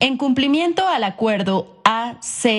En cumplimiento al acuerdo ACQID-INE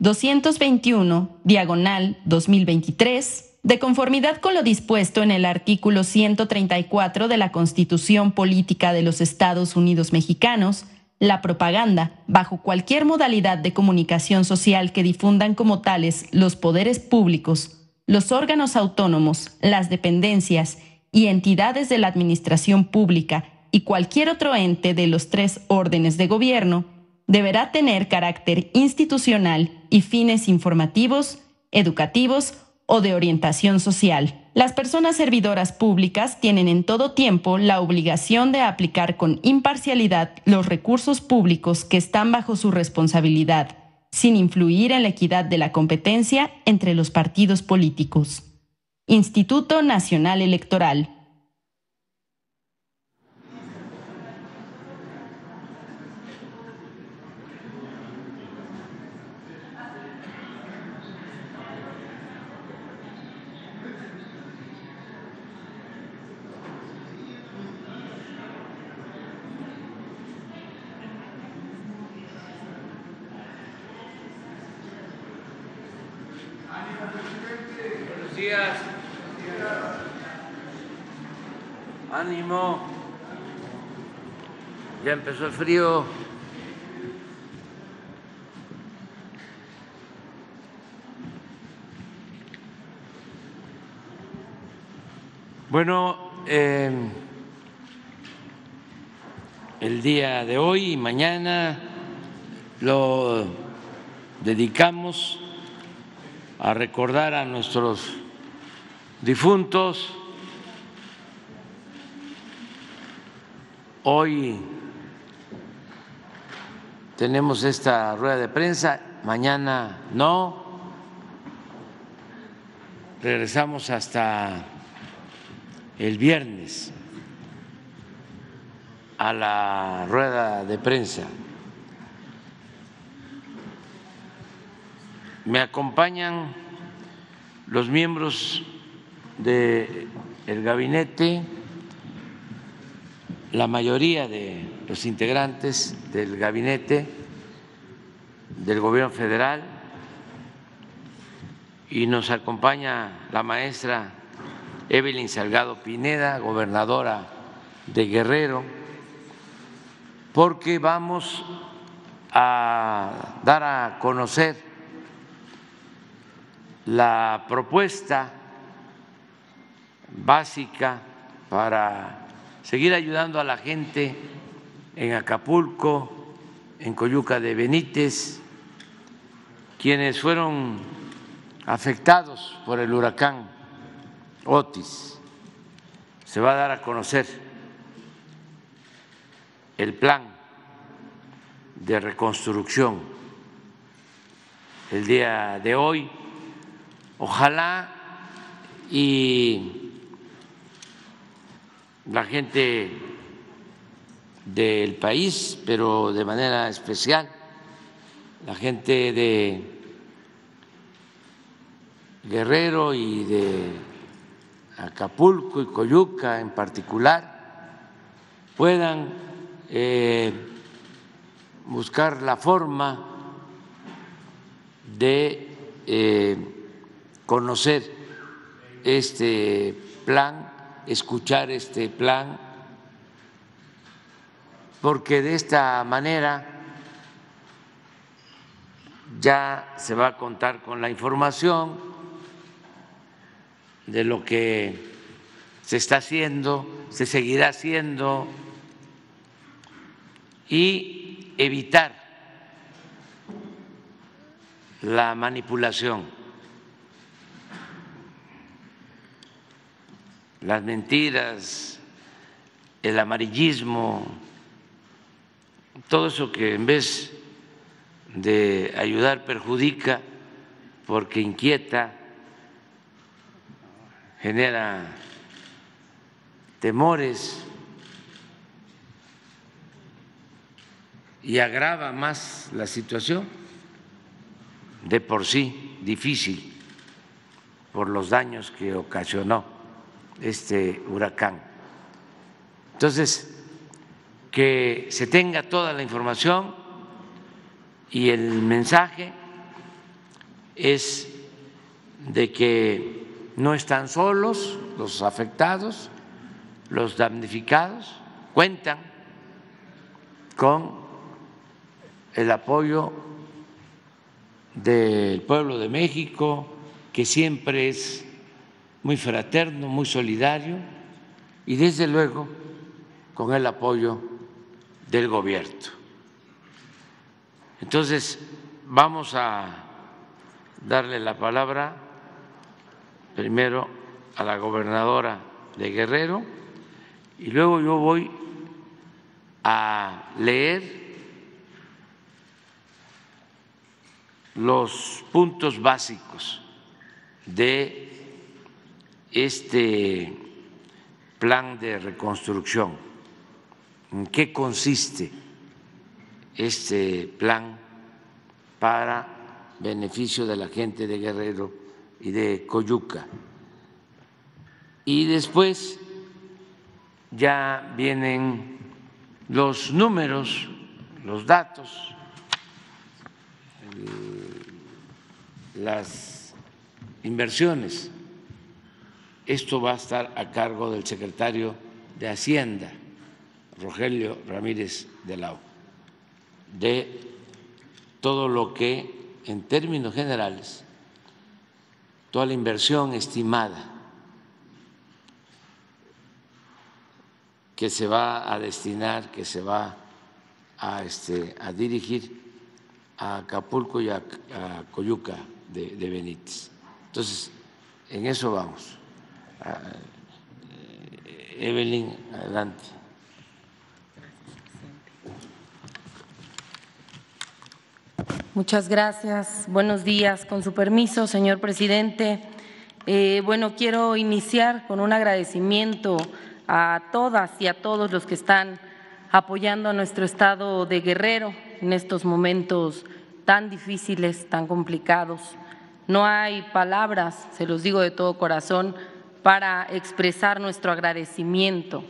221, diagonal 2023, de conformidad con lo dispuesto en el artículo 134 de la Constitución Política de los Estados Unidos Mexicanos, la propaganda, bajo cualquier modalidad de comunicación social que difundan como tales los poderes públicos, los órganos autónomos, las dependencias y entidades de la administración pública y cualquier otro ente de los tres órdenes de gobierno, deberá tener carácter institucional y fines informativos, educativos o de orientación social. Las personas servidoras públicas tienen en todo tiempo la obligación de aplicar con imparcialidad los recursos públicos que están bajo su responsabilidad, sin influir en la equidad de la competencia entre los partidos políticos. Instituto Nacional Electoral Ánimo. Ya empezó el frío. Bueno, eh, el día de hoy y mañana lo dedicamos a recordar a nuestros difuntos. Hoy tenemos esta rueda de prensa, mañana no. Regresamos hasta el viernes a la rueda de prensa. Me acompañan los miembros del gabinete, la mayoría de los integrantes del gabinete del gobierno federal y nos acompaña la maestra Evelyn Salgado Pineda, gobernadora de Guerrero, porque vamos a dar a conocer la propuesta básica para seguir ayudando a la gente en Acapulco, en Coyuca de Benítez, quienes fueron afectados por el huracán Otis. Se va a dar a conocer el plan de reconstrucción el día de hoy. Ojalá y la gente del país, pero de manera especial la gente de Guerrero y de Acapulco y Coyuca en particular, puedan eh, buscar la forma de eh, conocer este plan escuchar este plan, porque de esta manera ya se va a contar con la información de lo que se está haciendo, se seguirá haciendo y evitar la manipulación. Las mentiras, el amarillismo, todo eso que en vez de ayudar perjudica porque inquieta, genera temores y agrava más la situación de por sí difícil por los daños que ocasionó este huracán. Entonces, que se tenga toda la información y el mensaje es de que no están solos los afectados, los damnificados, cuentan con el apoyo del pueblo de México, que siempre es muy fraterno, muy solidario, y desde luego con el apoyo del gobierno. Entonces, vamos a darle la palabra primero a la gobernadora de Guerrero y luego yo voy a leer los puntos básicos de este plan de reconstrucción, en qué consiste este plan para beneficio de la gente de Guerrero y de Coyuca. Y después ya vienen los números, los datos, las inversiones. Esto va a estar a cargo del secretario de Hacienda, Rogelio Ramírez de Lau, de todo lo que en términos generales, toda la inversión estimada que se va a destinar, que se va a, este, a dirigir a Acapulco y a, Coyuca de, de, Benítez. Entonces, en eso vamos. Ah, Evelyn, adelante. Muchas gracias. Buenos días. Con su permiso, señor presidente. Eh, bueno, quiero iniciar con un agradecimiento a todas y a todos los que están apoyando a nuestro Estado de Guerrero en estos momentos tan difíciles, tan complicados. No hay palabras, se los digo de todo corazón, para expresar nuestro agradecimiento,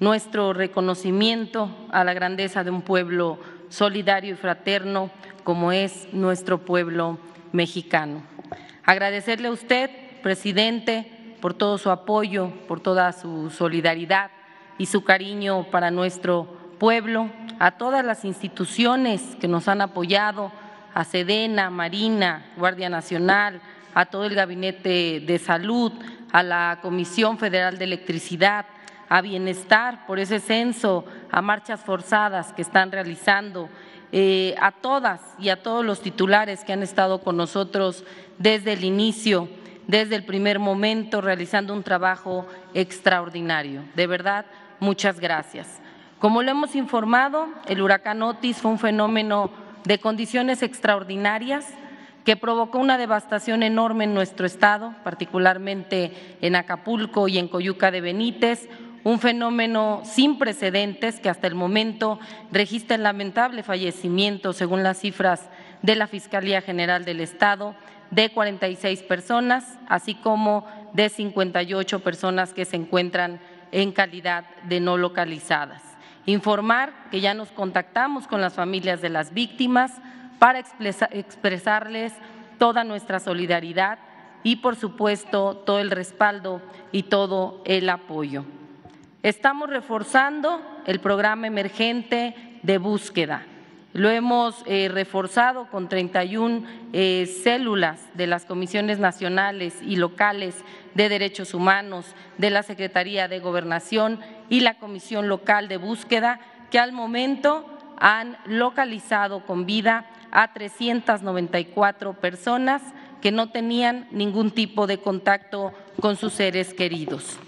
nuestro reconocimiento a la grandeza de un pueblo solidario y fraterno como es nuestro pueblo mexicano. Agradecerle a usted, presidente, por todo su apoyo, por toda su solidaridad y su cariño para nuestro pueblo, a todas las instituciones que nos han apoyado, a Sedena, Marina, Guardia Nacional, a todo el Gabinete de Salud, a la Comisión Federal de Electricidad, a Bienestar por ese censo, a marchas forzadas que están realizando, eh, a todas y a todos los titulares que han estado con nosotros desde el inicio, desde el primer momento, realizando un trabajo extraordinario. De verdad, muchas gracias. Como lo hemos informado, el huracán Otis fue un fenómeno de condiciones extraordinarias que provocó una devastación enorme en nuestro estado, particularmente en Acapulco y en Coyuca de Benítez, un fenómeno sin precedentes que hasta el momento registra el lamentable fallecimiento, según las cifras de la Fiscalía General del Estado, de 46 personas, así como de 58 personas que se encuentran en calidad de no localizadas. Informar que ya nos contactamos con las familias de las víctimas para expresarles toda nuestra solidaridad y, por supuesto, todo el respaldo y todo el apoyo. Estamos reforzando el programa emergente de búsqueda. Lo hemos eh, reforzado con 31 eh, células de las comisiones nacionales y locales de derechos humanos, de la Secretaría de Gobernación y la Comisión Local de Búsqueda, que al momento han localizado con vida a 394 personas que no tenían ningún tipo de contacto con sus seres queridos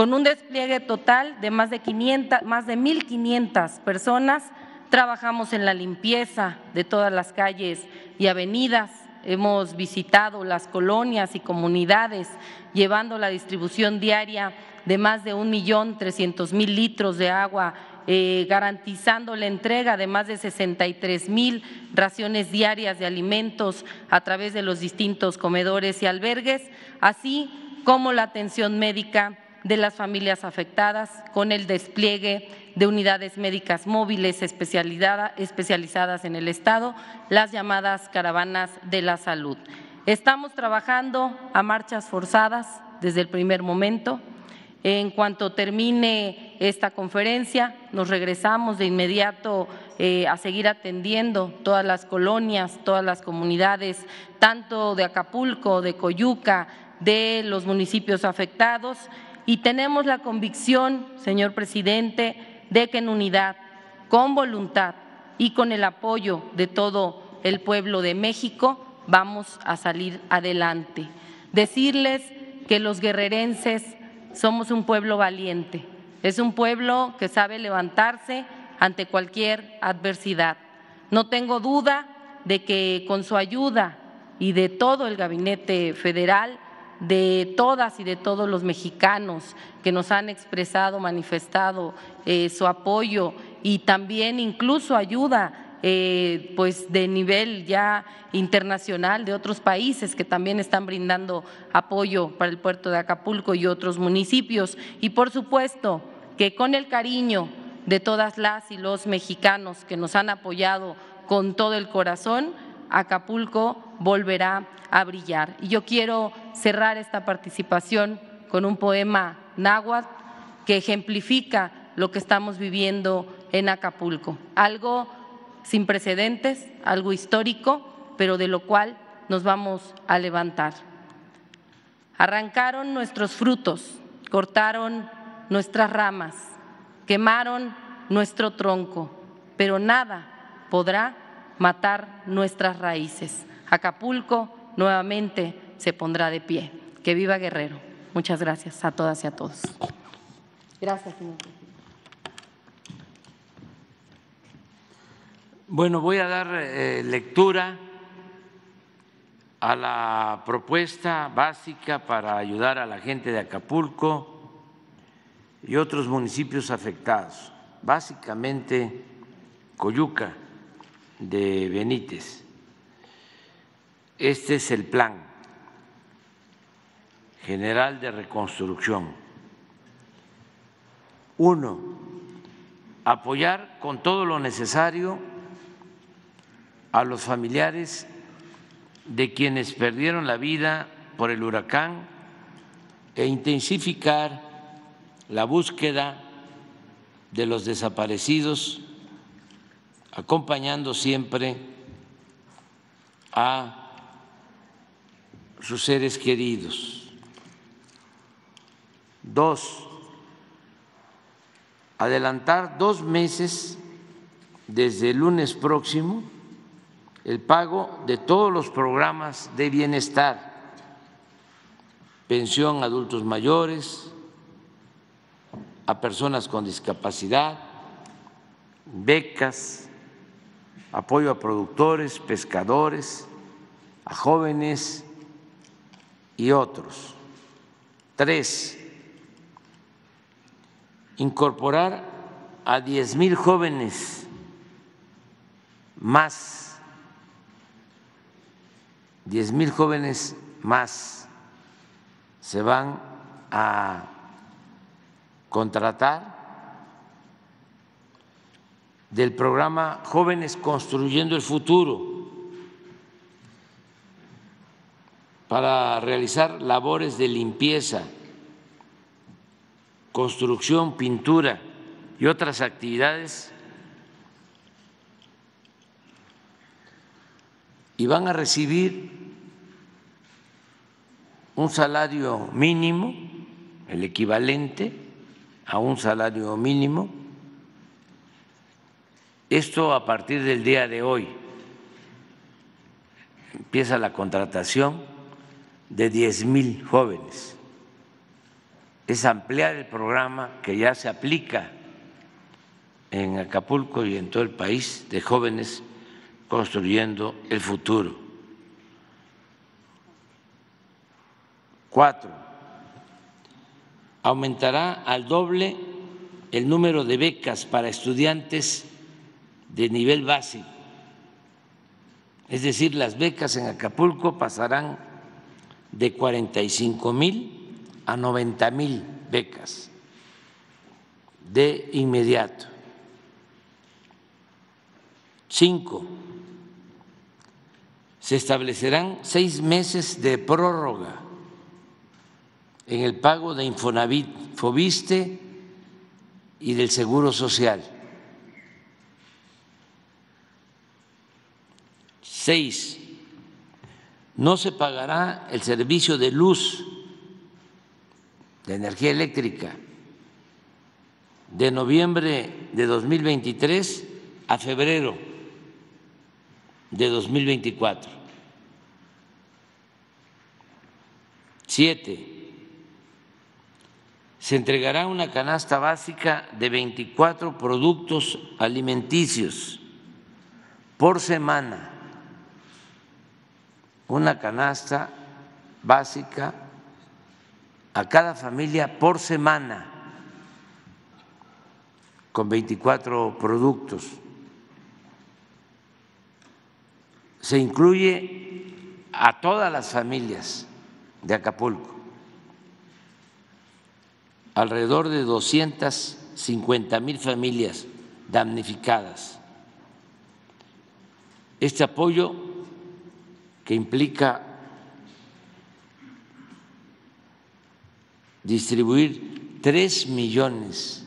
con un despliegue total de más de 500, más de 1.500 personas. Trabajamos en la limpieza de todas las calles y avenidas. Hemos visitado las colonias y comunidades, llevando la distribución diaria de más de un millón trescientos mil litros de agua, eh, garantizando la entrega de más de 63 mil raciones diarias de alimentos a través de los distintos comedores y albergues, así como la atención médica de las familias afectadas con el despliegue de unidades médicas móviles especializadas en el Estado, las llamadas caravanas de la salud. Estamos trabajando a marchas forzadas desde el primer momento. En cuanto termine esta conferencia, nos regresamos de inmediato eh, a seguir atendiendo todas las colonias, todas las comunidades, tanto de Acapulco, de Coyuca, de los municipios afectados y tenemos la convicción, señor presidente, de que en unidad, con voluntad y con el apoyo de todo el pueblo de México vamos a salir adelante. Decirles que los guerrerenses somos un pueblo valiente, es un pueblo que sabe levantarse ante cualquier adversidad. No tengo duda de que con su ayuda y de todo el gabinete federal de todas y de todos los mexicanos que nos han expresado, manifestado eh, su apoyo y también incluso ayuda eh, pues de nivel ya internacional de otros países que también están brindando apoyo para el puerto de Acapulco y otros municipios. Y por supuesto que con el cariño de todas las y los mexicanos que nos han apoyado con todo el corazón, Acapulco volverá a brillar. Y yo quiero cerrar esta participación con un poema náhuatl que ejemplifica lo que estamos viviendo en Acapulco, algo sin precedentes, algo histórico, pero de lo cual nos vamos a levantar. Arrancaron nuestros frutos, cortaron nuestras ramas, quemaron nuestro tronco, pero nada podrá matar nuestras raíces. Acapulco nuevamente se pondrá de pie. Que viva Guerrero. Muchas gracias a todas y a todos. Gracias, señor. Bueno, voy a dar eh, lectura a la propuesta básica para ayudar a la gente de Acapulco y otros municipios afectados, básicamente Coyuca de Benítez. Este es el plan general de reconstrucción. Uno, apoyar con todo lo necesario a los familiares de quienes perdieron la vida por el huracán e intensificar la búsqueda de los desaparecidos, acompañando siempre a sus seres queridos. Dos, adelantar dos meses desde el lunes próximo el pago de todos los programas de bienestar, pensión a adultos mayores, a personas con discapacidad, becas, apoyo a productores, pescadores, a jóvenes y otros. Tres, incorporar a diez mil jóvenes más 10 mil jóvenes más se van a contratar del programa Jóvenes Construyendo el Futuro para realizar labores de limpieza, construcción, pintura y otras actividades. Y van a recibir un salario mínimo, el equivalente a un salario mínimo, esto a partir del día de hoy. Empieza la contratación de 10 mil jóvenes. Es ampliar el programa que ya se aplica en Acapulco y en todo el país de jóvenes construyendo el futuro. Cuatro, aumentará al doble el número de becas para estudiantes de nivel básico. Es decir, las becas en Acapulco pasarán de 45 mil a 90 mil becas de inmediato. Cinco, se establecerán seis meses de prórroga en el pago de Infonavit, Fobiste y del Seguro Social. Seis, no se pagará el servicio de luz, de energía eléctrica, de noviembre de 2023 a febrero de 2024. Siete, se entregará una canasta básica de 24 productos alimenticios por semana, una canasta básica a cada familia por semana con 24 productos. Se incluye a todas las familias de Acapulco alrededor de 250 mil familias damnificadas. Este apoyo que implica distribuir tres millones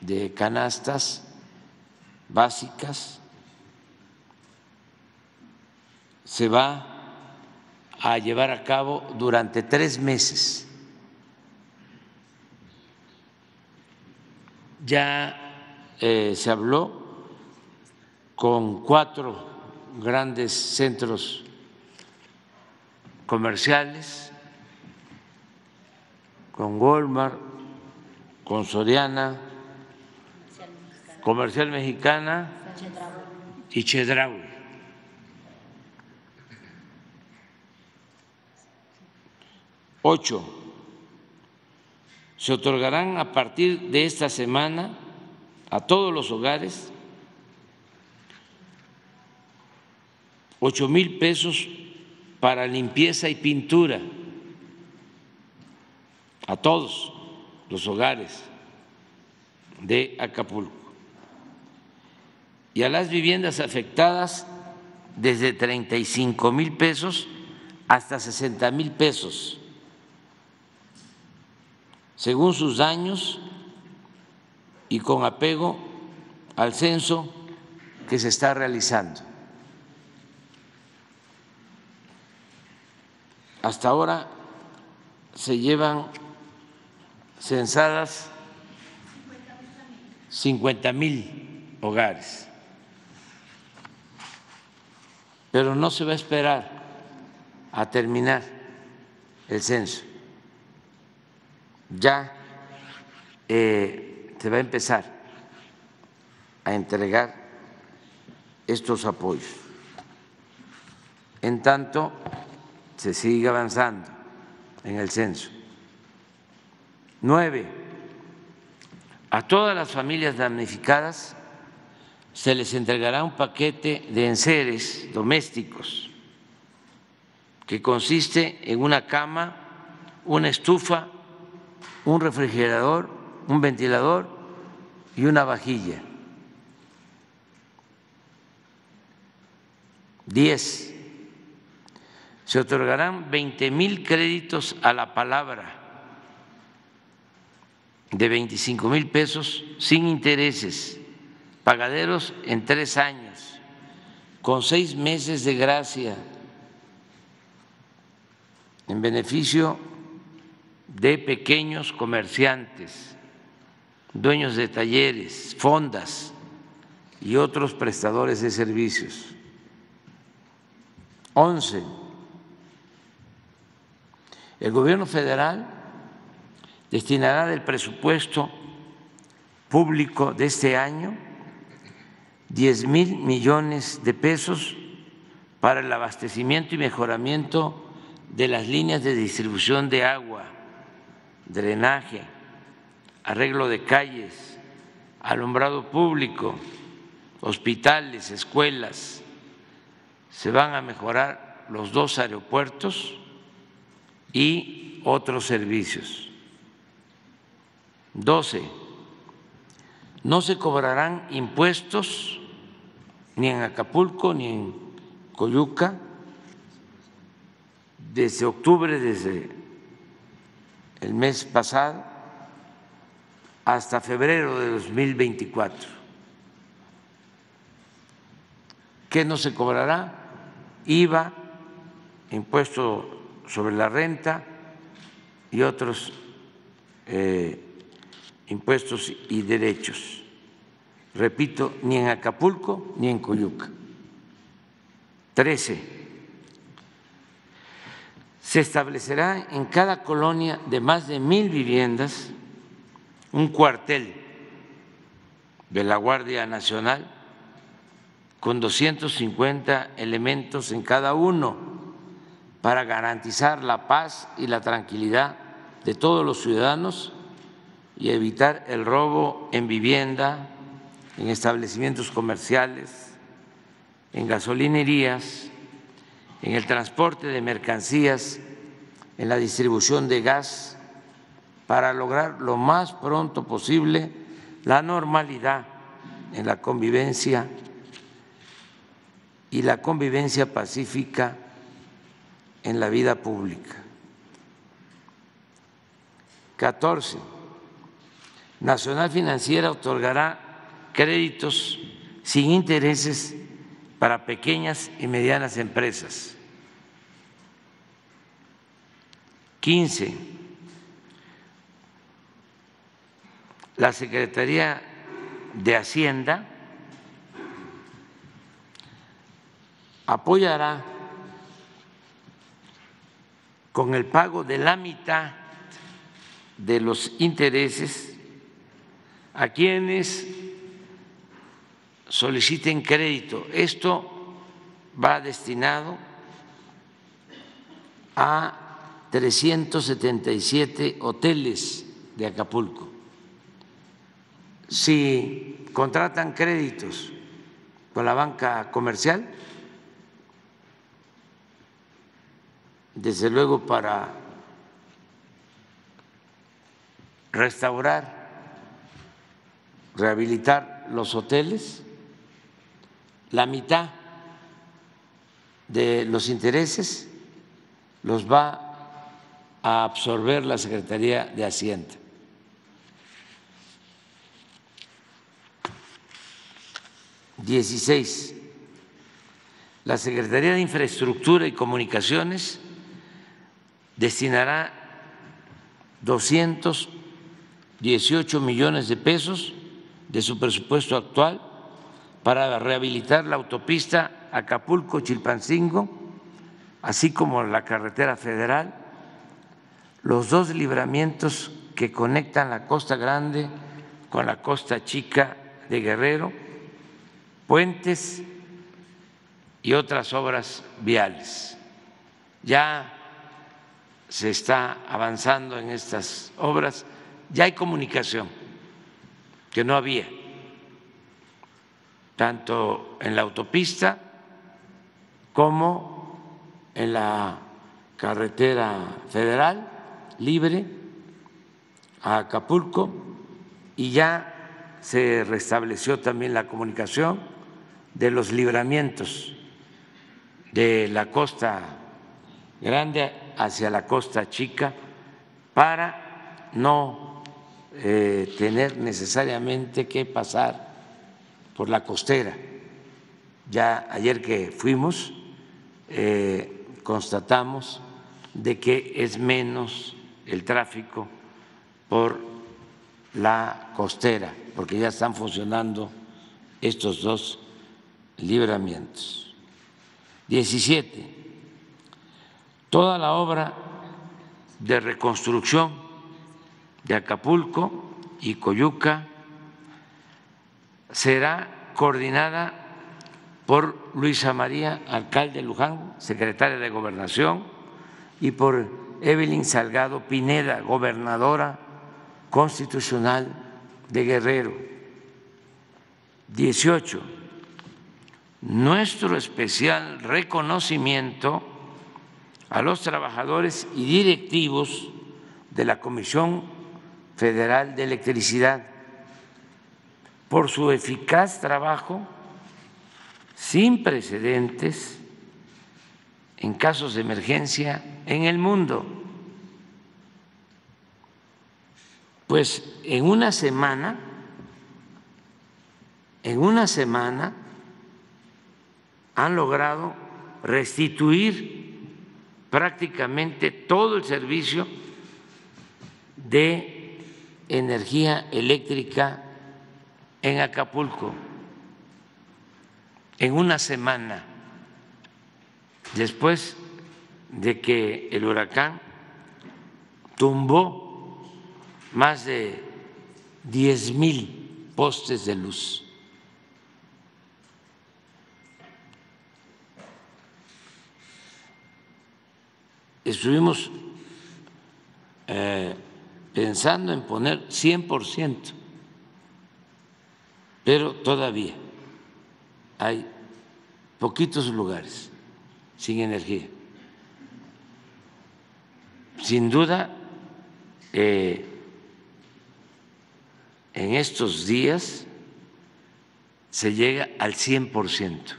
de canastas básicas se va a llevar a cabo durante tres meses ya eh, se habló con cuatro grandes centros comerciales, con Walmart, con Soriana, Comercial Mexicana y Chedraui. Ocho se otorgarán a partir de esta semana a todos los hogares ocho mil pesos para limpieza y pintura a todos los hogares de Acapulco. Y a las viviendas afectadas desde 35 mil pesos hasta 60 mil pesos según sus daños y con apego al censo que se está realizando. Hasta ahora se llevan censadas 50 mil hogares, pero no se va a esperar a terminar el censo ya eh, se va a empezar a entregar estos apoyos. En tanto, se sigue avanzando en el censo. Nueve, a todas las familias damnificadas se les entregará un paquete de enseres domésticos que consiste en una cama, una estufa, un refrigerador, un ventilador y una vajilla. Diez, se otorgarán 20 mil créditos a la palabra de 25 mil pesos sin intereses, pagaderos en tres años, con seis meses de gracia, en beneficio de pequeños comerciantes, dueños de talleres, fondas y otros prestadores de servicios. Once, el gobierno federal destinará del presupuesto público de este año 10 mil millones de pesos para el abastecimiento y mejoramiento de las líneas de distribución de agua drenaje, arreglo de calles, alumbrado público, hospitales, escuelas. Se van a mejorar los dos aeropuertos y otros servicios. 12. No se cobrarán impuestos ni en Acapulco ni en Coyuca desde octubre, desde el mes pasado, hasta febrero de 2024. ¿Qué no se cobrará? IVA, impuesto sobre la renta y otros eh, impuestos y derechos. Repito, ni en Acapulco ni en Coyuca. Trece. Se establecerá en cada colonia de más de mil viviendas un cuartel de la Guardia Nacional con 250 elementos en cada uno para garantizar la paz y la tranquilidad de todos los ciudadanos y evitar el robo en vivienda, en establecimientos comerciales, en gasolinerías, en el transporte de mercancías, en la distribución de gas, para lograr lo más pronto posible la normalidad en la convivencia y la convivencia pacífica en la vida pública. 14. Nacional Financiera otorgará créditos sin intereses para pequeñas y medianas empresas. 15. La Secretaría de Hacienda apoyará con el pago de la mitad de los intereses a quienes soliciten crédito. Esto va destinado a 377 hoteles de Acapulco. Si contratan créditos con la banca comercial, desde luego para restaurar, rehabilitar los hoteles, la mitad de los intereses los va a absorber la Secretaría de Hacienda. Dieciséis. La Secretaría de Infraestructura y Comunicaciones destinará 218 millones de pesos de su presupuesto actual para rehabilitar la autopista Acapulco-Chilpancingo, así como la carretera federal, los dos libramientos que conectan la Costa Grande con la Costa Chica de Guerrero, puentes y otras obras viales. Ya se está avanzando en estas obras, ya hay comunicación que no había, tanto en la autopista como en la carretera federal libre a Acapulco y ya se restableció también la comunicación de los libramientos de la costa grande hacia la costa chica para no eh, tener necesariamente que pasar por la costera. Ya ayer que fuimos eh, constatamos de que es menos el tráfico por la costera, porque ya están funcionando estos dos libramientos. 17 Toda la obra de reconstrucción de Acapulco y Coyuca será coordinada por Luisa María, alcalde Luján, secretaria de Gobernación, y por Evelyn Salgado Pineda, gobernadora constitucional de Guerrero. 18. Nuestro especial reconocimiento a los trabajadores y directivos de la Comisión Federal de Electricidad por su eficaz trabajo sin precedentes en casos de emergencia en el mundo. Pues en una semana, en una semana han logrado restituir prácticamente todo el servicio de energía eléctrica en Acapulco en una semana después de que el huracán tumbó más de diez mil postes de luz. Estuvimos eh, pensando en poner 100 por ciento pero todavía hay poquitos lugares sin energía. Sin duda, eh, en estos días se llega al 100%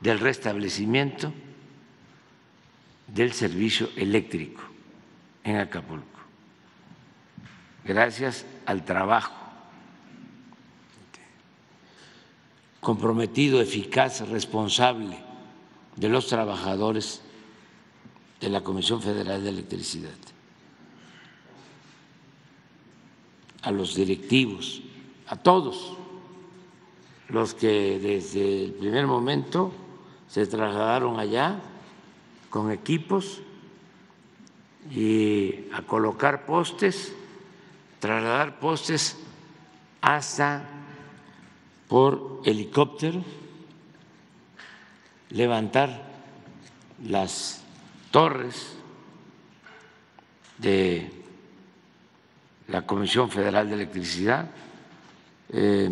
del restablecimiento del servicio eléctrico en Acapulco, gracias al trabajo comprometido, eficaz, responsable de los trabajadores de la Comisión Federal de Electricidad, a los directivos, a todos los que desde el primer momento se trasladaron allá con equipos y a colocar postes, trasladar postes hasta por helicóptero, levantar las torres de la Comisión Federal de Electricidad, eh,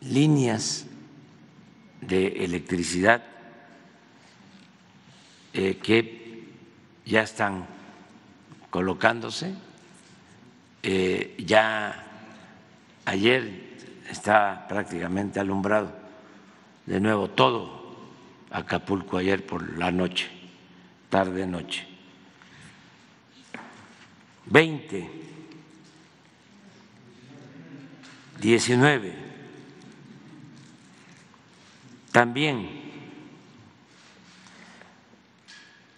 líneas de electricidad eh, que ya están colocándose, eh, ya Ayer está prácticamente alumbrado de nuevo todo Acapulco ayer por la noche, tarde noche. 20, 19. También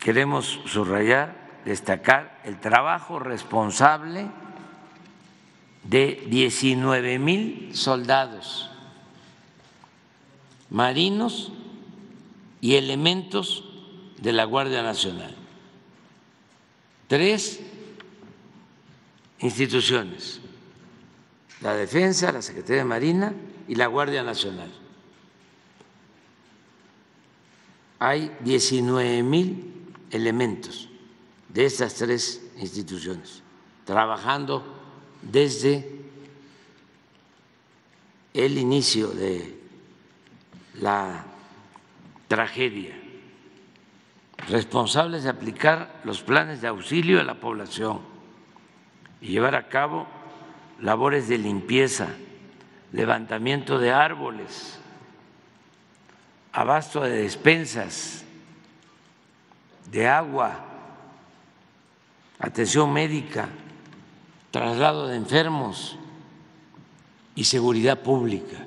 queremos subrayar, destacar el trabajo responsable de 19 mil soldados marinos y elementos de la Guardia Nacional. Tres instituciones, la Defensa, la Secretaría de Marina y la Guardia Nacional. Hay 19 mil elementos de estas tres instituciones trabajando desde el inicio de la tragedia, responsables de aplicar los planes de auxilio a la población y llevar a cabo labores de limpieza, levantamiento de árboles, abasto de despensas, de agua, atención médica, traslado de enfermos y seguridad pública.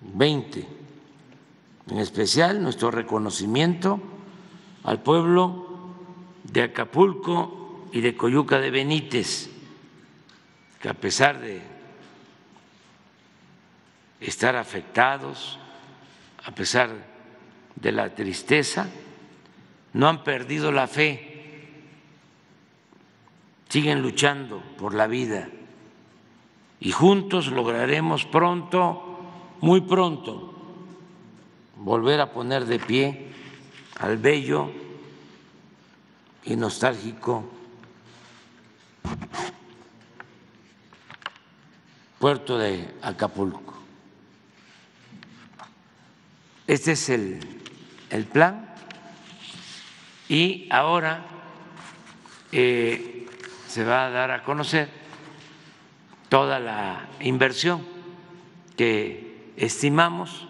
20. En especial nuestro reconocimiento al pueblo de Acapulco y de Coyuca de Benítez, que a pesar de estar afectados, a pesar de la tristeza, no han perdido la fe siguen luchando por la vida y juntos lograremos pronto, muy pronto, volver a poner de pie al bello y nostálgico puerto de Acapulco. Este es el, el plan Y ahora eh, se va a dar a conocer toda la inversión que estimamos.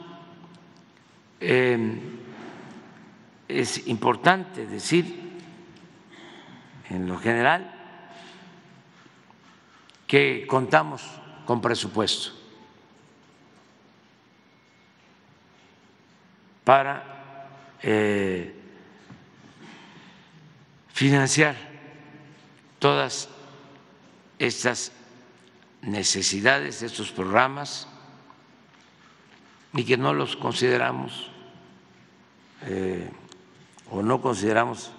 Eh, es importante decir, en lo general, que contamos con presupuesto para eh, financiar todas estas necesidades, estos programas, y que no los consideramos eh, o no consideramos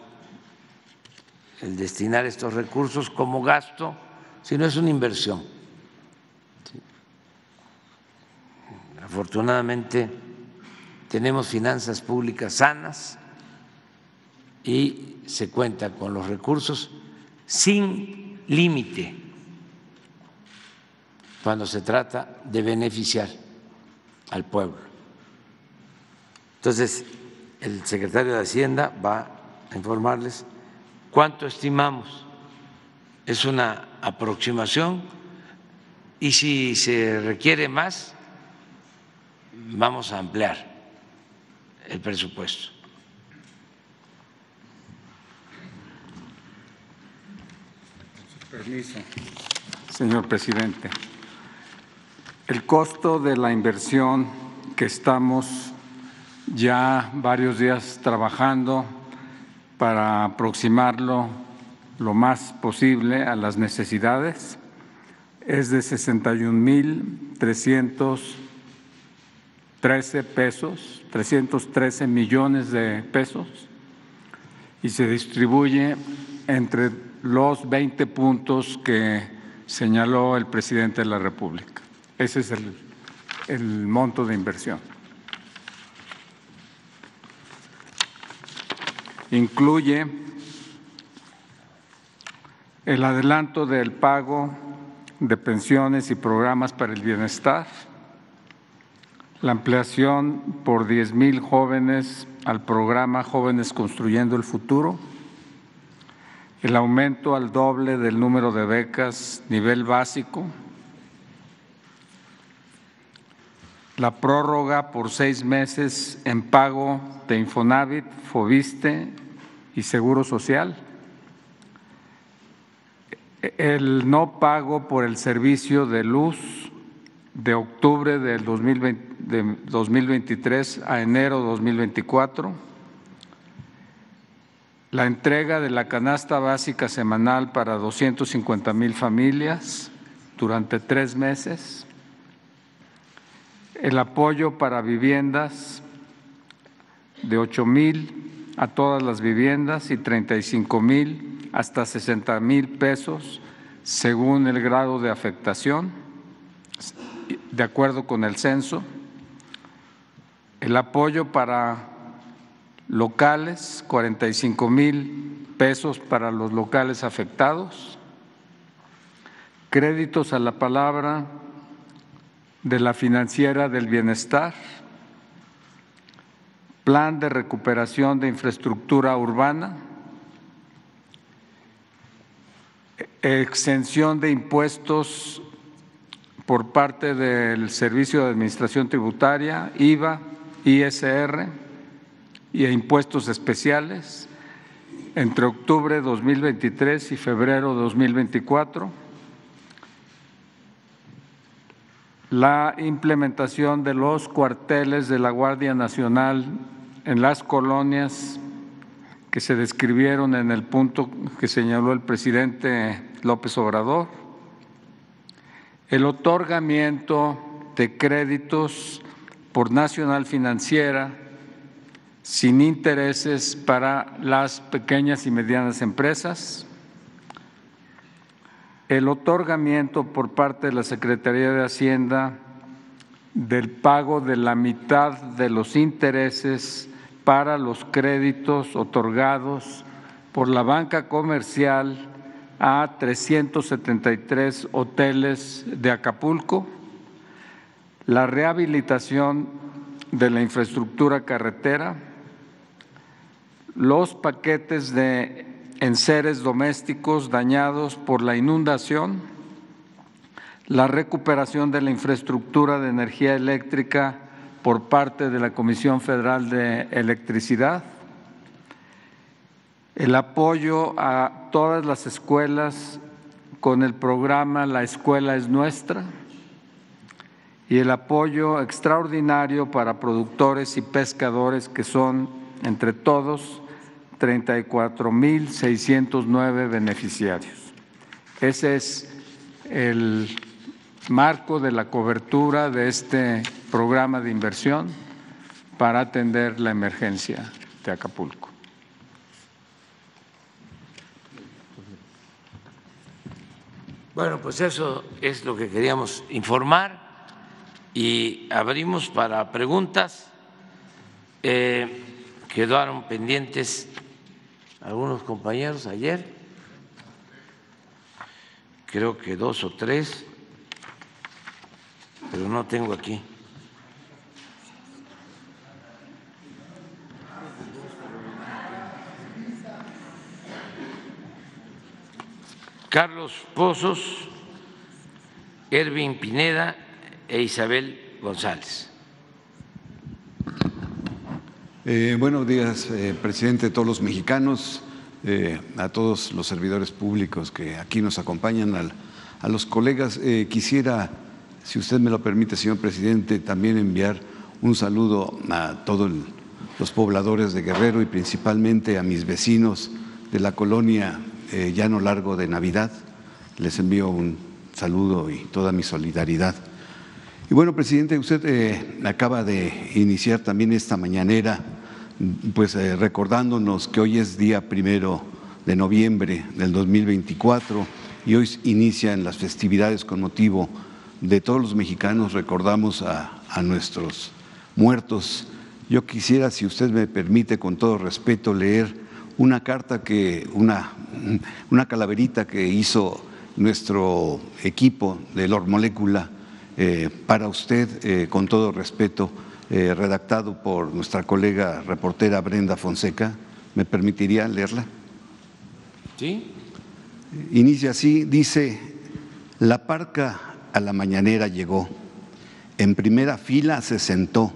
el destinar estos recursos como gasto, sino es una inversión. Afortunadamente tenemos finanzas públicas sanas y se cuenta con los recursos sin límite cuando se trata de beneficiar al pueblo. Entonces, el secretario de Hacienda va a informarles cuánto estimamos. Es una aproximación y si se requiere más, vamos a ampliar el presupuesto. Permiso. Señor presidente, el costo de la inversión que estamos ya varios días trabajando para aproximarlo lo más posible a las necesidades es de 61.313 pesos, 313 millones de pesos y se distribuye entre los 20 puntos que señaló el presidente de la República. Ese es el, el monto de inversión. Incluye el adelanto del pago de pensiones y programas para el bienestar, la ampliación por 10 mil jóvenes al programa Jóvenes Construyendo el Futuro, el aumento al doble del número de becas nivel básico, la prórroga por seis meses en pago de Infonavit, Fobiste y Seguro Social, el no pago por el servicio de luz de octubre del 2020, de 2023 a enero 2024, la entrega de la canasta básica semanal para 250 mil familias durante tres meses, el apoyo para viviendas de 8 mil a todas las viviendas y 35 mil hasta 60 mil pesos según el grado de afectación, de acuerdo con el censo, el apoyo para locales, 45 mil pesos para los locales afectados, créditos a la palabra de la financiera del bienestar, plan de recuperación de infraestructura urbana, exención de impuestos por parte del Servicio de Administración Tributaria, IVA, ISR y impuestos especiales entre octubre de 2023 y febrero de 2024 la implementación de los cuarteles de la Guardia Nacional en las colonias que se describieron en el punto que señaló el presidente López Obrador, el otorgamiento de créditos por Nacional Financiera sin intereses para las pequeñas y medianas empresas, el otorgamiento por parte de la Secretaría de Hacienda del pago de la mitad de los intereses para los créditos otorgados por la banca comercial a 373 hoteles de Acapulco, la rehabilitación de la infraestructura carretera, los paquetes de enseres domésticos dañados por la inundación, la recuperación de la infraestructura de energía eléctrica por parte de la Comisión Federal de Electricidad, el apoyo a todas las escuelas con el programa La Escuela es Nuestra y el apoyo extraordinario para productores y pescadores que son entre todos 34.609 beneficiarios. Ese es el marco de la cobertura de este programa de inversión para atender la emergencia de Acapulco. Bueno, pues eso es lo que queríamos informar y abrimos para preguntas. Eh, quedaron pendientes algunos compañeros ayer, creo que dos o tres, pero no tengo aquí. Carlos Pozos, Ervin Pineda e Isabel González. Eh, buenos días, eh, presidente de todos los mexicanos, eh, a todos los servidores públicos que aquí nos acompañan, a los colegas. quisiera, si usted me lo permite, señor presidente, también enviar un saludo a todos los pobladores de Guerrero y principalmente a mis vecinos de la colonia Llano Largo de Navidad. Les envío un saludo y toda mi solidaridad. Y bueno, presidente, usted acaba de iniciar también esta mañanera, pues eh, recordándonos que hoy es día primero de noviembre del 2024 y hoy inician las festividades con motivo de todos los mexicanos, recordamos a, nuestros muertos. Yo quisiera, si usted me permite, con todo respeto, leer una carta que, una, una calaverita que hizo nuestro equipo de Lord Molecula eh, para usted, eh, con todo respeto, eh, redactado por nuestra colega reportera Brenda Fonseca. ¿Me permitiría leerla? Sí. Inicia así, dice, la parca a la mañanera llegó, en primera fila se sentó,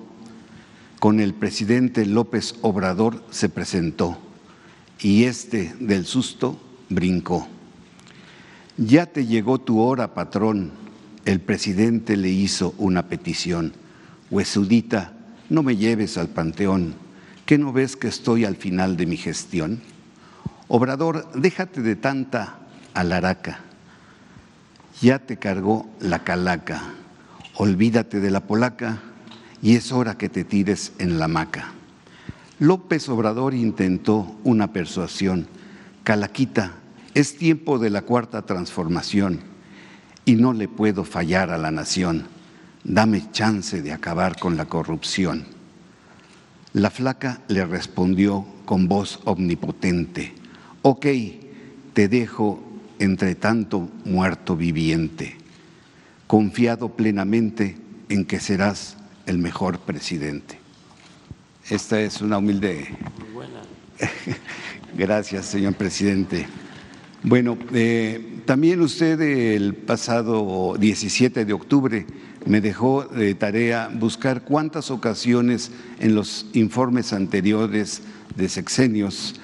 con el presidente López Obrador se presentó y este del susto brincó. Ya te llegó tu hora, patrón. El presidente le hizo una petición. Huesudita, no me lleves al panteón. ¿Qué no ves que estoy al final de mi gestión? Obrador, déjate de tanta alaraca. Ya te cargó la calaca. Olvídate de la polaca y es hora que te tires en la maca. López Obrador intentó una persuasión. Calaquita, es tiempo de la cuarta transformación y no le puedo fallar a la nación. Dame chance de acabar con la corrupción. La flaca le respondió con voz omnipotente, ok, te dejo entre tanto muerto viviente, confiado plenamente en que serás el mejor presidente. Esta es una humilde. Gracias, señor presidente. Bueno, eh, también usted el pasado 17 de octubre me dejó de tarea buscar cuántas ocasiones en los informes anteriores de sexenios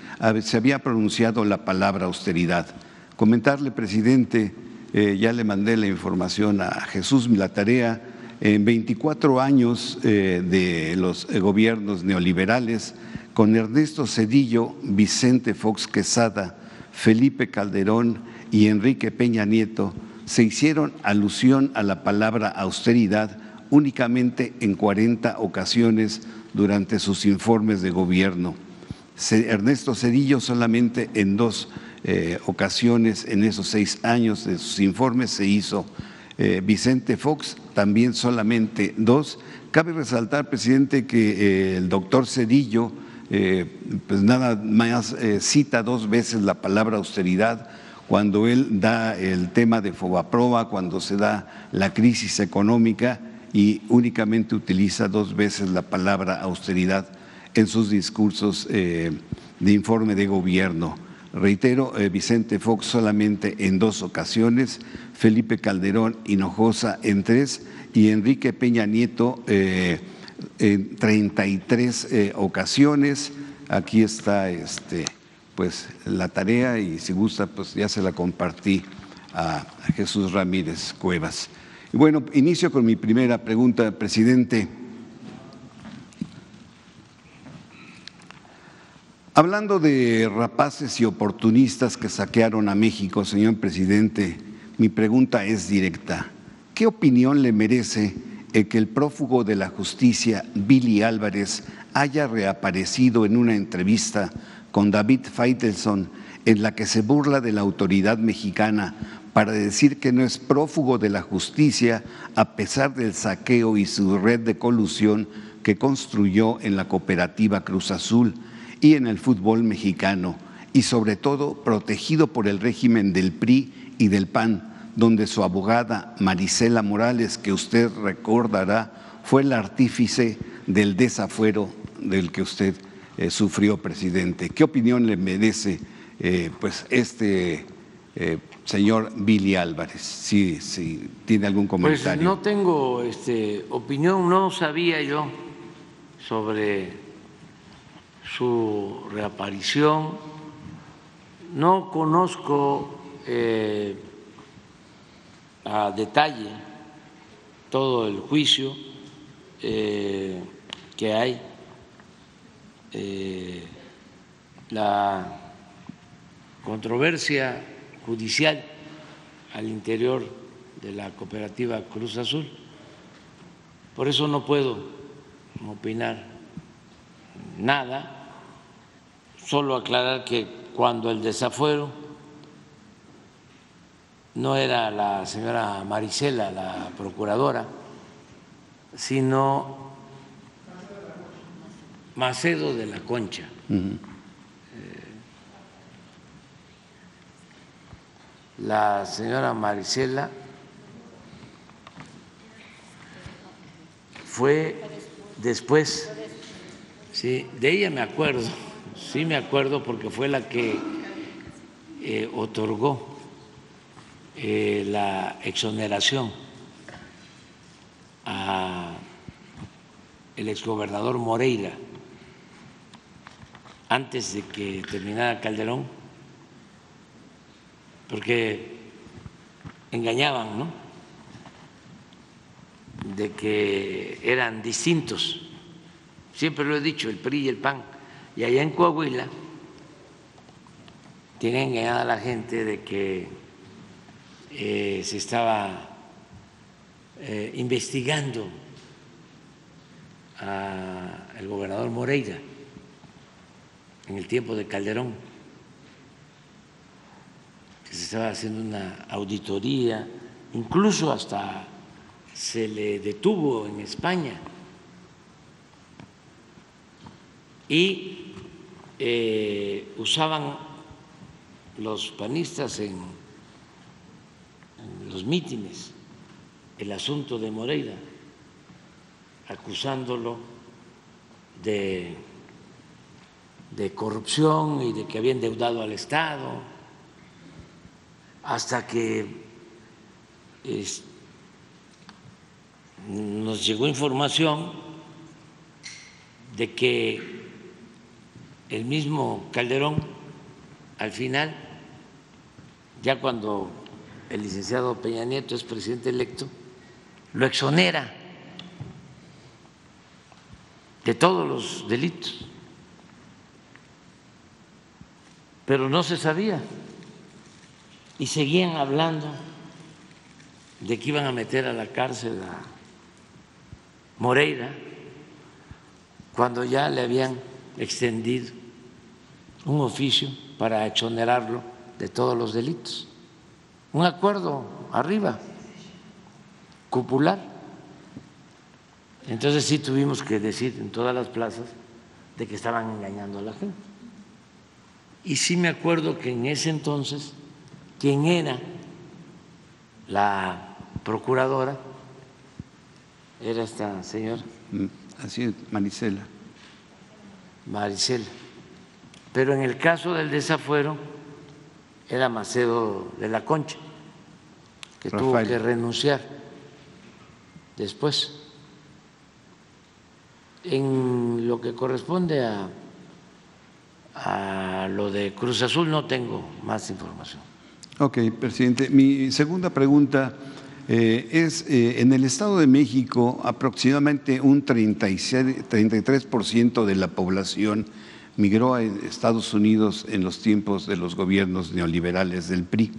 se había pronunciado la palabra austeridad. Comentarle, presidente, eh, ya le mandé la información a Jesús, la tarea en 24 años eh, de los eh, gobiernos neoliberales, con Ernesto Cedillo, Vicente Fox Quesada, Felipe Calderón y Enrique Peña Nieto, se hicieron alusión a la palabra austeridad únicamente en 40 ocasiones durante sus informes de gobierno. Ernesto Cedillo solamente en dos eh, ocasiones en esos seis años de sus informes se hizo eh, Vicente Fox, también solamente dos. Cabe resaltar, presidente, que eh, el doctor Cedillo, pues nada más cita dos veces la palabra austeridad cuando él da el tema de Fobaproa, cuando se da la crisis económica y únicamente utiliza dos veces la palabra austeridad en sus discursos de informe de gobierno. Reitero, eh, Vicente Fox solamente en dos ocasiones, Felipe Calderón Hinojosa en tres y Enrique Peña Nieto eh, en 33 eh, ocasiones. Aquí está este, pues, la tarea y si gusta, pues ya se la compartí a Jesús Ramírez Cuevas. Y bueno, inicio con mi primera pregunta, presidente. Hablando de rapaces y oportunistas que saquearon a México, señor presidente, mi pregunta es directa. ¿Qué opinión le merece el que el prófugo de la justicia, Billy Álvarez, haya reaparecido en una entrevista con David Feitelson en la que se burla de la autoridad mexicana para decir que no es prófugo de la justicia a pesar del saqueo y su red de colusión que construyó en la cooperativa Cruz Azul y en el fútbol mexicano, y sobre todo protegido por el régimen del PRI y del PAN, donde su abogada Marisela Morales, que usted recordará, fue el artífice del desafuero del que usted eh, sufrió, presidente. ¿Qué opinión le merece eh, pues este eh, señor Billy Álvarez? Si, si tiene algún Pues comentario. no tengo este, opinión, no sabía yo sobre su reaparición, no conozco a detalle todo el juicio que hay, eh, la controversia judicial al interior de la cooperativa Cruz Azul. Por eso no puedo opinar nada, solo aclarar que cuando el desafuero no era la señora Marisela, la procuradora, sino Macedo de la Concha. Ujú. la señora Marisela fue después, sí, de ella me acuerdo, sí me acuerdo porque fue la que eh, otorgó eh, la exoneración a el exgobernador Moreira antes de que terminara Calderón porque engañaban, ¿no? De que eran distintos. Siempre lo he dicho, el PRI y el PAN. Y allá en Coahuila tienen engañada la gente de que eh, se estaba eh, investigando al gobernador Moreira en el tiempo de Calderón que se estaba haciendo una auditoría, incluso hasta se le detuvo en España. Y eh, usaban los panistas en, en los mítines el asunto de Moreira, acusándolo de, de corrupción y de que había endeudado al Estado hasta que nos llegó información de que el mismo Calderón, al final, ya cuando el licenciado Peña Nieto es presidente electo, lo exonera de todos los delitos, pero no se sabía y seguían hablando de que iban a meter a la cárcel a Moreira cuando ya le habían extendido un oficio para exonerarlo de todos los delitos. Un acuerdo arriba, cupular. Entonces sí tuvimos que decir en todas las plazas de que estaban engañando a la gente. Y sí me acuerdo que en ese entonces quién era la procuradora, era esta señora Mm, Así es, Marisela. Maricela. Pero en el caso del desafuero era Macedo de la Concha, que tuvo que renunciar después. En lo que corresponde a, a lo de Cruz Azul no tengo más información. Ok, presidente. Mi segunda pregunta eh, es, eh, en el Estado de México aproximadamente un 36, 33% de la población migró a Estados Unidos en los tiempos de los gobiernos neoliberales del PRI.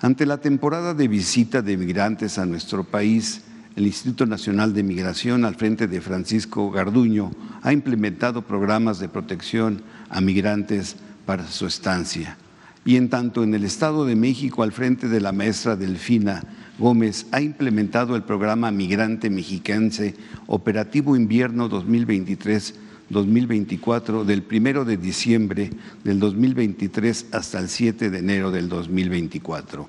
Ante la temporada de visita de migrantes a nuestro país, el Instituto Nacional de Migración, al frente de Francisco Garduño, ha implementado programas de protección a migrantes para su estancia. Y en tanto en el Estado de México, al frente de la maestra Delfina Gómez ha implementado el programa Migrante Mexiquense Operativo Invierno 2023-2024 del 1 de diciembre del 2023 hasta el 7 de enero del 2024.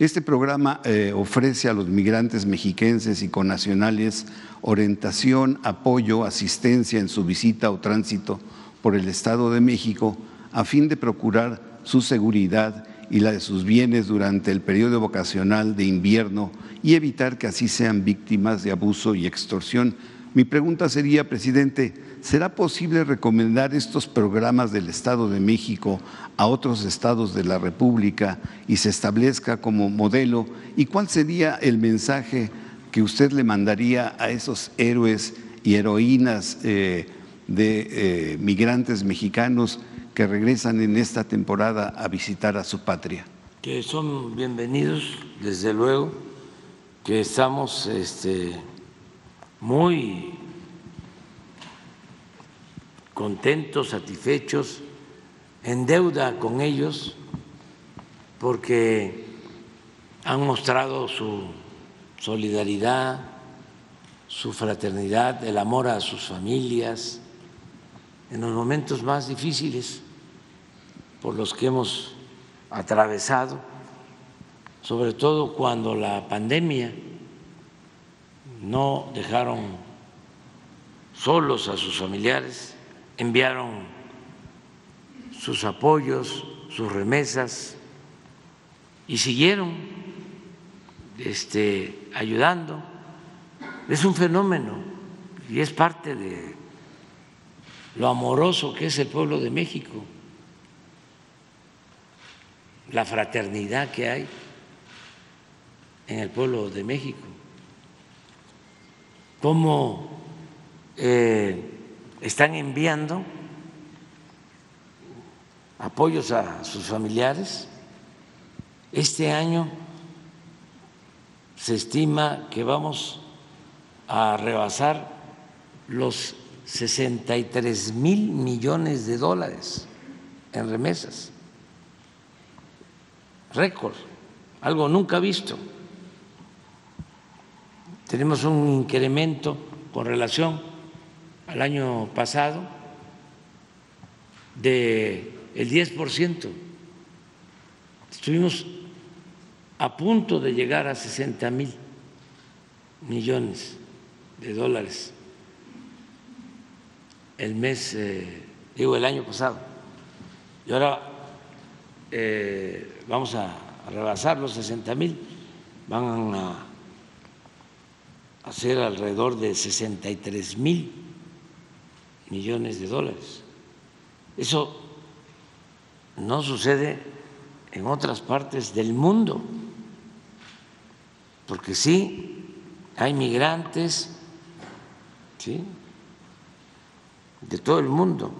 Este programa eh, ofrece a los migrantes mexiquenses y connacionales orientación, apoyo, asistencia en su visita o tránsito por el Estado de México a fin de procurar su seguridad y la de sus bienes durante el periodo vocacional de invierno y evitar que así sean víctimas de abuso y extorsión. Mi pregunta sería, presidente, ¿será posible recomendar estos programas del Estado de México a otros estados de la República y se establezca como modelo? ¿Y cuál sería el mensaje que usted le mandaría a esos héroes y heroínas eh, de eh, migrantes mexicanos que regresan en esta temporada a visitar a su patria? Que son bienvenidos, desde luego, que estamos este, muy contentos, satisfechos, en deuda con ellos, porque han mostrado su solidaridad, su fraternidad, el amor a sus familias en los momentos más difíciles por los que hemos atravesado, sobre todo cuando la pandemia no dejaron solos a sus familiares, enviaron sus apoyos, sus remesas y siguieron este, ayudando. Es un fenómeno y es parte de lo amoroso que es el pueblo de México la fraternidad que hay en el pueblo de México, cómo eh, están enviando apoyos a sus familiares. Este año se estima que vamos a rebasar los 63 mil millones de dólares en remesas récord, algo nunca visto. Tenemos un incremento con relación al año pasado de el 10%. Estuvimos a punto de llegar a 60 mil millones de dólares el mes, eh, digo, el año pasado. Y ahora eh, vamos a, rebasar los 60 mil, van a hacer alrededor de 63 mil millones de dólares. Eso no sucede en otras partes del mundo, porque sí, hay migrantes ¿sí? De todo el mundo,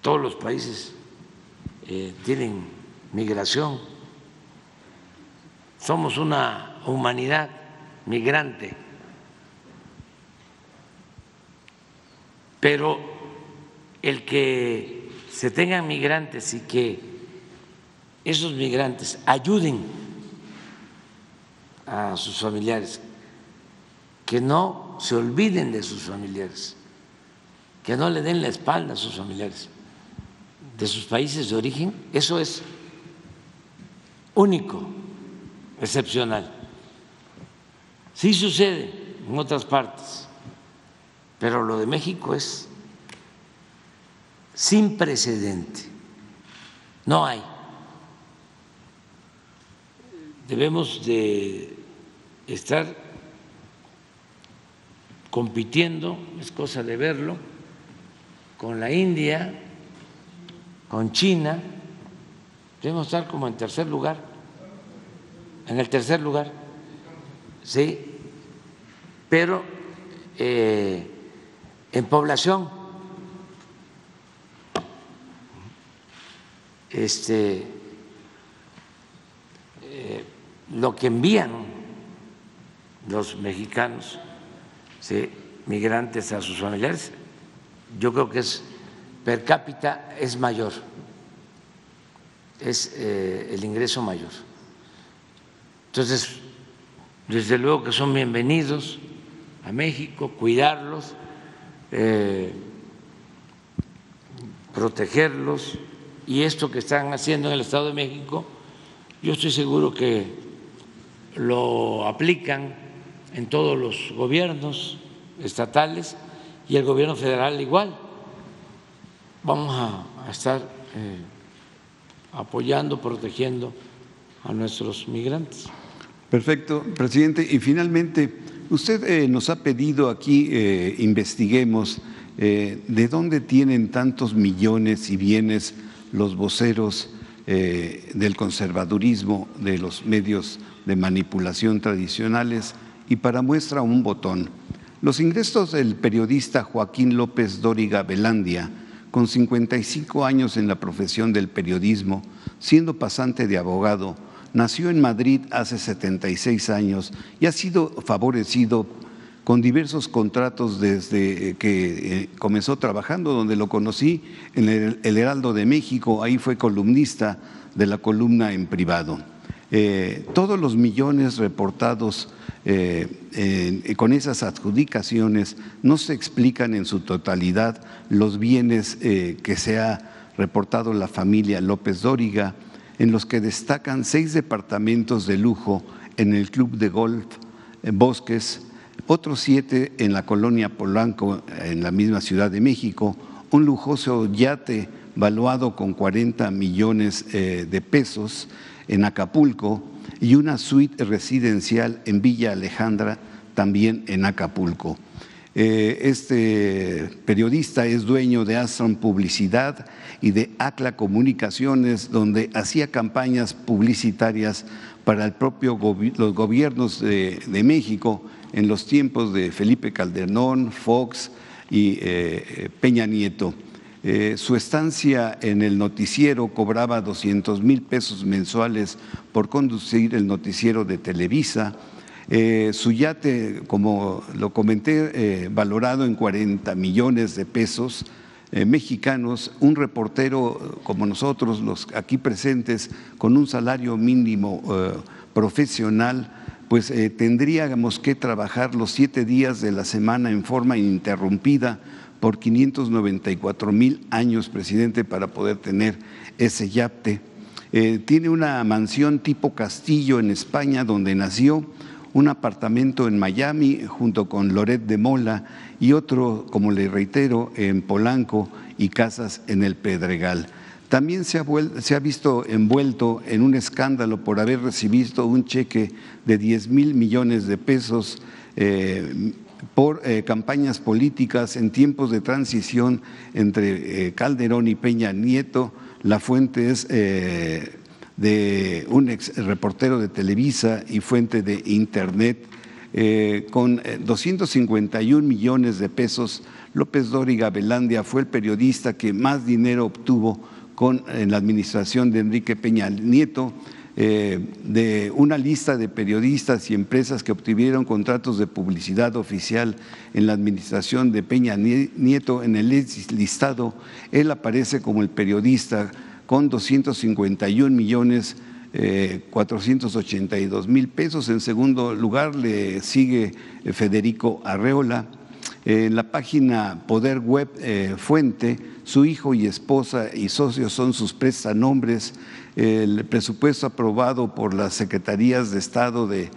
todos los países eh, tienen migración. Somos una humanidad migrante. Pero el que se tengan migrantes y que esos migrantes ayuden a sus familiares, que no se olviden de sus familiares, que no le den la espalda a sus familiares de sus países de origen, eso es único, excepcional. Sí sucede en otras partes, pero lo de México es sin precedente. No hay. Debemos de estar compitiendo, es cosa de verlo, con la India, con China, debemos estar como en tercer lugar, en el tercer lugar, sí, pero eh, en población, este, eh, lo que envían los mexicanos, migrantes a sus familiares, yo creo que es per cápita es mayor, es eh, el ingreso mayor. Entonces, desde luego que son bienvenidos a México, cuidarlos, eh, protegerlos y esto que están haciendo en el Estado de México, yo estoy seguro que lo aplican en todos los gobiernos estatales y el gobierno federal igual. Vamos a, estar eh, apoyando, protegiendo a nuestros migrantes. Perfecto, presidente. Y finalmente, usted eh, nos ha pedido aquí eh, investiguemos de dónde tienen tantos millones y bienes los voceros del conservadurismo, de los medios de manipulación tradicionales, y para muestra un botón los ingresos del periodista Joaquín López Dóriga Velandia, con 55 años en la profesión del periodismo, siendo pasante de abogado, nació en Madrid hace 76 años y ha sido favorecido con diversos contratos desde que eh, comenzó trabajando, donde lo conocí en el Heraldo de México, ahí fue columnista de la columna en privado. Eh, todos los millones reportados eh, con esas adjudicaciones no se explican en su totalidad los bienes eh, que se ha reportado la familia López Dóriga, en los que destacan seis departamentos de lujo en el Club de Golf Bosques, otros siete en la colonia Polanco, en la misma Ciudad de México, un lujoso yate valuado con 40 millones eh, de pesos en Acapulco, y una suite residencial en Villa Alejandra, también en Acapulco. Eh, este periodista es dueño de Astron Publicidad y de ACLA Comunicaciones, donde hacía campañas publicitarias para el propio los gobiernos de, México en los tiempos de Felipe Calderón, Fox y eh, Peña Nieto. Eh, su estancia en el noticiero cobraba 200 mil pesos mensuales por conducir el noticiero de Televisa. Eh, su yate, como lo comenté, eh, valorado en 40 millones de pesos mexicanos, un reportero como nosotros, los aquí presentes, con un salario mínimo profesional, pues tendríamos que trabajar los siete días de la semana en forma ininterrumpida por 594 mil años, presidente, para poder tener ese yapte. Eh, tiene una mansión tipo castillo en España, donde nació, un apartamento en Miami junto con Loret de Mola y otro, como le reitero, en Polanco y casas en el Pedregal. También se ha, se ha, visto envuelto en un escándalo por haber recibido un cheque de 10 mil millones de pesos eh, por eh, campañas políticas en tiempos de transición entre eh, Calderón y Peña Nieto. La fuente es eh, de un ex reportero de Televisa y fuente de Internet. con 251 millones de pesos, López Dóriga Velandia fue el periodista que más dinero obtuvo con, en la administración de Enrique Peña Nieto de una lista de periodistas y empresas que obtuvieron contratos de publicidad oficial en la administración de Peña Nieto, en el listado, él aparece como el periodista con 251 millones 482 eh, mil pesos. En segundo lugar le sigue eh, Federico Arreola. En la página Poder Web Fuente, su hijo y esposa y socios son sus prestanombres el presupuesto aprobado por las Secretarías de Estado de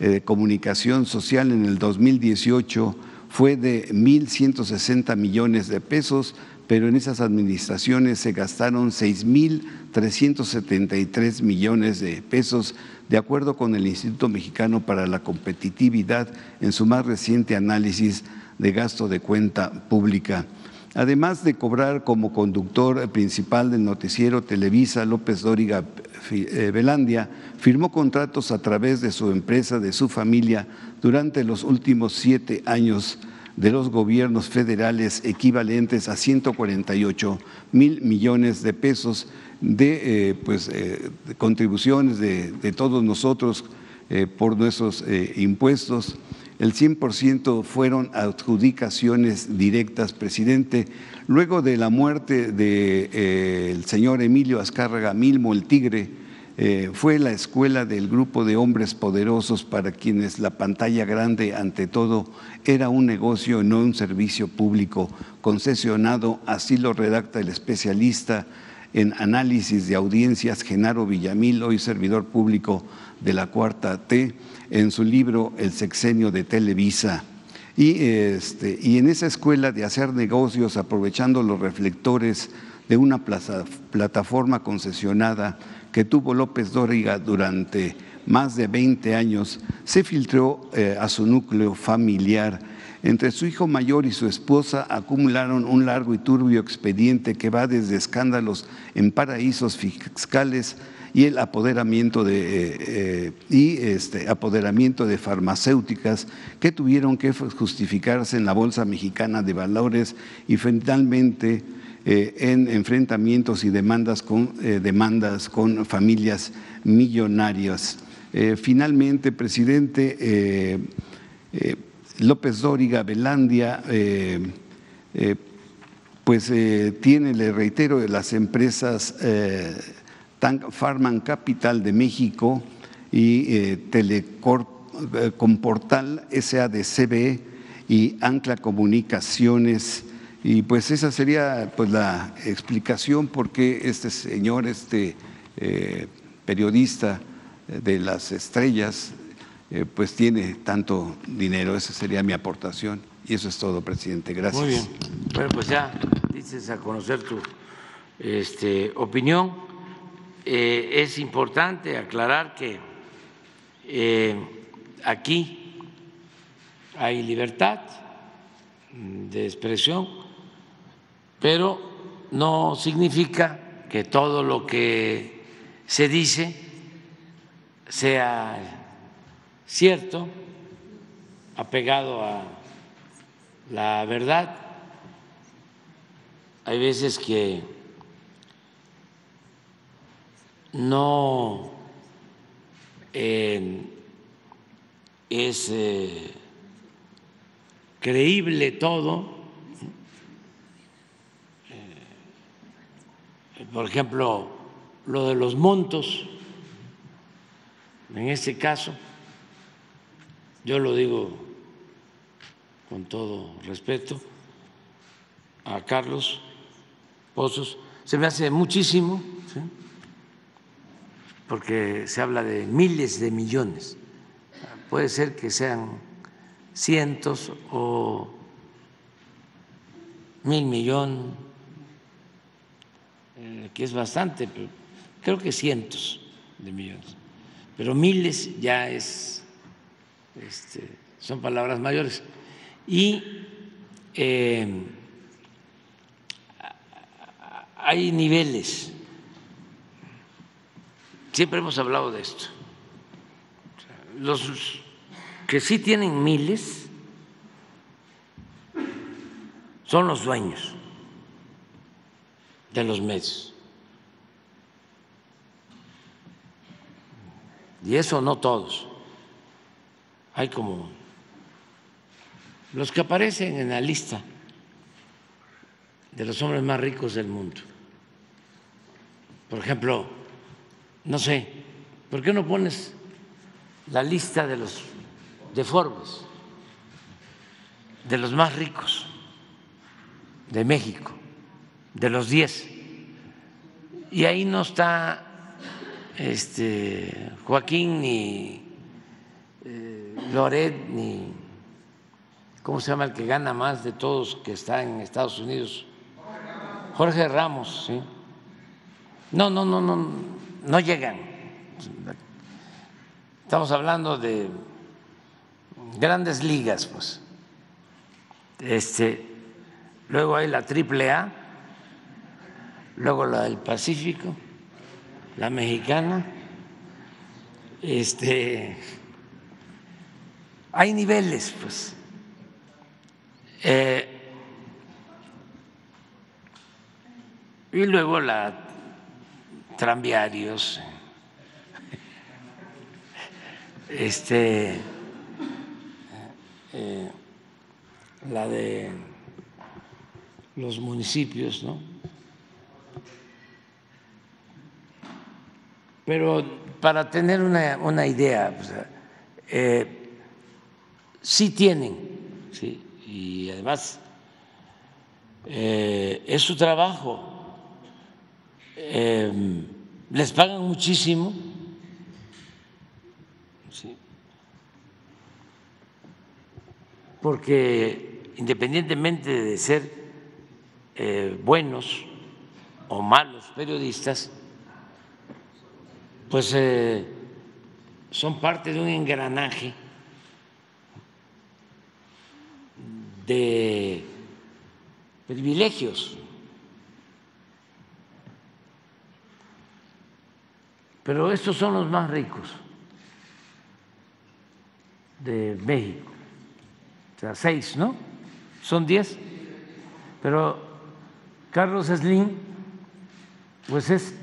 eh, Comunicación Social en el 2018 fue de 1.160 millones de pesos, pero en esas administraciones se gastaron 6.373 millones de pesos, de acuerdo con el Instituto Mexicano para la Competitividad en su más reciente análisis de gasto de cuenta pública. Además de cobrar como conductor principal del noticiero Televisa, López Dóriga eh, Velandia firmó contratos a través de su empresa, de su familia, durante los últimos siete años de los gobiernos federales equivalentes a 148 mil millones de pesos de, eh, pues, eh, contribuciones de, todos nosotros por nuestros impuestos el 100% fueron adjudicaciones directas, presidente. Luego de la muerte del de, eh, señor Emilio Azcárraga Milmo, el Tigre, eh, fue la escuela del grupo de hombres poderosos para quienes la pantalla grande, ante todo, era un negocio no un servicio público concesionado, así lo redacta el especialista en análisis de audiencias Genaro Villamil, hoy servidor público de la Cuarta T en su libro El sexenio de Televisa. Y, este, y en esa escuela de hacer negocios aprovechando los reflectores de una plataforma concesionada que tuvo López Dóriga durante más de 20 años, se filtró eh, a su núcleo familiar. Entre su hijo mayor y su esposa acumularon un largo y turbio expediente que va desde escándalos en paraísos fiscales y el apoderamiento de, eh, eh, y este, apoderamiento de farmacéuticas que tuvieron que justificarse en la Bolsa Mexicana de Valores y finalmente eh, en enfrentamientos y demandas con, demandas con familias millonarias. finalmente, presidente López Dóriga Velandia, pues tiene, le reitero, las empresas Farman Capital de México y eh, Telecomportal eh, SADCB y Ancla Comunicaciones. Y pues esa sería pues la explicación por qué este señor, este eh, periodista de las estrellas, eh, pues tiene tanto dinero. Esa sería mi aportación. Y eso es todo, presidente. Gracias. Muy bien. Bueno, pues ya dices a conocer tu este, opinión. Eh, es importante aclarar que eh, aquí hay libertad de expresión, pero no significa que todo lo que se dice sea cierto, apegado a la verdad. Hay veces que no eh, es creíble todo. Eh, por ejemplo, lo de los montos, en este caso, yo lo digo con todo respeto a Carlos Pozos, se me hace muchísimo. Porque se habla de miles de millones. Puede ser que sean cientos o mil millones, eh, que es bastante, pero creo que cientos de millones. Pero miles ya es, este, son palabras mayores. Y eh, hay niveles Siempre hemos hablado de esto. Los que sí tienen miles son los dueños de los medios. Y eso no todos. Hay como los que aparecen en la lista de los hombres más ricos del mundo. Por ejemplo, no sé, ¿por qué no pones la lista de los de Forbes, de los más ricos de México, de los 10? Y ahí no está este, Joaquín ni eh, Loret ni ¿cómo se llama el que gana más de todos que está en Estados Unidos? Jorge Ramos, sí. No, no, no, no, no llegan. Estamos hablando de grandes ligas, pues. Este, luego hay la triple A, luego la del Pacífico, la mexicana. Este, hay niveles, pues. Eh, y luego la tranviarios, este, eh, la de los municipios, ¿no? Pero para tener una, una idea, eh, sí tienen, ¿sí? y además eh, es su trabajo, les pagan muchísimo porque independientemente de ser eh, buenos o malos periodistas, pues eh, son parte de un engranaje de privilegios. Pero estos son los más ricos de México o sea, seis, ¿no? Son diez. Pero Carlos Slim, pues es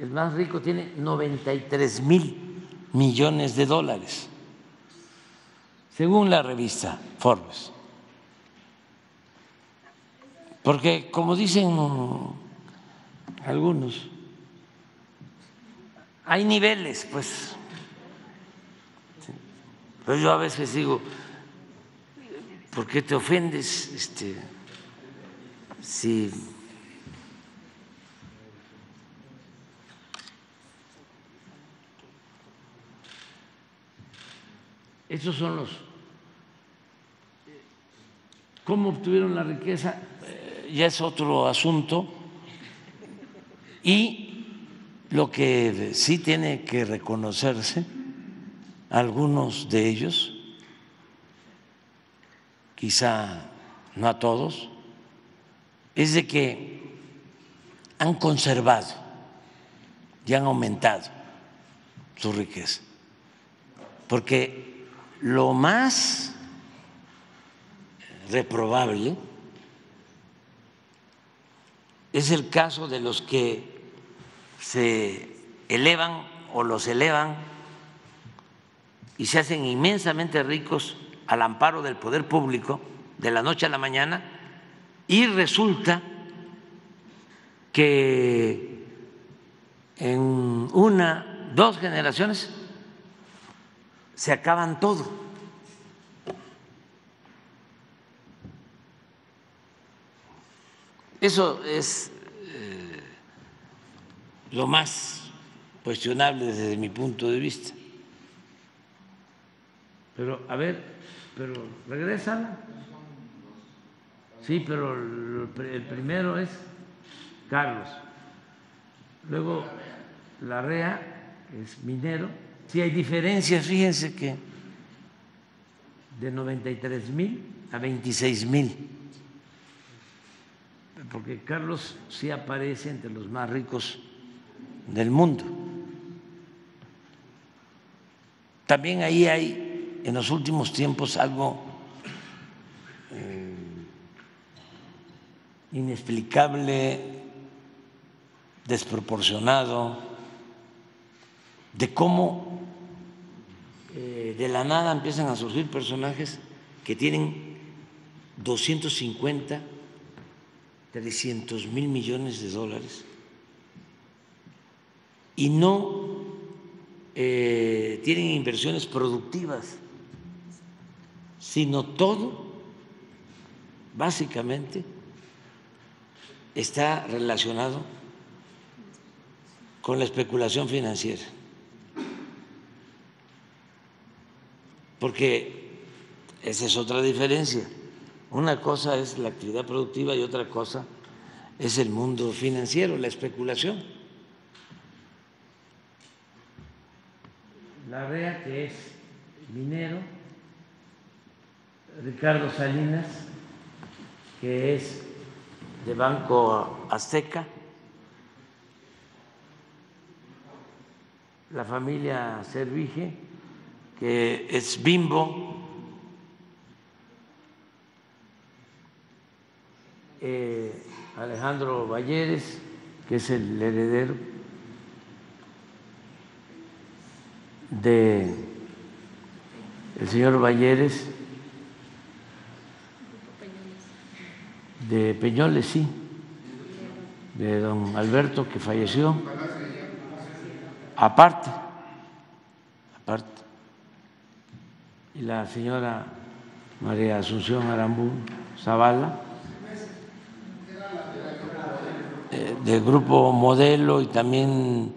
el más rico, tiene 93 mil millones de dólares, según la revista Forbes. Porque, como dicen algunos, hay niveles, pues. Pero yo a veces digo, ¿Por qué te ofendes? Este, si Esos son los... ¿Cómo obtuvieron la riqueza? Eh, ya es otro asunto. Y lo que sí tiene que reconocerse, algunos de ellos, quizá no a todos, es de que han conservado y han aumentado su riqueza. Porque lo más reprobable es el caso de los que se elevan o los elevan y se hacen inmensamente ricos al amparo del poder público de la noche a la mañana y resulta que en una, dos generaciones se acaban todo. Eso es lo más cuestionable desde mi punto de vista. Pero, a ver, pero regresa. Sí, pero el primero es Carlos. Luego Larrea, que es minero. Sí hay diferencias, fíjense que de 93 mil a 26 mil. Porque Carlos sí aparece entre los más ricos del mundo. También ahí hay en los últimos tiempos algo eh, inexplicable, desproporcionado, de cómo eh, de la nada empiezan a surgir personajes que tienen 250, 300 mil millones de dólares y no eh, tienen inversiones productivas sino todo básicamente está relacionado con la especulación financiera. Porque esa es otra diferencia. Una cosa es la actividad productiva y otra cosa es el mundo financiero, la especulación. La REA, que es minero, Ricardo Salinas, que es de Banco Azteca, la familia Servige, que es Bimbo, eh, Alejandro Valleres, que es el heredero de el señor Valleres, de Peñoles, sí, de don Alberto que falleció, aparte, aparte, y la señora María Asunción Arambú Zavala, eh, del grupo Modelo y también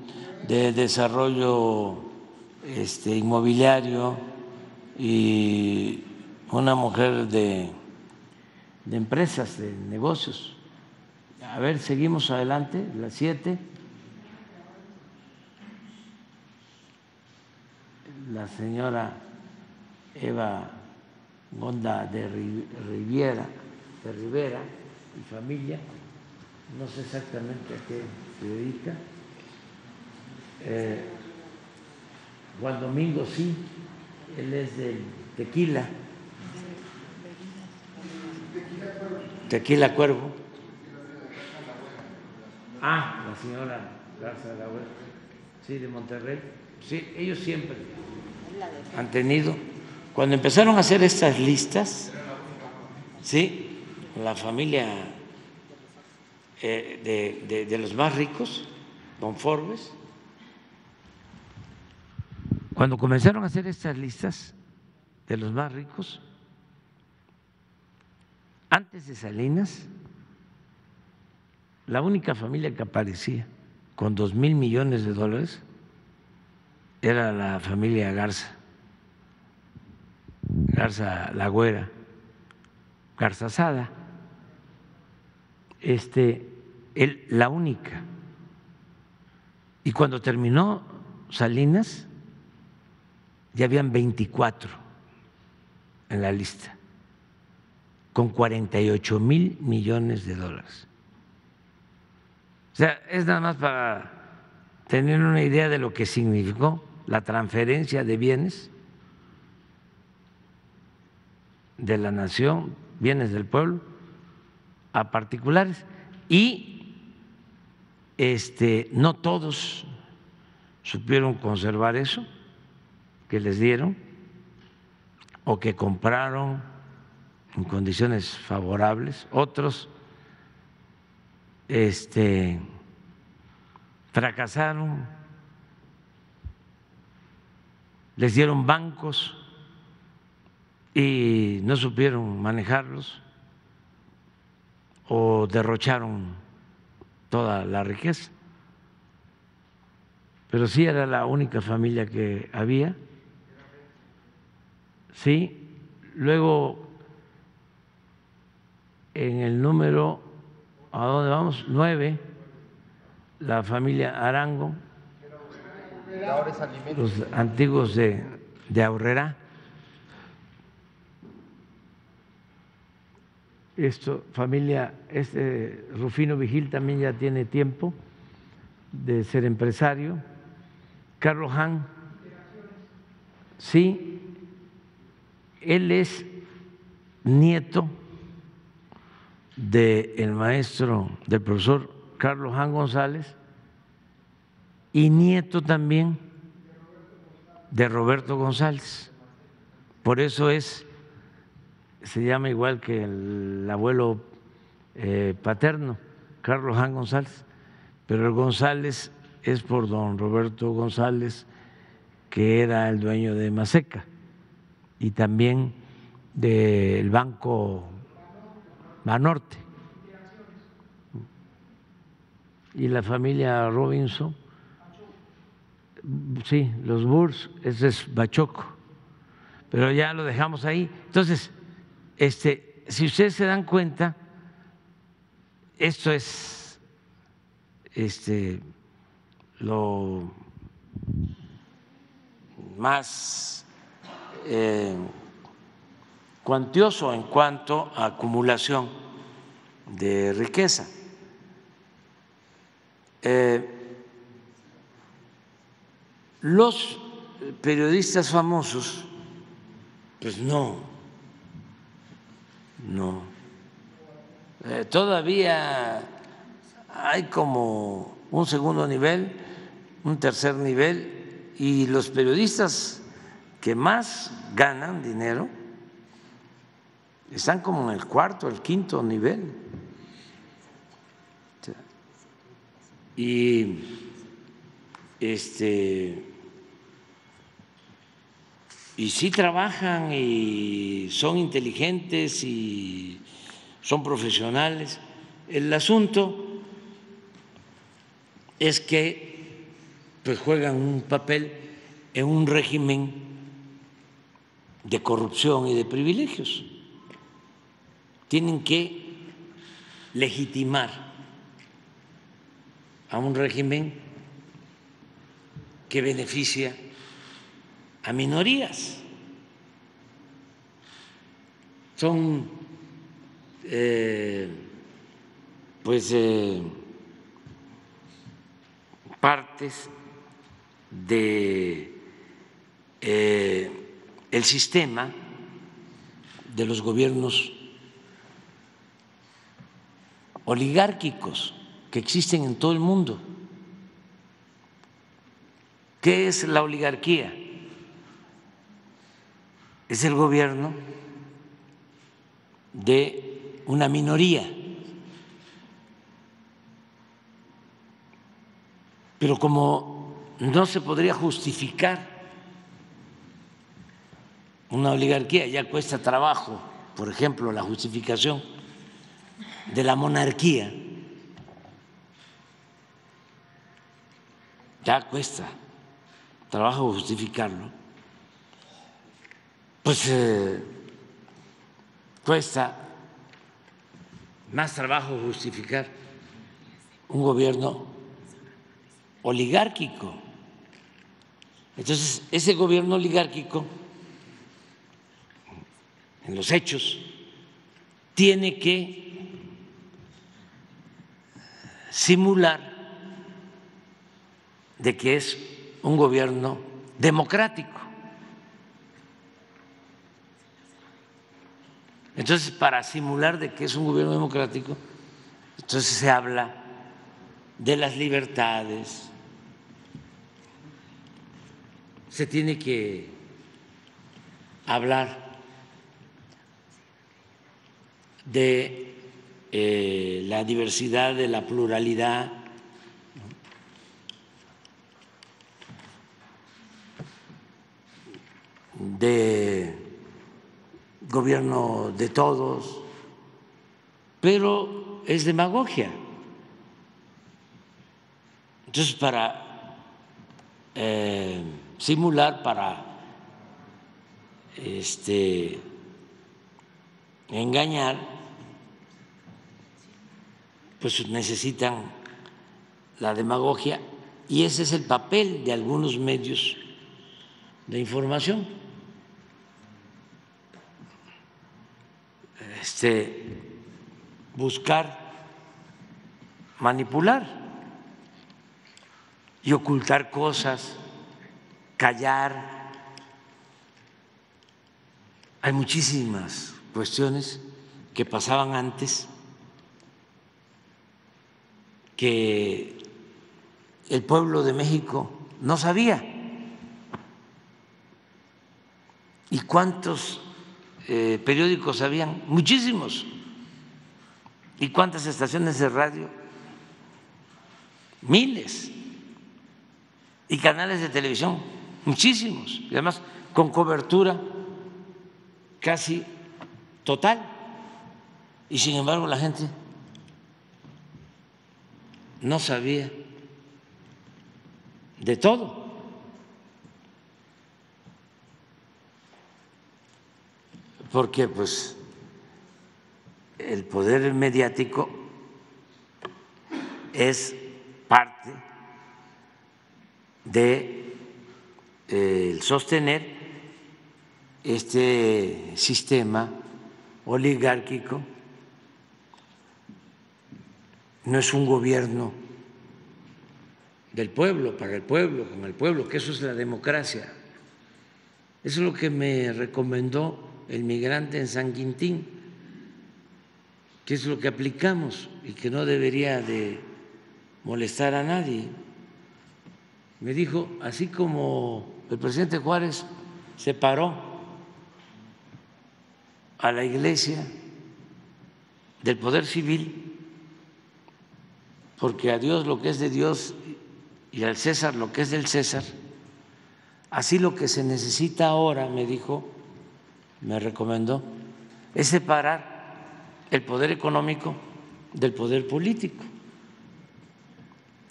de desarrollo este, inmobiliario y una mujer de de empresas, de negocios. A ver, seguimos adelante, las siete. La señora Eva Gonda de Riviera, de Rivera y familia, no sé exactamente a qué se dedica. Eh, Juan Domingo sí, él es del tequila Tequila Cuervo. Ah, la señora Garza Lagüera, sí, de Monterrey. Sí, ellos siempre han tenido. Cuando empezaron a hacer estas listas, sí, la familia eh, de, de los más ricos, Don Forbes, cuando comenzaron a hacer estas listas de los más ricos, antes de Salinas, la única familia que aparecía con dos mil millones de dólares era la familia Garza, Garza Lagüera, Garza Sada. Este, él, la única. Y cuando terminó Salinas, ya habían 24 en la lista con 48 mil millones de dólares. O sea, es nada más para tener una idea de lo que significó la transferencia de bienes de la nación, bienes del pueblo, a particulares. Y este, no todos supieron conservar eso que les dieron o que compraron en condiciones favorables, otros este, fracasaron, les dieron bancos y no supieron manejarlos o derrocharon toda la riqueza. Pero sí era la única familia que había. Sí, luego en el número, ¿a dónde vamos? Nueve, la familia Arango, los antiguos de, de Aurrera. Esto, familia, este Rufino Vigil también ya tiene tiempo de ser empresario. Carlos Han, sí, él es nieto del maestro, del profesor Carlos Jan González y nieto también de Roberto González. Por eso es, se llama igual que el abuelo eh, paterno, Carlos Jan González, pero el González es por don Roberto González, que era el dueño de Maseca y también del Banco Banorte. Y la familia Robinson, sí, los Burs, ese es Bachoco. pero ya lo dejamos ahí. Entonces, este, si ustedes se dan cuenta, esto es este, lo más eh, cuantioso en cuanto a acumulación de riqueza. Eh, los periodistas famosos, pues no, no. Eh, todavía hay como un segundo nivel, un tercer nivel, y los periodistas que más ganan dinero están como en el cuarto, el quinto nivel. Y este y sí trabajan y son inteligentes y son profesionales. El asunto es que pues juegan un papel en un régimen de corrupción y de privilegios. Tienen que legitimar a un régimen que beneficia a minorías. Son eh, pues eh, partes de eh, el sistema de los gobiernos oligárquicos que existen en todo el mundo. ¿Qué es la oligarquía? es el gobierno de una minoría. Pero como no se podría justificar una oligarquía, ya cuesta trabajo, por ejemplo, la justificación de la monarquía, ya cuesta trabajo justificarlo pues eh, cuesta más trabajo justificar un gobierno oligárquico. Entonces, ese gobierno oligárquico, en los hechos, tiene que simular de que es un gobierno democrático. Entonces, para simular de que es un gobierno democrático, entonces se habla de las libertades, se tiene que hablar de eh, la diversidad, de la pluralidad. de gobierno de todos, pero es demagogia. Entonces, para eh, simular, para este, engañar, pues necesitan la demagogia y ese es el papel de algunos medios de información. este, buscar manipular y ocultar cosas, callar. Hay muchísimas cuestiones que pasaban antes que el pueblo de México no sabía. ¿Y cuántos eh, periódicos habían, muchísimos. ¿Y cuántas estaciones de radio? Miles. Y canales de televisión, muchísimos. Y además con cobertura casi total. Y sin embargo la gente no sabía de todo. porque pues el poder mediático es parte de eh, sostener este sistema oligárquico no es un gobierno del pueblo, para el pueblo, con el pueblo, que eso es la democracia. Eso es lo que me recomendó el migrante en San Quintín, que es lo que aplicamos y que no debería de molestar a nadie. Me dijo, así como el presidente Juárez se paró a la iglesia del poder civil, porque a Dios lo que es de Dios y al César lo que es del César, así lo que se necesita ahora, me dijo, me recomendó, es separar el poder económico del poder político.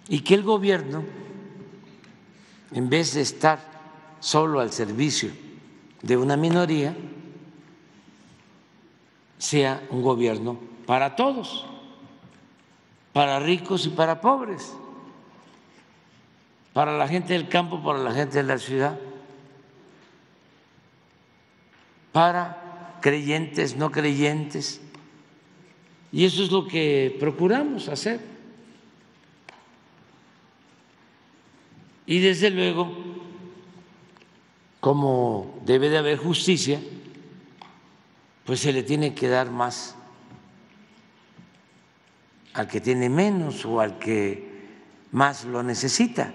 Y que el gobierno, en vez de estar solo al servicio de una minoría, sea un gobierno para todos, para ricos y para pobres, para la gente del campo, para la gente de la ciudad para creyentes, no creyentes. Y eso es lo que procuramos hacer. Y desde luego, como debe de haber justicia, pues se le tiene que dar más al que tiene menos o al que más lo necesita.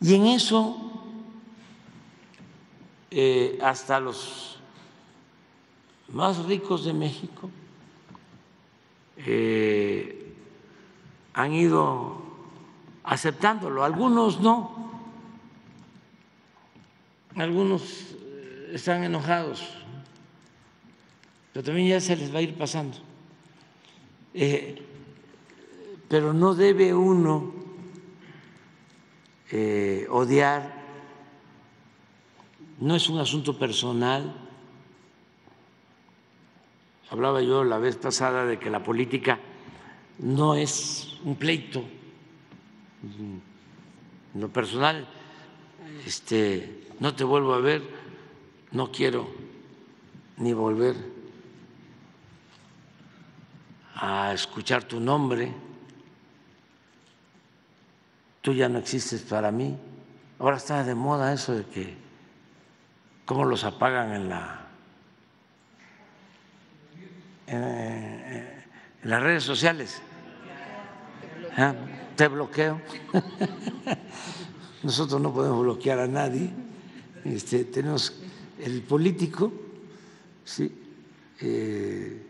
Y en eso eh, hasta los más ricos de México eh, han ido aceptándolo, algunos no, algunos eh, están enojados, pero también ya se les va a ir pasando. Pero no debe uno odiar no es un asunto personal. Hablaba yo la vez pasada de que la política no es un pleito. En lo personal, este, no te vuelvo a ver, no quiero ni volver a escuchar tu nombre. Tú ya no existes para mí. Ahora está de moda eso de que cómo los apagan en la en, las redes sociales. Ah, te bloqueo. Nosotros no podemos bloquear a nadie. Este, tenemos el político, sí, eh,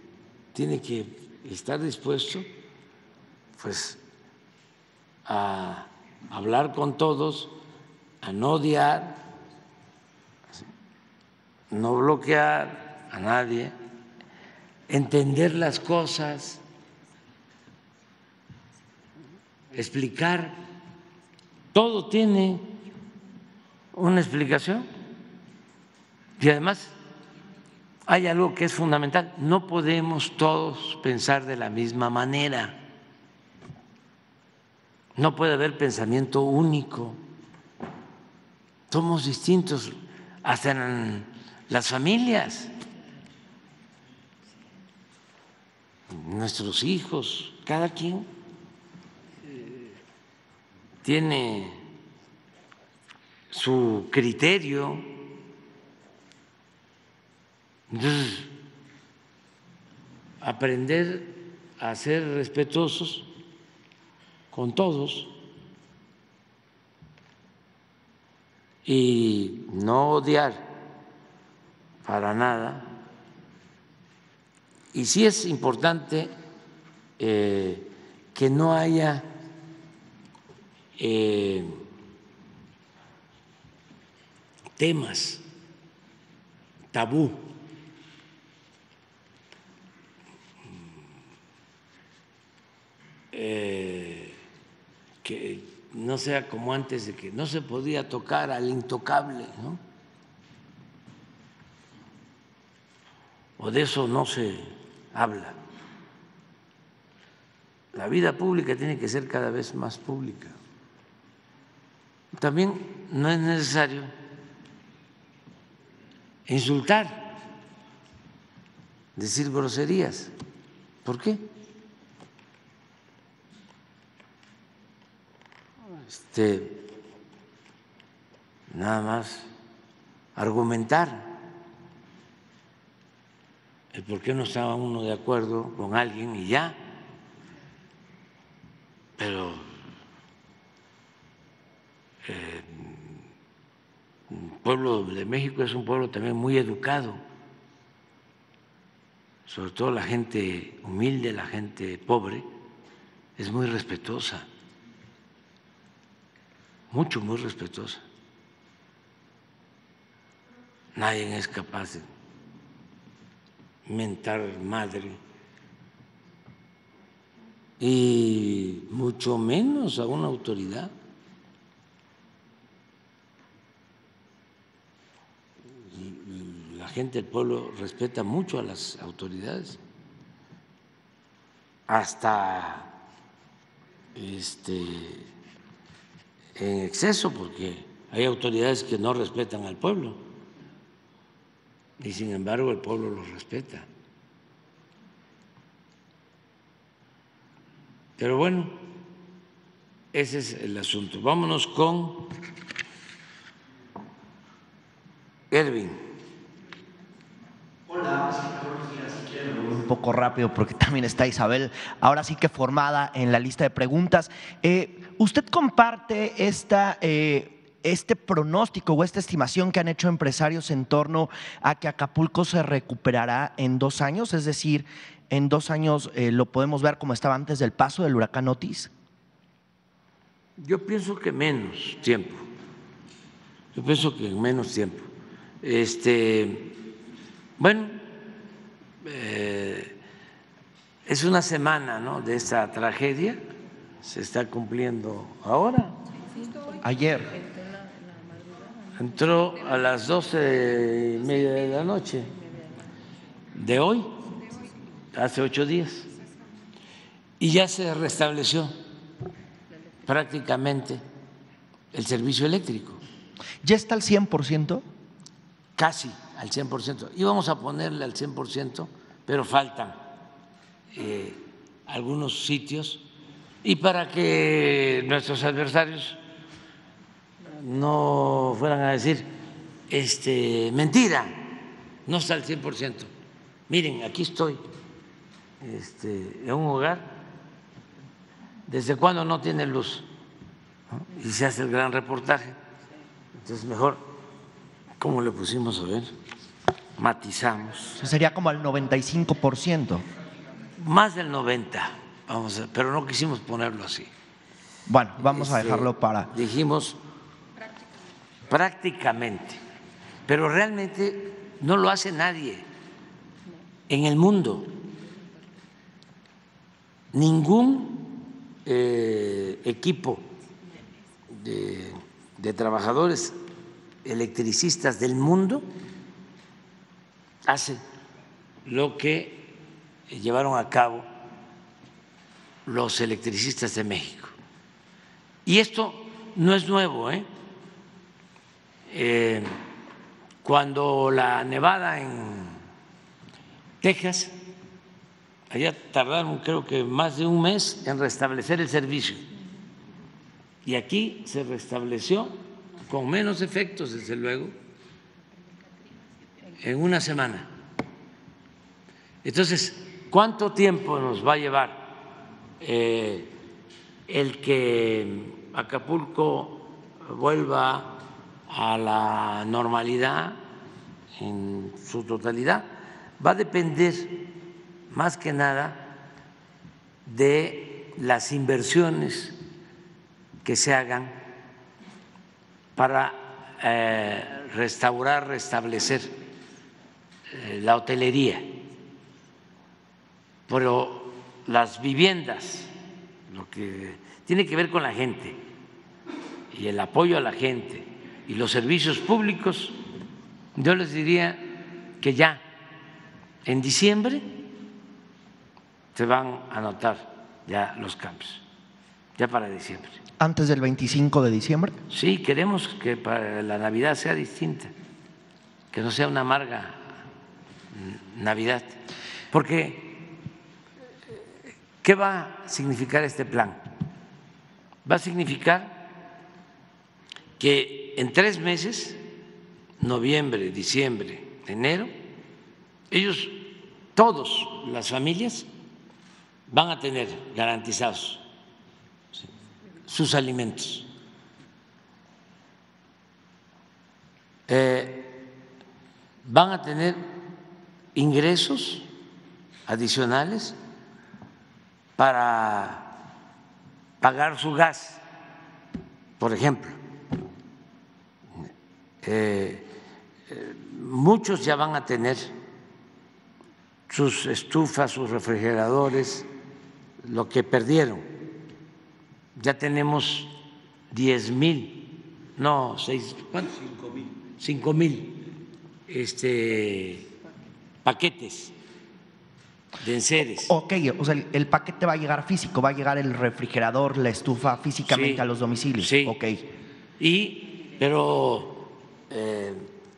tiene que estar dispuesto, pues, a hablar con todos, a no odiar, no bloquear a nadie, entender las cosas, explicar. Todo tiene una explicación. Y además hay algo que es fundamental. No podemos todos pensar de la misma manera. No puede haber pensamiento único. Somos distintos hasta las familias, nuestros hijos, cada quien tiene su criterio. Aprender a ser respetuosos con todos y no odiar para nada. Y sí es importante eh, que no haya eh, temas tabú. Eh, que no sea como antes de que no se podía tocar al intocable, ¿no? o de eso no se habla. La vida pública tiene que ser cada vez más pública. También no es necesario insultar, decir groserías. ¿Por qué? Este, nada más argumentar el por qué no estaba uno de acuerdo con alguien y ya. Pero eh, el pueblo de México es un pueblo también muy educado, sobre todo la gente humilde, la gente pobre, es muy respetuosa, mucho, muy respetuosa. Nadie es capaz de mentar madre y mucho menos a una autoridad. La gente del pueblo respeta mucho a las autoridades, hasta este, en exceso, porque hay autoridades que no respetan al pueblo y sin embargo el pueblo los respeta. Pero bueno, ese es el asunto. Vámonos con Erwin. Hola, un poco rápido porque también está Isabel, ahora sí que formada en la lista de preguntas. Eh, ¿Usted comparte esta eh, este pronóstico o esta estimación que han hecho empresarios en torno a que Acapulco se recuperará en dos años? Es decir, en dos años eh, lo podemos ver como estaba antes del paso del huracán Otis. Yo pienso que menos tiempo. Yo pienso que en menos tiempo. Este, bueno, eh, es una semana ¿no? de esta tragedia, se está cumpliendo ahora. Ayer entró a las doce y media de la noche de hoy, hace ocho días, y ya se restableció prácticamente el servicio eléctrico. ¿Ya está al 100%? Casi al 100%. Íbamos a ponerle al 100%, pero faltan eh, algunos sitios y para que nuestros adversarios no fueran a decir este, mentira, no está al 100%. Miren, aquí estoy este, en un hogar, ¿desde cuándo no tiene luz? Y se hace el gran reportaje. Entonces, mejor, ¿cómo le pusimos a ver? Matizamos. Sería como al 95%. Más del 90%, vamos a, pero no quisimos ponerlo así. Bueno, vamos a este, dejarlo para. Dijimos prácticamente, pero realmente no lo hace nadie en el mundo. Ningún eh, equipo de, de trabajadores electricistas del mundo hace lo que llevaron a cabo los electricistas de México. Y esto no es nuevo, ¿eh? Eh, cuando la nevada en Texas, allá tardaron creo que más de un mes en restablecer el servicio. Y aquí se restableció con menos efectos, desde luego, en una semana. Entonces, ¿cuánto tiempo nos va a llevar eh, el que Acapulco vuelva a la normalidad en su totalidad va a depender más que nada de las inversiones que se hagan para eh, restaurar, restablecer eh, la hotelería. Pero las viviendas, lo que tiene que ver con la gente y el apoyo a la gente, y los servicios públicos, yo les diría que ya en diciembre se van a notar ya los cambios, ya para diciembre. ¿Antes del 25 de diciembre? Sí, queremos que para la Navidad sea distinta, que no sea una amarga Navidad, porque ¿qué va a significar este plan? Va a significar que en tres meses, noviembre, diciembre, enero, ellos, todos las familias, van a tener garantizados sus alimentos. Eh, van a tener ingresos adicionales para pagar su gas, por ejemplo. Eh, eh, muchos ya van a tener sus estufas, sus refrigeradores, lo que perdieron. Ya tenemos 10 mil, no, seis, ¿cuántos? Cinco mil. Cinco mil este, paquetes de enseres. Ok, o sea, el, paquete va a llegar físico, va a llegar el refrigerador, la estufa físicamente a los domicilios. Sí. Ok. Y, pero, eh,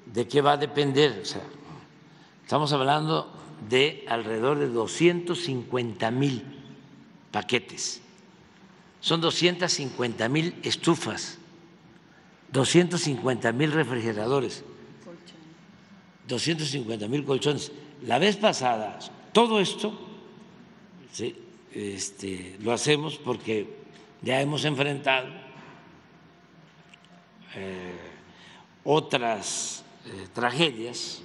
¿de qué va a depender? O sea, estamos hablando de alrededor de 250 mil paquetes. Son 250 mil estufas, 250 mil refrigeradores, 250 mil colchones. La vez pasada, todo esto este, lo hacemos porque ya hemos enfrentado eh, otras eh, tragedias.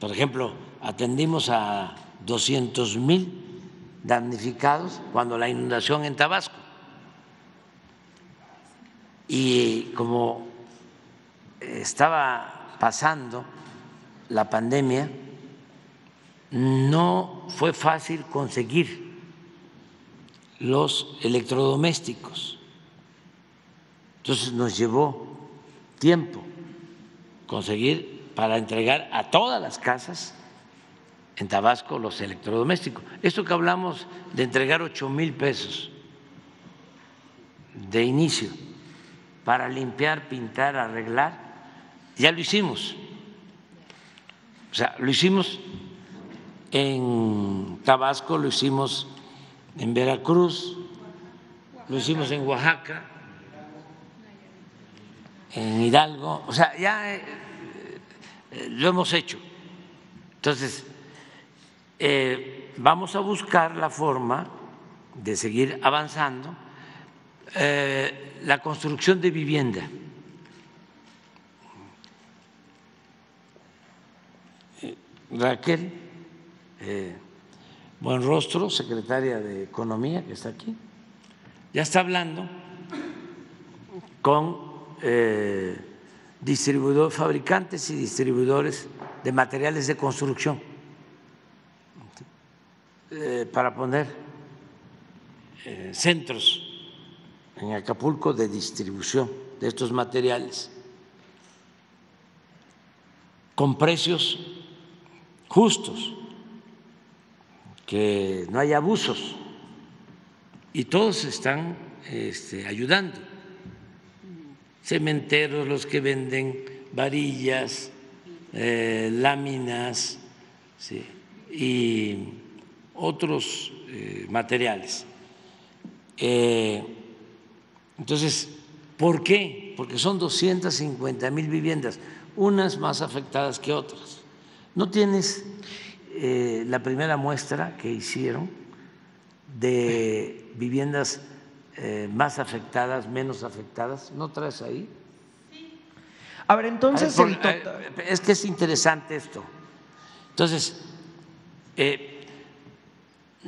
Por ejemplo, atendimos a 200 mil damnificados cuando la inundación en Tabasco. Y como estaba pasando la pandemia, no fue fácil conseguir los electrodomésticos. Entonces nos llevó tiempo conseguir para entregar a todas las casas en Tabasco los electrodomésticos. Esto que hablamos de entregar ocho mil pesos de inicio para limpiar, pintar, arreglar, ya lo hicimos. O sea, lo hicimos en Tabasco, lo hicimos en Veracruz, lo hicimos en Oaxaca, en Hidalgo, o sea, ya eh, eh, lo hemos hecho. Entonces, eh, vamos a buscar la forma de seguir avanzando la construcción de vivienda. Raquel eh, Buenrostro, secretaria de Economía, que está aquí, ya está hablando con eh, distribuidores, fabricantes y distribuidores de materiales de construcción eh, para poner eh, centros en Acapulco de distribución de estos materiales con precios justos, que no haya abusos y todos están este, ayudando. Cementeros, los que venden varillas, eh, láminas y otros eh, materiales. Eh, entonces, ¿por qué? Porque son 250 mil viviendas, unas más afectadas que otras. ¿No tienes eh, la primera muestra que hicieron de viviendas más afectadas, menos afectadas? ¿No traes ahí? A ver, entonces... Es que es interesante esto. Entonces,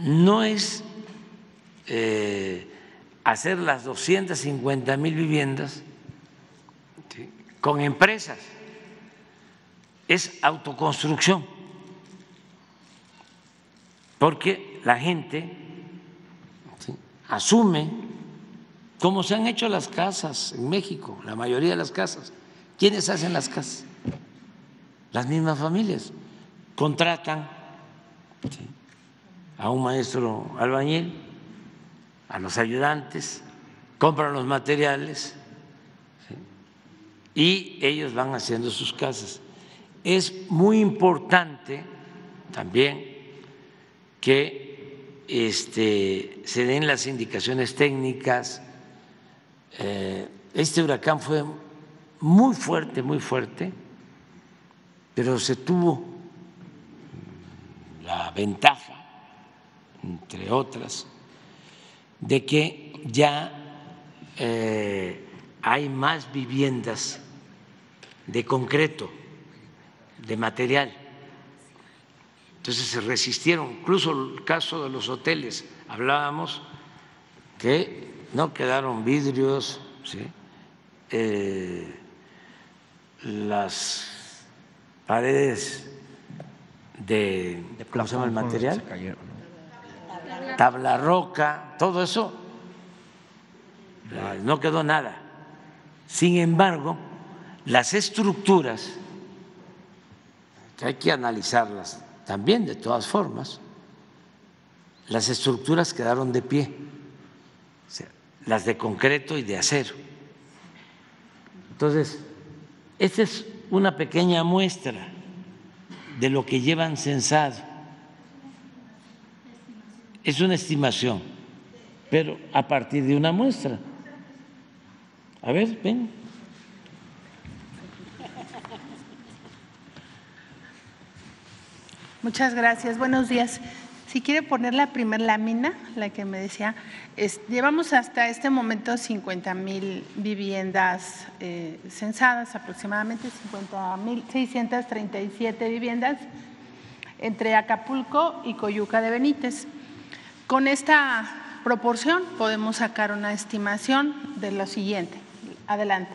no es hacer las 250 mil viviendas con empresas. Es autoconstrucción, porque la gente asume, como se han hecho las casas en México, la mayoría de las casas, ¿quiénes hacen las casas? Las mismas familias, contratan a un maestro albañil, a los ayudantes, compran los materiales y ellos van haciendo sus casas. Es muy importante también que este, se den las indicaciones técnicas. Eh, este huracán fue muy fuerte, muy fuerte, pero se tuvo la ventaja, entre otras, de que ya eh, hay más viviendas de concreto, de material. Entonces se resistieron, incluso el caso de los hoteles, hablábamos que no quedaron vidrios, eh, las paredes de, ¿cómo se llama el material? Tabla roca, todo eso, no quedó nada. Sin embargo, las estructuras, que hay que analizarlas también de todas formas, las estructuras quedaron de pie, las de concreto y de acero. Entonces, esta es una pequeña muestra de lo que llevan censado. Es una estimación, pero a partir de una muestra. A ver, ven. Muchas gracias. Buenos días. Si quiere poner la primer lámina, la que me decía, llevamos hasta este momento 50 mil viviendas eh, censadas, aproximadamente 50 mil 637 viviendas entre Acapulco y Coyuca de Benítez. Con esta proporción podemos sacar una estimación de lo siguiente. Adelante.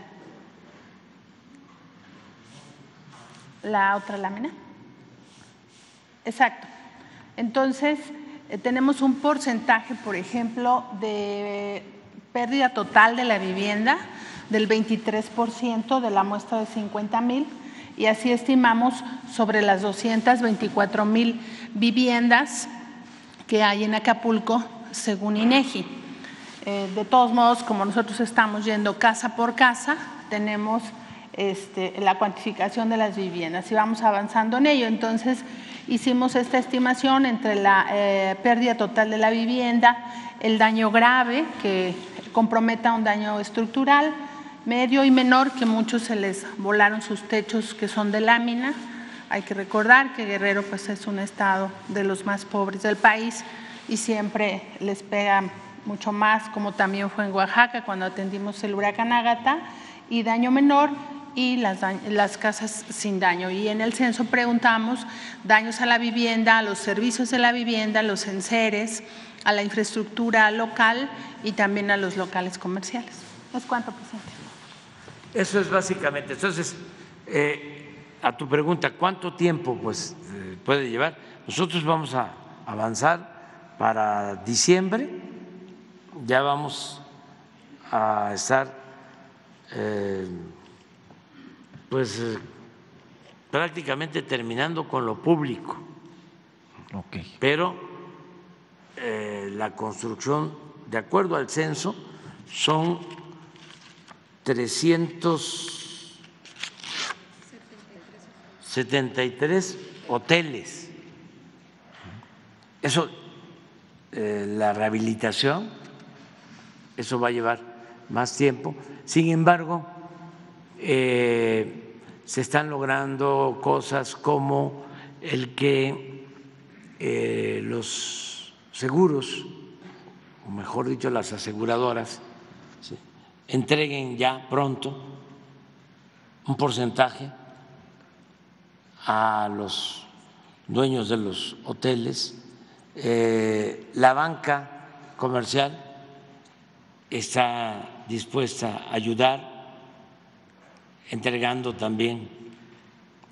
La otra lámina. Exacto. Entonces, eh, tenemos un porcentaje, por ejemplo, de pérdida total de la vivienda del 23% de la muestra de 50 mil y así estimamos sobre las 224 mil viviendas que hay en Acapulco según INEGI. Eh, de todos modos, como nosotros estamos yendo casa por casa, tenemos este, la cuantificación de las viviendas y vamos avanzando en ello. Entonces, hicimos esta estimación entre la eh, pérdida total de la vivienda, el daño grave que comprometa un daño estructural, medio y menor, que muchos se les volaron sus techos que son de lámina. Hay que recordar que Guerrero pues, es un estado de los más pobres del país y siempre les pega mucho más, como también fue en Oaxaca cuando atendimos el huracán Ágata, y daño menor y las, casas sin daño. Y en el censo preguntamos daños a la vivienda, a los servicios de la vivienda, a los enseres, a la infraestructura local y también a los locales comerciales. ¿Es cuánto, presidente? Eso es básicamente. Entonces, eh, a tu pregunta, ¿cuánto tiempo pues, eh, puede llevar? Nosotros vamos a avanzar para diciembre, ya vamos a estar... Eh, pues eh, prácticamente terminando con lo público. Pero eh, la construcción, de acuerdo al censo, son 373 hoteles. Eso, eh, la rehabilitación, eso va a llevar más tiempo. Sin embargo, eh, se están logrando cosas como el que eh, los seguros, o mejor dicho, las aseguradoras, entreguen ya pronto un porcentaje a los dueños de los hoteles. Eh, la banca comercial está dispuesta a ayudar entregando también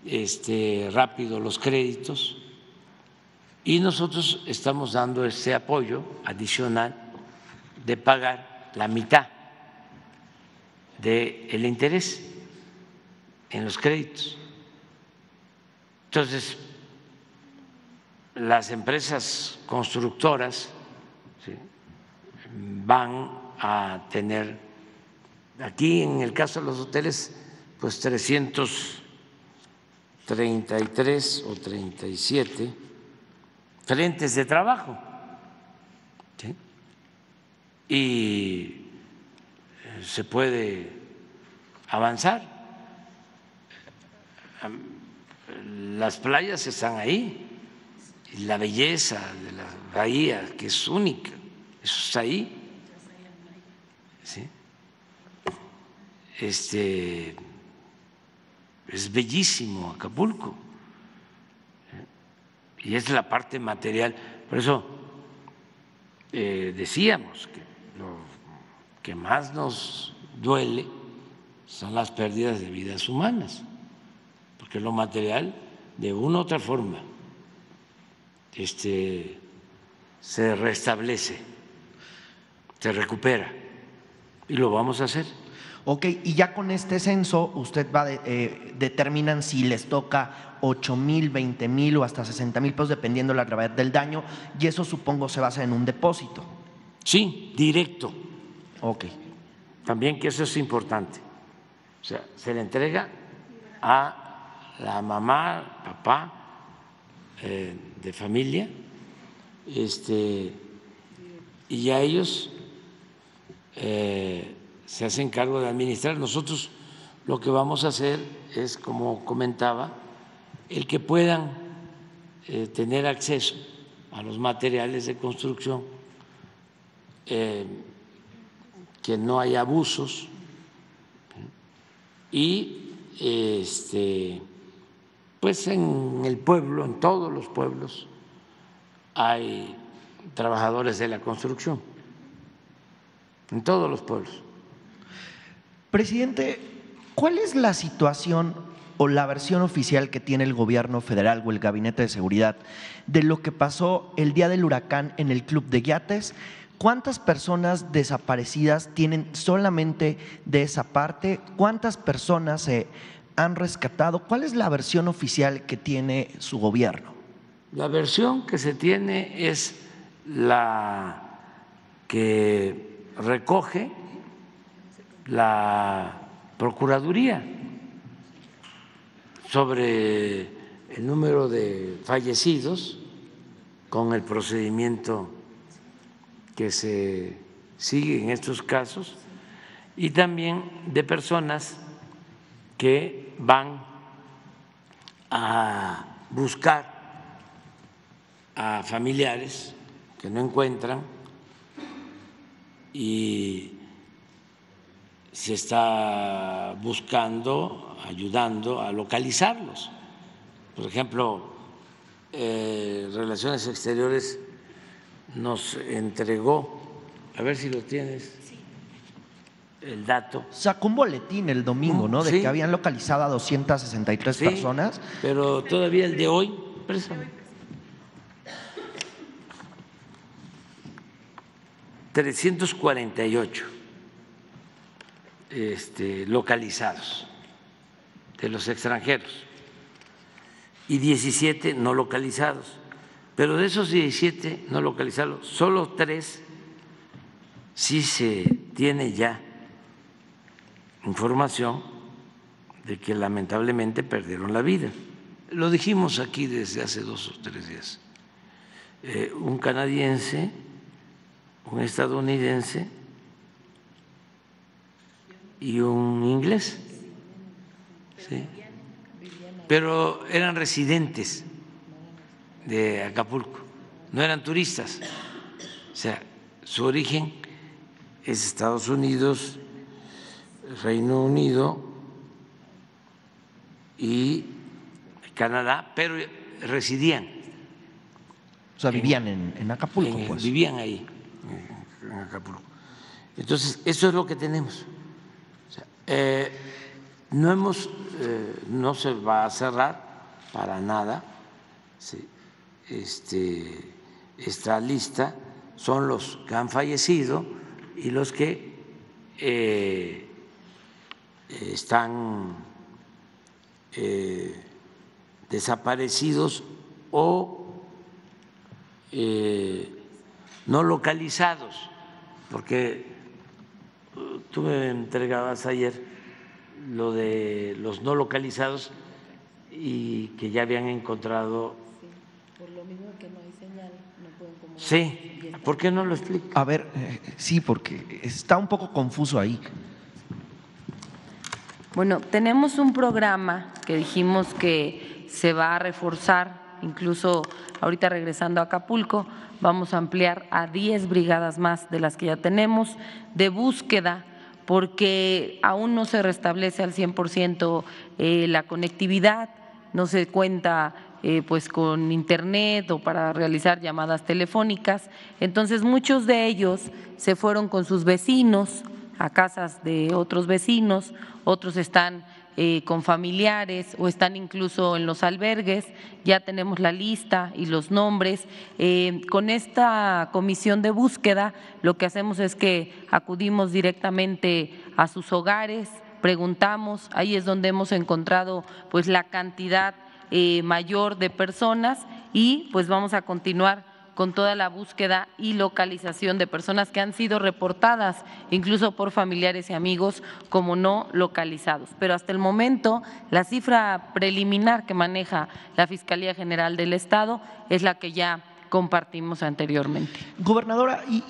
este, rápido los créditos y nosotros estamos dando ese apoyo adicional de pagar la mitad del interés en los créditos. Entonces, las empresas constructoras van a tener, aquí en el caso de los hoteles, pues 333 o 37 frentes de trabajo. Y se puede avanzar. Las playas están ahí, la belleza de la bahía, que es única, eso está ahí. Este, es bellísimo Acapulco y es la parte material. Por eso eh, decíamos que lo que más nos duele son las pérdidas de vidas humanas, porque lo material, de una u otra forma, este, se restablece, se recupera, y lo vamos a hacer. Ok, y ya con este censo, usted va eh, determinan si les toca 8 mil, 20 mil o hasta 60 mil pesos, dependiendo de la gravedad del daño, y eso supongo se basa en un depósito. Sí, directo. Ok. También que eso es importante. O sea, se le entrega a la mamá, papá eh, de familia, este, y a ellos eh, se hacen cargo de administrar. Nosotros lo que vamos a hacer es, como comentaba, el que puedan eh, tener acceso a los materiales de construcción, que no haya abusos y este, pues en el pueblo, en todos los pueblos, hay trabajadores de la construcción, en todos los pueblos. Presidente, ¿cuál es la situación o la versión oficial que tiene el gobierno federal o el gabinete de seguridad de lo que pasó el día del huracán en el club de yates? ¿Cuántas personas desaparecidas tienen solamente de esa parte? ¿Cuántas personas se han rescatado? ¿Cuál es la versión oficial que tiene su gobierno? La versión que se tiene es la que recoge la Procuraduría sobre el número de fallecidos con el procedimiento que se sigue en estos casos y también de personas que van a buscar a familiares que no encuentran y se está buscando, ayudando a localizarlos. Por ejemplo, eh, Relaciones Exteriores nos entregó, a ver si lo tienes, el dato. Sacó un boletín el domingo, ¿no? De que habían localizado a 263 personas. Pero todavía el de hoy, ...348 este, localizados de los extranjeros y 17 no localizados. Pero de esos 17 no localizados, solo tres sí se tiene ya información de que lamentablemente perdieron la vida. Lo dijimos aquí desde hace dos o tres días. Eh, un canadiense, un estadounidense y un inglés. Pero eran residentes de Acapulco, no eran turistas. O sea, su origen es Estados Unidos, Reino Unido y Canadá, pero residían. O sea, vivían en, Acapulco. pues. Vivían ahí, en Acapulco. Entonces, eso es lo que tenemos. Eh, no hemos, eh, no se va a cerrar para nada. Este, esta lista son los que han fallecido y los que eh, están desaparecidos o eh, no localizados, porque uh, tú me entregabas ayer lo de los no localizados y que ya habían encontrado. Por lo mismo que no hay señal, no pueden comunicar. Sí, ¿por qué no lo explica? A ver, eh, sí, porque está un poco confuso ahí. Bueno, tenemos un programa que dijimos que se va a reforzar, incluso ahorita regresando a Acapulco, vamos a ampliar a 10 brigadas más de las que ya tenemos de búsqueda porque aún no se restablece al 100% eh, la conectividad, no se cuenta eh, pues con internet o para realizar llamadas telefónicas. Entonces muchos de ellos se fueron con sus vecinos a casas de otros vecinos, otros están eh, con familiares o están incluso en los albergues. Ya tenemos la lista y los nombres. Eh, con esta comisión de búsqueda lo que hacemos es que acudimos directamente a sus hogares, preguntamos, ahí es donde hemos encontrado pues la cantidad eh, mayor de personas y pues vamos a continuar con toda la búsqueda y localización de personas que han sido reportadas, incluso por familiares y amigos, como no localizados. Pero hasta el momento, la cifra preliminar que maneja la Fiscalía General del Estado es la que ya compartimos anteriormente. Gobernadora, y,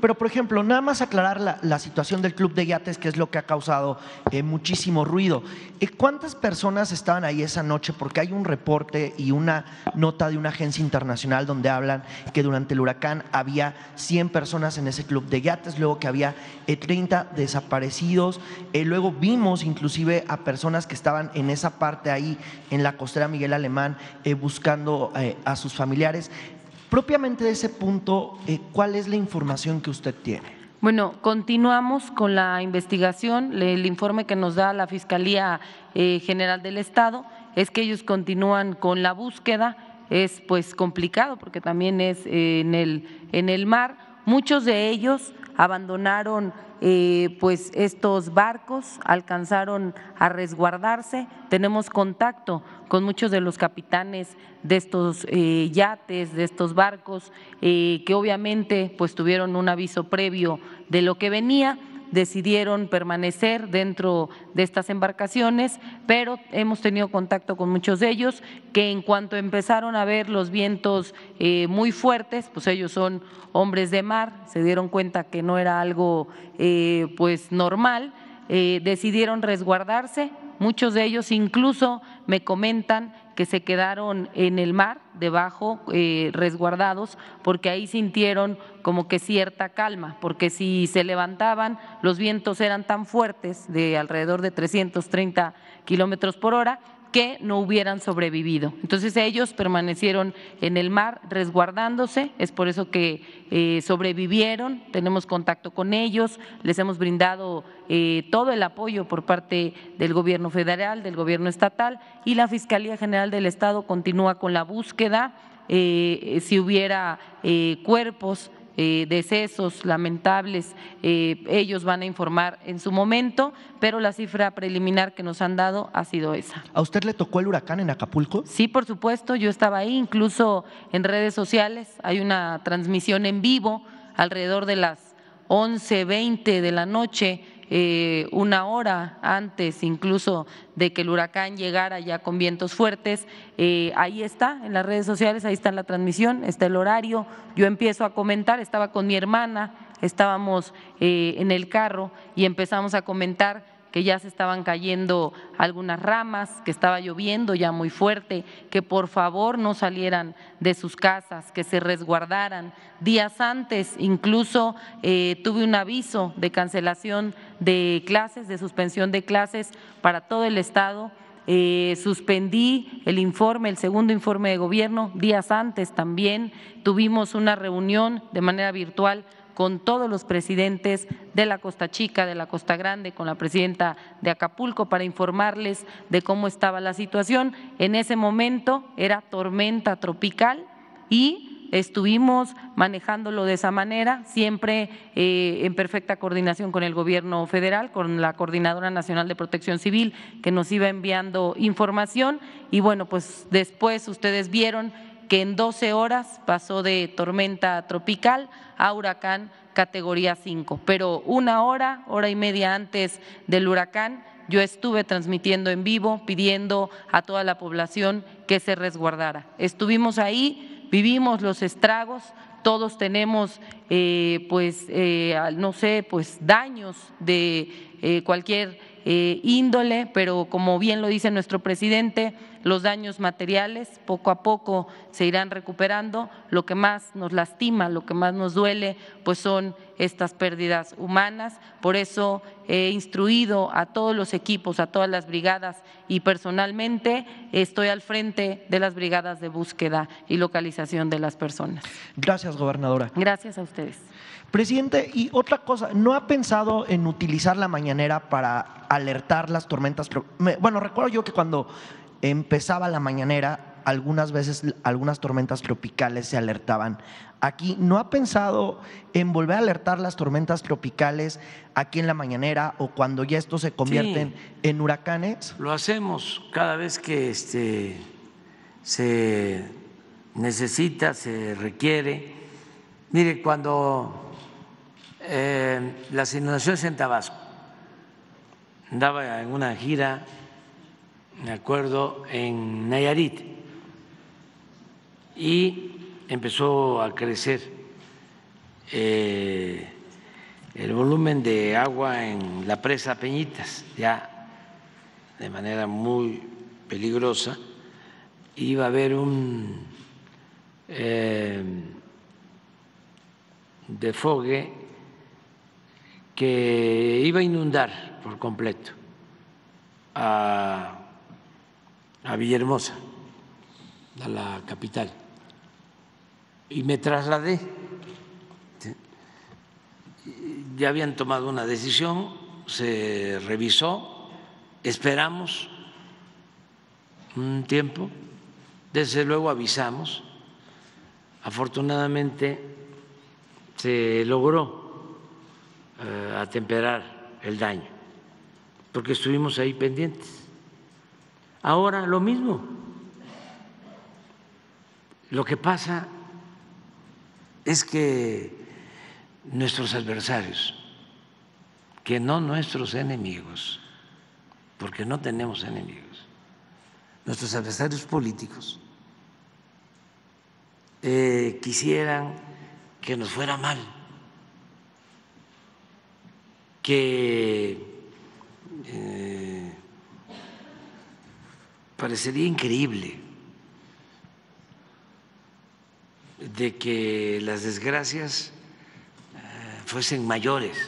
pero por ejemplo, nada más aclarar la, situación del Club de Yates, que es lo que ha causado eh, muchísimo ruido. Eh, ¿Cuántas personas estaban ahí esa noche? Porque hay un reporte y una nota de una agencia internacional donde hablan que durante el huracán había 100 personas en ese Club de Yates, luego que había 30 eh, desaparecidos, luego vimos inclusive a personas que estaban en esa parte ahí, en la costera Miguel Alemán, buscando a sus familiares. Propiamente de ese punto, eh, ¿cuál es la información que usted tiene? Bueno, continuamos con la investigación. El informe que nos da la Fiscalía eh, General del Estado es que ellos continúan con la búsqueda. Es pues complicado porque también es eh, en el, en el mar. Muchos de ellos abandonaron eh, pues estos barcos, alcanzaron a resguardarse. Tenemos contacto con muchos de los capitanes de estos eh, yates, de estos barcos, eh, que obviamente pues tuvieron un aviso previo de lo que venía decidieron permanecer dentro de estas embarcaciones, pero hemos tenido contacto con muchos de ellos que en cuanto empezaron a ver los vientos eh, muy fuertes, pues ellos son hombres de mar, se dieron cuenta que no era algo eh, pues normal, eh, decidieron resguardarse, muchos de ellos incluso me comentan que se quedaron en el mar, debajo, eh, resguardados, porque ahí sintieron como que cierta calma, porque si se levantaban, los vientos eran tan fuertes, de alrededor de 330 kilómetros por hora, que no hubieran sobrevivido. Entonces ellos permanecieron en el mar resguardándose, es por eso que eh, sobrevivieron, tenemos contacto con ellos, les hemos brindado eh, todo el apoyo por parte del gobierno federal, del gobierno estatal y la Fiscalía General del Estado continúa con la búsqueda. Eh, si hubiera cuerpos eh, decesos lamentables, eh, ellos van a informar en su momento, pero la cifra preliminar que nos han dado ha sido esa. ¿A usted le tocó el huracán en Acapulco? Sí, por supuesto, yo estaba ahí, incluso en redes sociales hay una transmisión en vivo alrededor de las 11, 20 de la noche eh, una hora antes incluso de que el huracán llegara ya con vientos fuertes. Eh, ahí está, en las redes sociales, ahí está la transmisión, está el horario. Yo empiezo a comentar, estaba con mi hermana, estábamos eh, en el carro y empezamos a comentar que ya se estaban cayendo algunas ramas, que estaba lloviendo ya muy fuerte, que por favor no salieran de sus casas, que se resguardaran. Días antes incluso eh, tuve un aviso de cancelación de clases, de suspensión de clases para todo el Estado. Eh, suspendí el informe, el segundo informe de gobierno, días antes también tuvimos una reunión de manera virtual con todos los presidentes de la Costa Chica, de la Costa Grande, con la presidenta de Acapulco para informarles de cómo estaba la situación. En ese momento era tormenta tropical y estuvimos manejándolo de esa manera, siempre eh, en perfecta coordinación con el gobierno federal, con la Coordinadora Nacional de Protección Civil, que nos iba enviando información. Y bueno, pues después ustedes vieron que en 12 horas pasó de tormenta tropical a huracán categoría 5, pero una hora, hora y media antes del huracán, yo estuve transmitiendo en vivo pidiendo a toda la población que se resguardara. Estuvimos ahí, vivimos los estragos, todos tenemos, eh, pues, eh, no sé, pues daños de eh, cualquier índole, pero como bien lo dice nuestro presidente, los daños materiales poco a poco se irán recuperando. Lo que más nos lastima, lo que más nos duele, pues son estas pérdidas humanas. Por eso he instruido a todos los equipos, a todas las brigadas y personalmente estoy al frente de las brigadas de búsqueda y localización de las personas. Gracias, gobernadora. Gracias a ustedes. Presidente, y otra cosa, ¿no ha pensado en utilizar la mañanera para alertar las tormentas? Bueno, recuerdo yo que cuando empezaba la mañanera, algunas veces algunas tormentas tropicales se alertaban. Aquí, ¿no ha pensado en volver a alertar las tormentas tropicales aquí en la mañanera o cuando ya estos se convierten en huracanes? Lo hacemos cada vez que este, se necesita, se requiere. Mire, cuando eh, las inundaciones en Tabasco, andaba en una gira me acuerdo, en Nayarit y empezó a crecer eh, el volumen de agua en la presa Peñitas, ya de manera muy peligrosa. Iba a haber un eh, defogue que iba a inundar por completo a a Villahermosa, a la capital, y me trasladé. Ya habían tomado una decisión, se revisó, esperamos un tiempo, desde luego avisamos, afortunadamente se logró atemperar el daño, porque estuvimos ahí pendientes. Ahora lo mismo. Lo que pasa es que nuestros adversarios, que no nuestros enemigos, porque no tenemos enemigos, nuestros adversarios políticos, eh, quisieran que nos fuera mal, que eh, parecería increíble de que las desgracias eh, fuesen mayores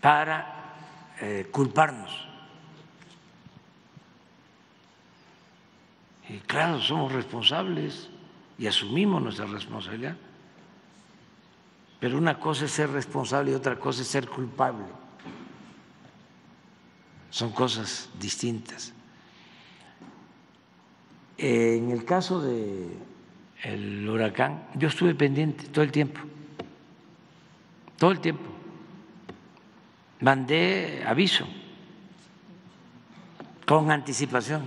para eh, culparnos. Y claro, somos responsables y asumimos nuestra responsabilidad, pero una cosa es ser responsable y otra cosa es ser culpable son cosas distintas. En el caso del el huracán, yo estuve pendiente todo el tiempo, todo el tiempo. Mandé aviso con anticipación.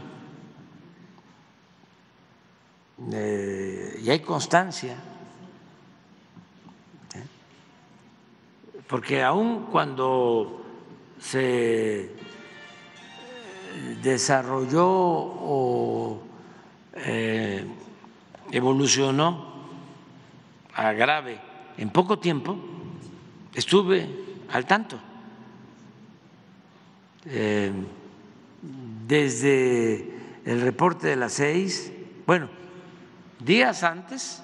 Eh, y hay constancia, porque aun cuando se desarrolló o eh, evolucionó a grave en poco tiempo, estuve al tanto. Eh, desde el reporte de las seis, bueno, días antes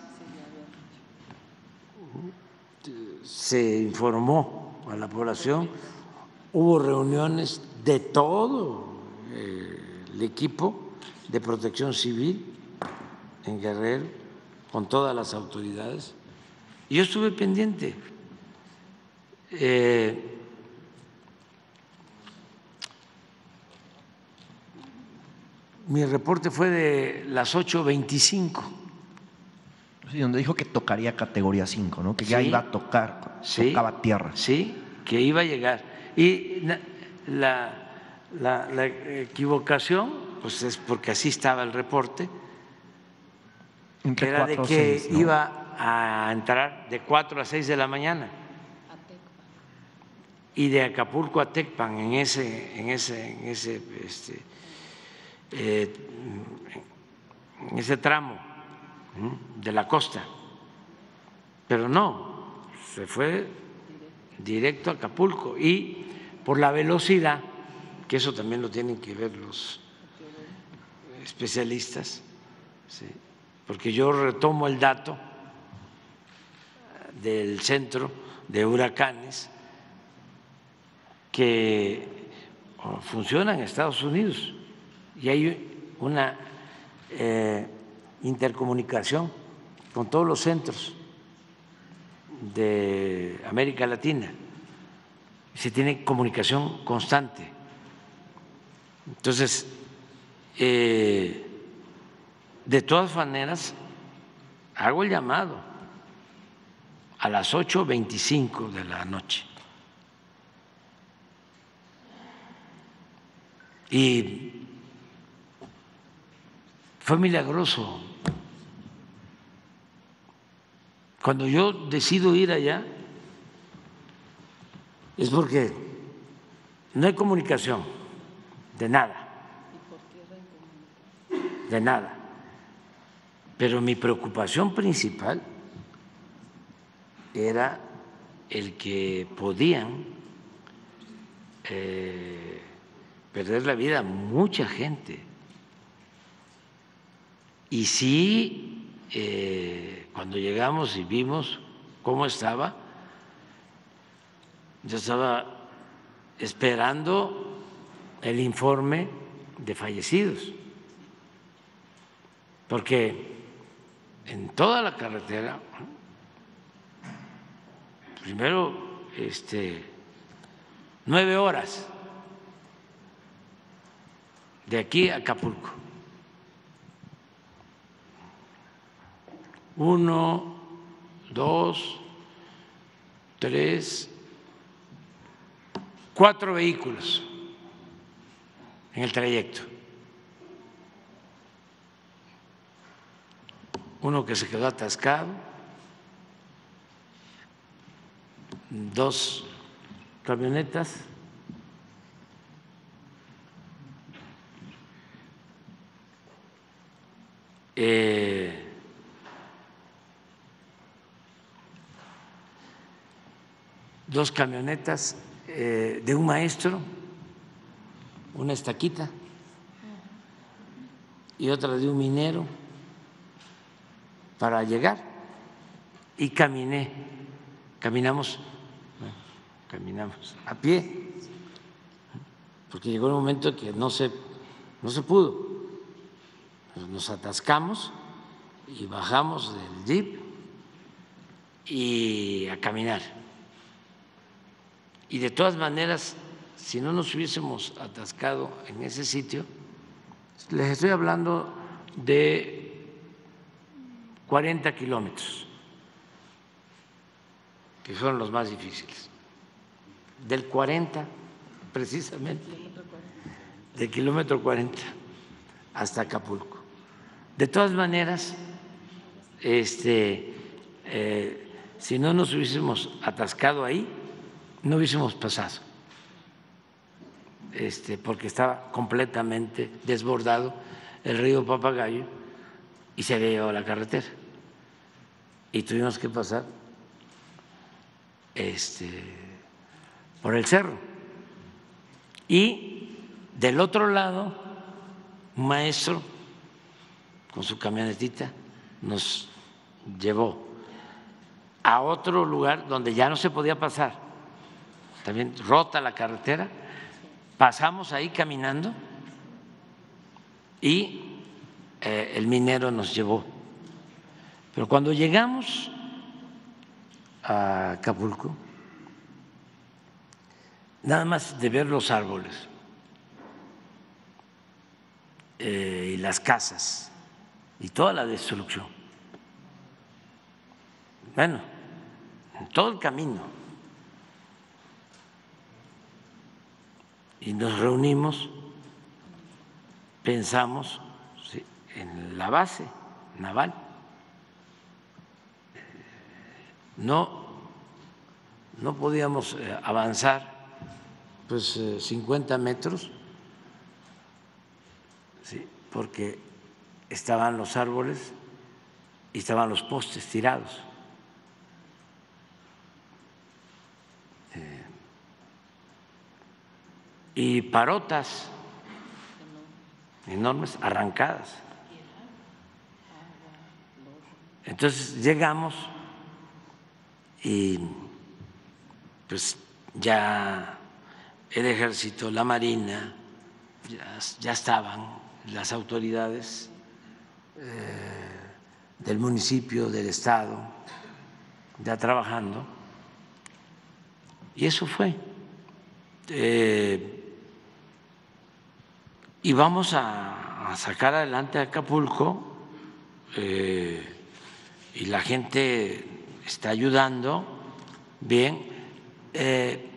se informó a la población, hubo reuniones de todo el equipo de protección civil en Guerrero con todas las autoridades. Y yo estuve pendiente. Eh, mi reporte fue de las 8.25. Sí, donde dijo que tocaría categoría 5, ¿no? que ya iba a tocar, tocaba tierra. Sí, que iba a llegar. Y la, la, equivocación, pues es porque así estaba el reporte, Entre era de que iba a entrar de 4 a 6 de la mañana. Y de Acapulco a Tecpan, en ese, en ese, en ese, este, eh, en ese tramo. De la costa. Pero no, se fue directo a Acapulco y por la velocidad, que eso también lo tienen que ver los especialistas, porque yo retomo el dato del centro de huracanes que oh, funciona en Estados Unidos. Y hay una eh, intercomunicación con todos los centros de América Latina. Se tiene comunicación constante. Entonces, eh, de todas maneras, hago el llamado a las 8.25 de la noche. Y fue milagroso. Cuando yo decido ir allá, es porque no hay comunicación de nada, de nada. Pero mi preocupación principal era el que podían eh, perder la vida mucha gente. Y sí, eh, cuando llegamos y vimos cómo estaba, yo estaba esperando el informe de fallecidos, porque en toda la carretera, primero, este, nueve horas de aquí a Acapulco. Uno, dos, tres, cuatro vehículos en el trayecto. Uno que se quedó atascado, dos camionetas eh, dos camionetas eh, de un maestro, una estaquita y otra de un minero para llegar. Y caminé, caminamos, caminamos a pie, porque llegó el momento que no se, no se pudo. Nos atascamos y bajamos del jeep y a caminar. Y de todas maneras, si no nos hubiésemos atascado en ese sitio, les estoy hablando de 40 kilómetros, que fueron los más difíciles. Del 40, precisamente, del kilómetro 40 hasta Acapulco. De todas maneras, este, eh, si no nos hubiésemos atascado ahí, no hubiésemos pasado, este, porque estaba completamente desbordado el río Papagayo y se había llevado la carretera. Y tuvimos que pasar este, por el cerro. Y del otro lado, un maestro con su camionetita nos llevó a otro lugar donde ya no se podía pasar, también rota la carretera, pasamos ahí caminando y eh, el minero nos llevó. Pero cuando llegamos a Acapulco, nada más de ver los árboles eh, y las casas y toda la destrucción, bueno, en todo el camino, y nos reunimos, pensamos en la base naval, eh, no, no podíamos eh, avanzar pues eh, 50 metros, ¿sí? porque estaban los árboles y estaban los postes tirados. Y parotas enormes arrancadas. Entonces llegamos y pues ya el ejército, la marina, ya, estaban las autoridades eh, del municipio, del estado, ya trabajando. Y eso fue. Eh, y vamos a, sacar adelante Acapulco eh, y la gente está ayudando bien. Eh,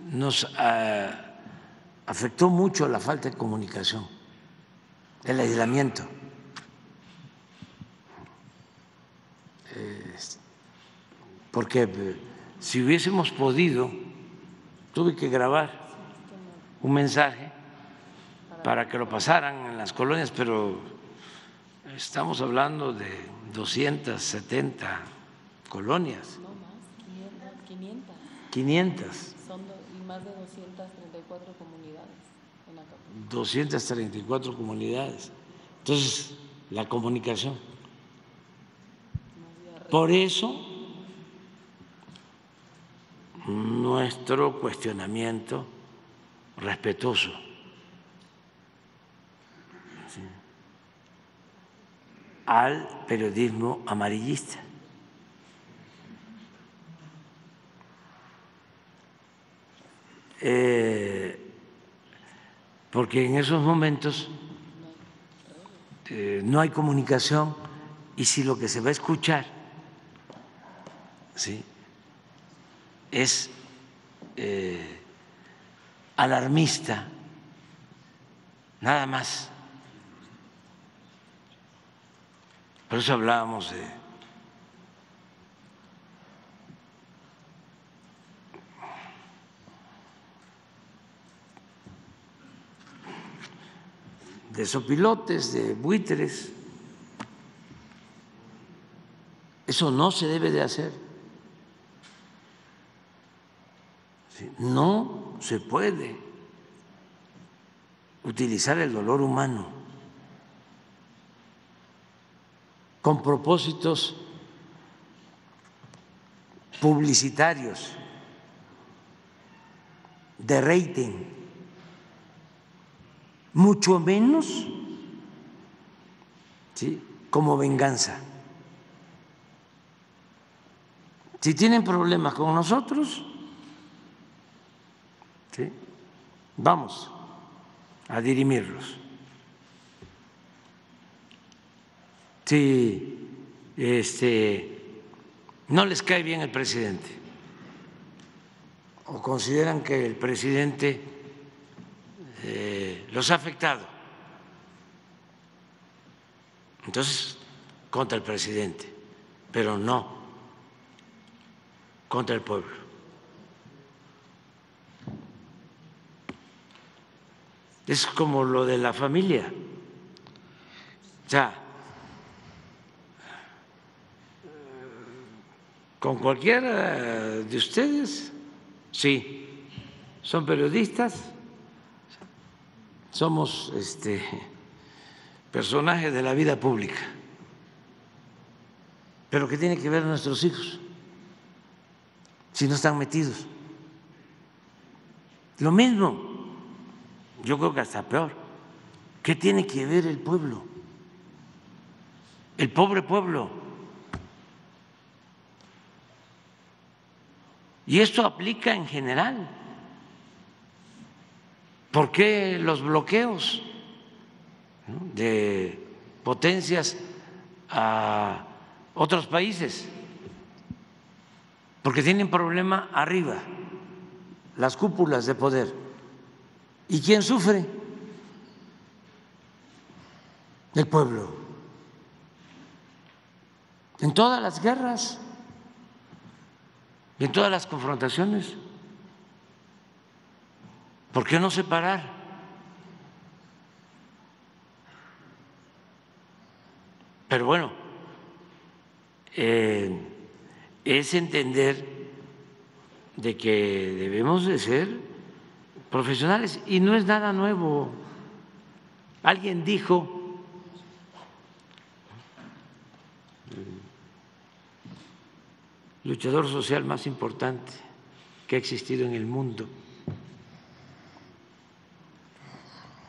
nos eh, afectó mucho la falta de comunicación, el aislamiento. porque si hubiésemos podido, tuve que grabar un mensaje para que lo pasaran en las colonias, pero estamos hablando de 270 colonias. No más, 500. 500. Son y más de 234 comunidades en Acapulco. 234 comunidades. Entonces, la comunicación. Por eso, nuestro cuestionamiento respetuoso al periodismo amarillista. Eh, porque en esos momentos eh, no hay comunicación y si lo que se va a escuchar ¿sí? es eh, alarmista, nada más Por eso hablábamos de de sopilotes, de buitres. Eso no se debe de hacer. No se puede utilizar el dolor humano con propósitos publicitarios, de rating, mucho menos ¿sí? como venganza. Si tienen problemas con nosotros, ¿sí? vamos a dirimirlos. Si este, no les cae bien el presidente o consideran que el presidente eh, los ha afectado, entonces contra el presidente, pero no contra el pueblo. Es como lo de la familia. O sea, con cualquiera de ustedes, sí, son periodistas, somos este, personajes de la vida pública. Pero ¿qué tiene que ver nuestros hijos si no están metidos? Lo mismo, yo creo que hasta peor. ¿Qué tiene que ver el pueblo? El pobre pueblo Y esto aplica en general. ¿Por qué los bloqueos de potencias a otros países? Porque tienen problema arriba, las cúpulas de poder. ¿Y quién sufre? El pueblo. En todas las guerras en todas las confrontaciones. ¿Por qué no separar? Pero bueno, eh, es entender de que debemos de ser profesionales y no es nada nuevo. Alguien dijo luchador social más importante que ha existido en el mundo,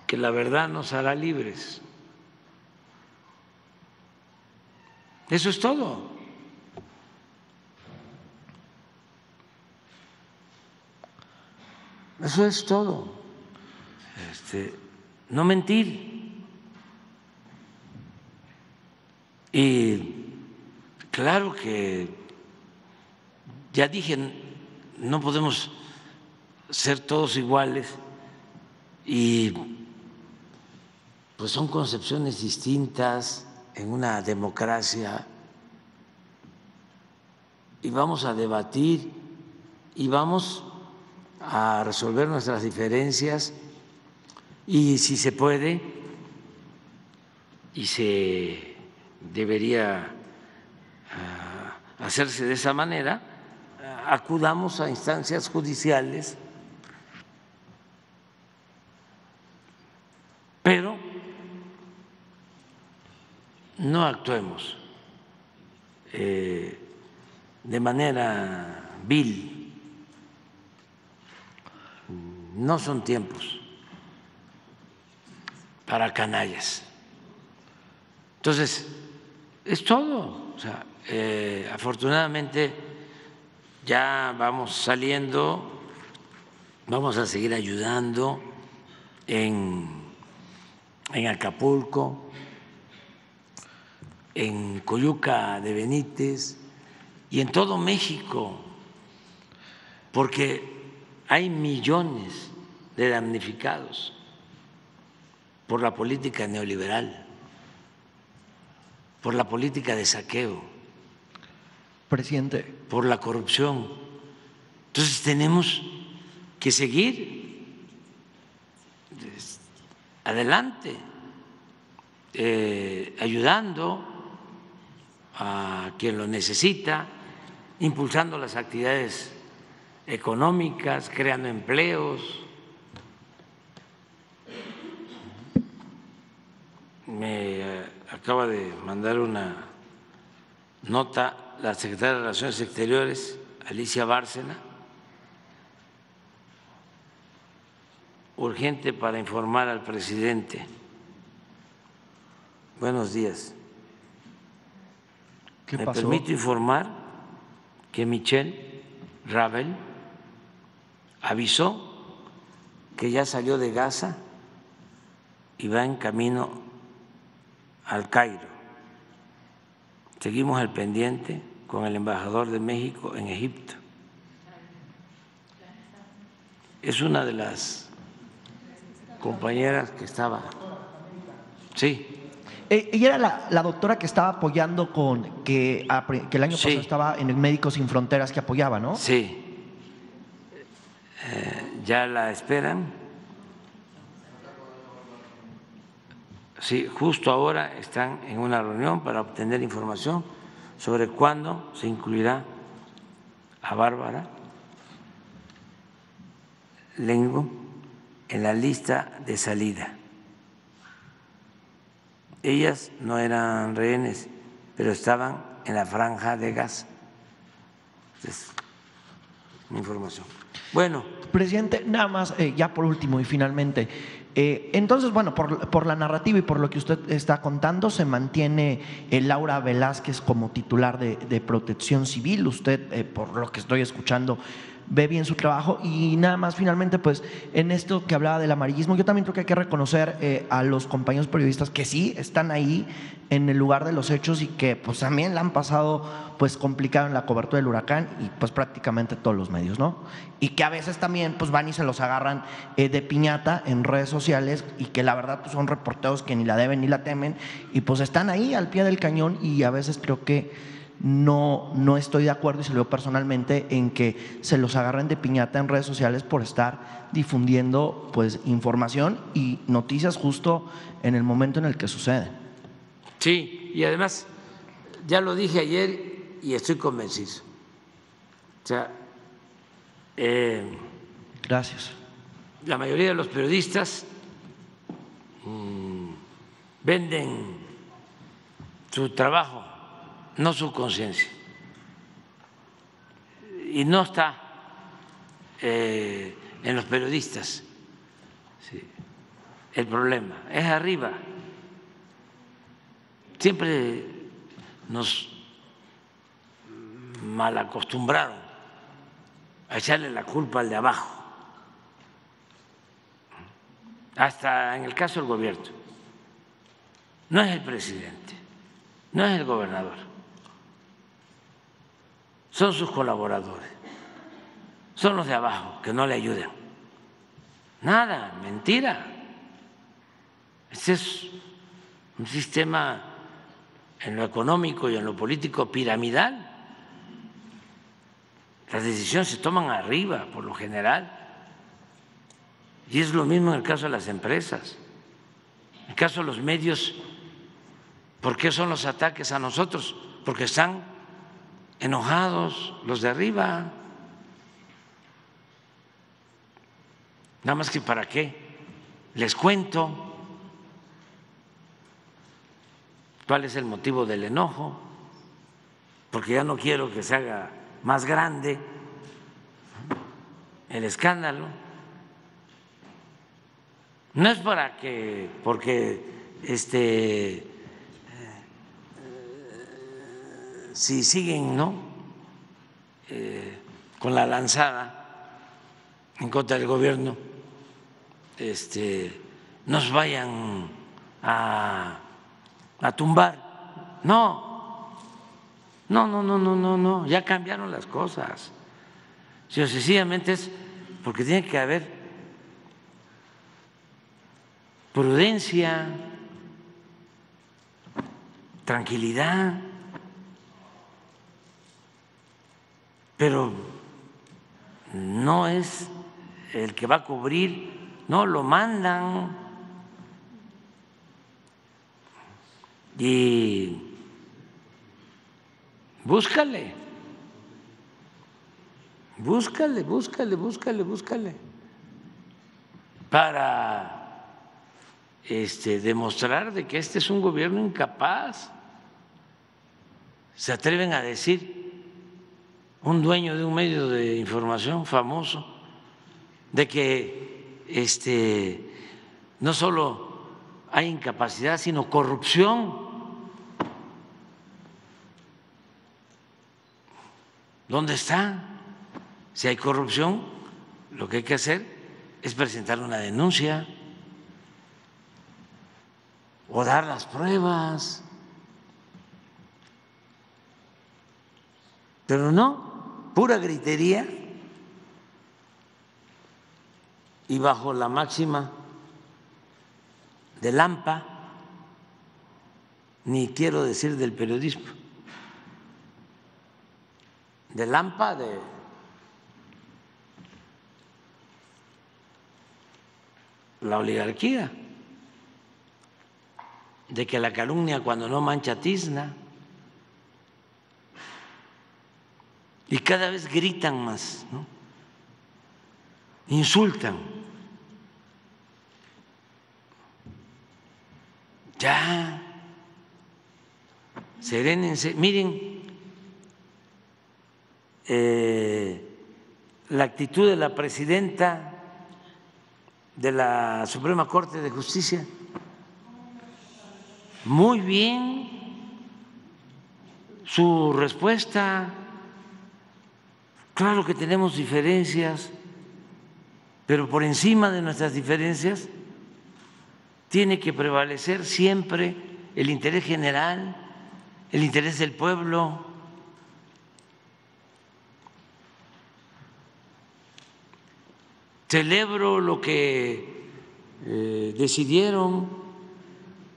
que la verdad nos hará libres. Eso es todo. Eso es todo. Este, no mentir. Y claro que ya dije, no podemos ser todos iguales y pues son concepciones distintas en una democracia y vamos a debatir y vamos a resolver nuestras diferencias y si se puede y se debería ah, hacerse de esa manera, acudamos a instancias judiciales, pero no actuemos eh, de manera vil. No son tiempos para canallas. Entonces, es todo. O sea, eh, afortunadamente ya vamos saliendo, vamos a seguir ayudando en, en Acapulco, en Coyuca de Benítez y en todo México, porque hay millones de damnificados por la política neoliberal, por la política de saqueo Presidente. Por la corrupción. Entonces tenemos que seguir adelante, eh, ayudando a quien lo necesita, impulsando las actividades económicas, creando empleos. Me eh, acaba de mandar una nota la secretaria de Relaciones Exteriores, Alicia Bárcena, urgente para informar al presidente. Buenos días. Me permito informar que Michelle Ravel avisó que ya salió de Gaza y va en camino al Cairo. Seguimos al pendiente con el embajador de México en Egipto. Es una de las compañeras que estaba. Sí. Eh, ella era la, doctora que estaba apoyando con que, que el año pasado estaba en el Médicos Sin Fronteras que apoyaba, ¿no? Sí. Eh, ya la esperan. Sí, justo ahora están en una reunión para obtener información sobre cuándo se incluirá a Bárbara Lengo en la lista de salida. Ellas no eran rehenes, pero estaban en la franja de gas. Información. Bueno. Presidente, nada más, eh, ya por último y finalmente, eh, entonces, bueno, por, la narrativa y por lo que usted está contando, se mantiene eh, Laura Velázquez como titular de, Protección Civil. Usted, eh, por lo que estoy escuchando, ve bien su trabajo y nada más finalmente pues en esto que hablaba del amarillismo yo también creo que hay que reconocer eh, a los compañeros periodistas que sí están ahí en el lugar de los hechos y que pues también la han pasado pues complicado en la cobertura del huracán y pues prácticamente todos los medios, ¿no? Y que a veces también pues van y se los agarran eh, de piñata en redes sociales y que la verdad pues, son reporteros que ni la deben ni la temen y pues están ahí al pie del cañón y a veces creo que no, no estoy de acuerdo y se lo digo personalmente en que se los agarren de piñata en redes sociales por estar difundiendo pues información y noticias justo en el momento en el que sucede. Sí, y además, ya lo dije ayer y estoy convencido. O sea, eh, Gracias. la mayoría de los periodistas mm, venden su trabajo, no su conciencia. Y no está eh, en los periodistas sí, el problema, es arriba. Siempre nos malacostumbraron a echarle la culpa al de abajo, hasta en el caso del gobierno. No es el presidente, no es el gobernador, son sus colaboradores, son los de abajo que no le ayudan. Nada, mentira. Este es un sistema en lo económico y en lo político piramidal. Las decisiones se toman arriba, por lo general. Y es lo mismo en el caso de las empresas. En el caso de los medios, ¿por qué son los ataques a nosotros? Porque están enojados los de arriba. Nada más que para qué. Les cuento cuál es el motivo del enojo, porque ya no quiero que se haga más grande el escándalo. No es para que, porque este, si siguen, ¿no? Eh, con la lanzada en contra del gobierno, este, nos vayan a, a tumbar. No, no, no, no, no, no, no, ya cambiaron las cosas. Sino sencillamente es porque tiene que haber prudencia, tranquilidad, pero no es el que va a cubrir, no, lo mandan. Y Búscale. Búscale, búscale, búscale, búscale. Para este, demostrar de que este es un gobierno incapaz. Se atreven a decir un dueño de un medio de información famoso de que este, no solo hay incapacidad, sino corrupción. ¿Dónde está? Si hay corrupción, lo que hay que hacer es presentar una denuncia o dar las pruebas. Pero no, pura gritería y bajo la máxima del AMPA, ni quiero decir del periodismo de Lampa, de la oligarquía, de que la calumnia cuando no mancha tizna, y cada vez gritan más, ¿no? insultan. Ya, serénense, miren eh, la actitud de la presidenta de la Suprema Corte de Justicia. Muy bien su respuesta. Claro que tenemos diferencias, pero por encima de nuestras diferencias tiene que prevalecer siempre el interés general, el interés del pueblo. Celebro lo que eh, decidieron